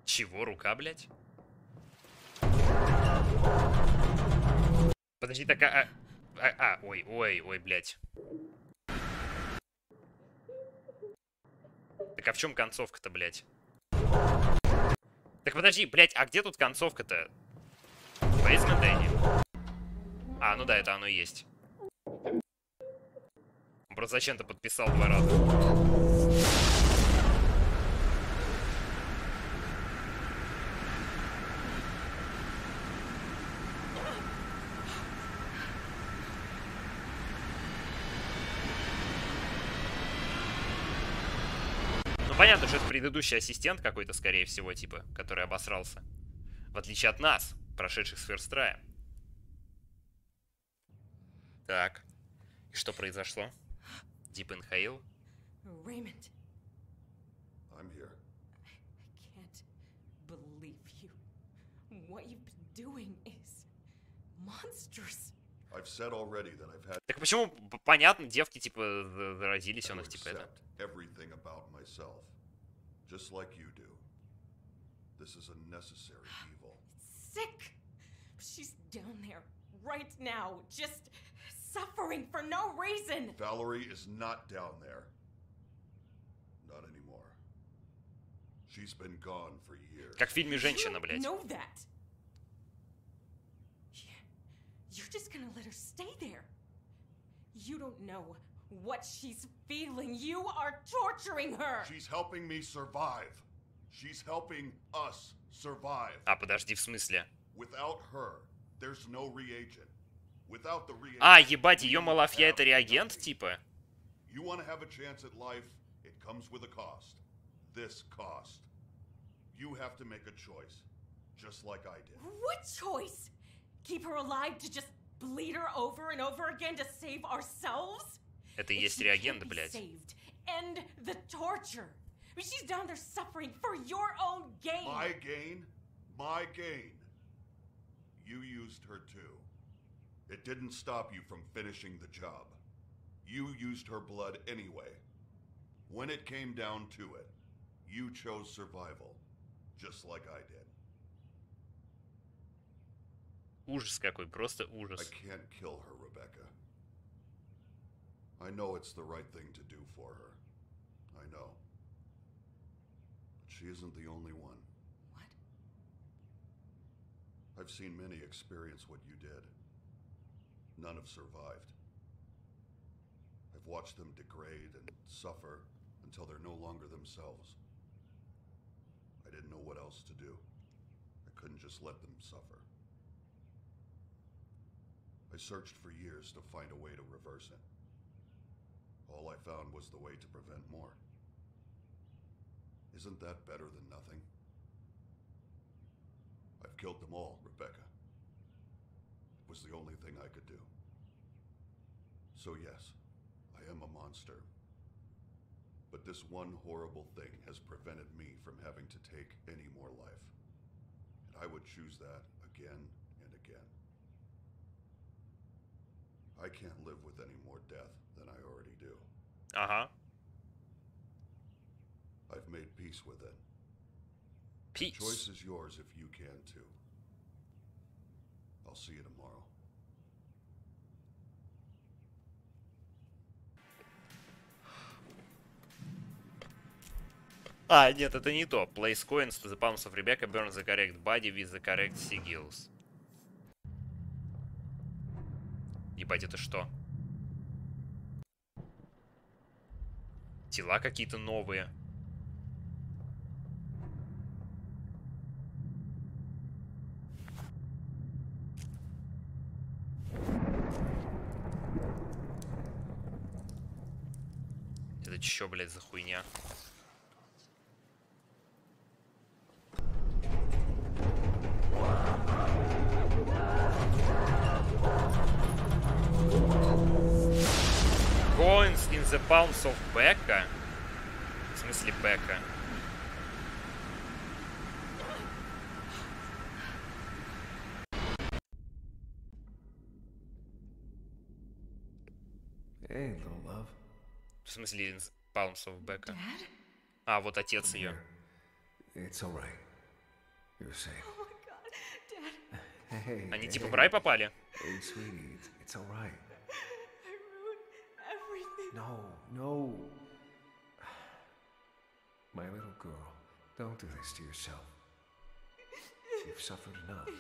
Чего, рука, блядь? Подожди, так, а, а, а, ой, ой, ой, блядь. Так а в чем концовка-то, блядь? Так подожди, блядь, а где тут концовка-то? Basement Danny. А, ну да, это оно и есть. Он просто зачем-то подписал два раза. Ну понятно, что это предыдущий ассистент какой-то, скорее всего, типа, который обосрался. В отличие от нас, прошедших с Ферстрая. Так. И что произошло? Deep Inhale? Raymond, I'm here. I can't believe you. What you've been doing is monstrous. I've said already that I've had Так почему, понятно, девки, типа, за- заразились, он их, типа, это... everything about myself, just like you do. This is a necessary *sighs* evil. Sick. She's down there right now, just suffering for no reason. Valerie is not down there. Not anymore. She's been gone for years. Как в фильме «Женщина», You блядь. know that. You- You're just gonna let her stay there. You don't know what she's feeling. You are torturing her. She's helping me survive. She's helping us survive. А, подожди, в смысле? Without her, there's no reagent. Without the reagent. А, ебать, ее малафья это реагент, типа? You want to have a chance at life, it comes with a cost. This cost. You have to make a choice, just like I did. What choice? Keep her alive to just bleed her over and over again to save ourselves? Это и If есть she реагент, can't be блядь. Saved. End the torture. I mean, she's down there suffering for your own gain. My gain, my gain. You used her too. It didn't stop you from finishing the job. You used her blood anyway. When it came down to it, you chose survival, just like I did. Ужас какой, просто I ужас. can't kill her, Rebecca. I know it's the right thing to do for her. I know. But she isn't the only one. What? I've seen many experience what you did. None have survived. I've watched them degrade and suffer until they're no longer themselves. I didn't know what else to do. I couldn't just let them suffer. I searched for years to find a way to reverse it. All I found was the way to prevent more. Isn't that better than nothing? I've killed them all, Rebecca. It was the only thing I could do. So, yes, I am a monster. But this one horrible thing has prevented me from having to take any more life. And I would choose that again and again. I can't live with any more death than I already do. Ага. I've made peace with it. Peace. The choice is yours if you can too. I'll see you tomorrow. А, нет, это не то. Place coins to the palms of Rebecca, burn the correct body with the correct sigils. Ебать, это что? Тела какие-то новые. Это чё, блядь, за хуйня? The palms of Becca? В смысле Бека? Hey, little love. В смысле palms of Becca? А, вот отец ее. It's alright. You're safe. Oh my god, Dad. Hey, Они hey, типа в рай попали? Hey, sweetie, it's, it's No, no. *sighs* My little girl, don't do this to yourself. You've suffered enough. If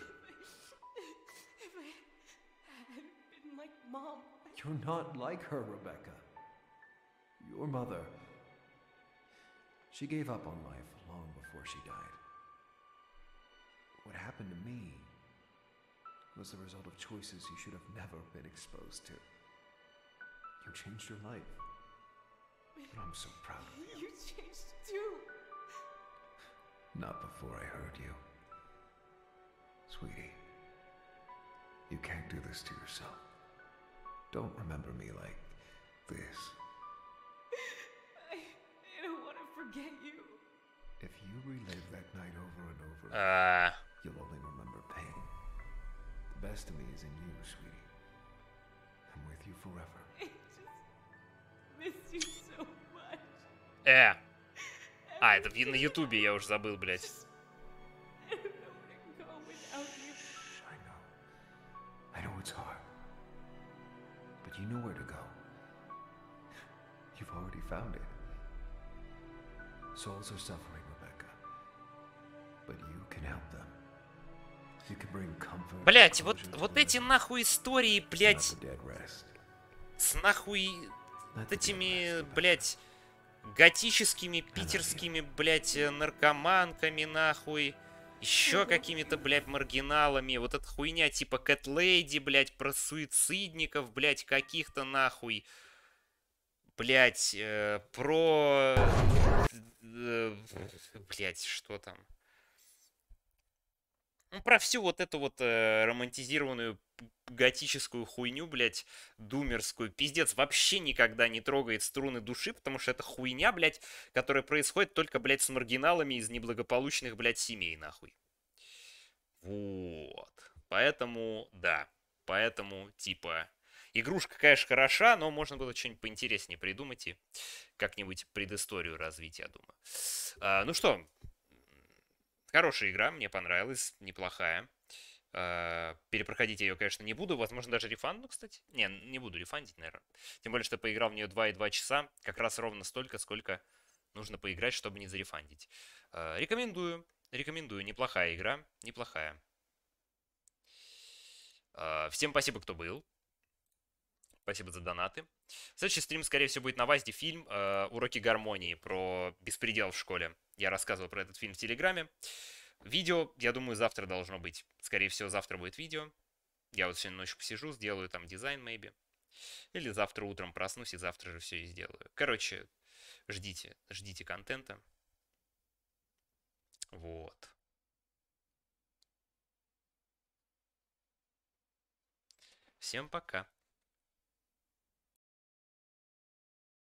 I had been like Mom, You're not like her, Rebecca. Your mother. She gave up on life long before she died. What happened to me was the result of choices you should have never been exposed to. You changed your life. And I'm so proud of you. you changed too. Not before I heard you. Sweetie, you can't do this to yourself. Don't remember me like this. I, I don't want to forget you. If you relive that night over and over, А, you'll only remember pain. The best of me is in you, sweetie. I'm with you forever. Э! А, это в- на ютубе, я уже забыл, блядь. You. Know. Where to go. You've already found it. Souls are suffering, Rebecca. But you can help them. Блять, вот, вот эти нахуй истории, блять, с нахуй вот этими, блять, готическими питерскими, блять, наркоманками, нахуй. Еще какими-то, блядь, маргиналами. Вот эта хуйня типа Кэт Лейди, блядь, про суицидников, блядь, каких-то нахуй. Блядь, э, про... Э, блядь, что там? Ну, про всю вот эту вот э, романтизированную готическую хуйню, блядь, думерскую. Пиздец, вообще никогда не трогает струны души, потому что это хуйня, блядь, которая происходит только, блядь, с маргиналами из неблагополучных, блядь, семей, нахуй. Вот. Поэтому, да. Поэтому, типа, игрушка, конечно, хороша, но можно было что-нибудь поинтереснее придумать и как-нибудь предысторию развить, я думаю. А, ну что, хорошая игра, мне понравилась, неплохая. А, перепроходить ее, конечно, не буду. Возможно, даже рефанду, кстати. Не, не буду рефандить, наверное. Тем более, что поиграл в нее 2,2 часа. Как раз ровно столько, сколько нужно поиграть, чтобы не зарефандить. А, рекомендую. Рекомендую. Неплохая игра. Неплохая. А, всем спасибо, кто был. Спасибо за донаты. Следующий стрим, скорее всего, будет на Вазде фильм э, «Уроки гармонии» про беспредел в школе. Я рассказывал про этот фильм в Телеграме. Видео, я думаю, завтра должно быть. Скорее всего, завтра будет видео. Я вот сегодня ночью посижу, сделаю там дизайн, maybe. Или завтра утром проснусь и завтра же все и сделаю. Короче, ждите, ждите контента. Вот. Всем пока.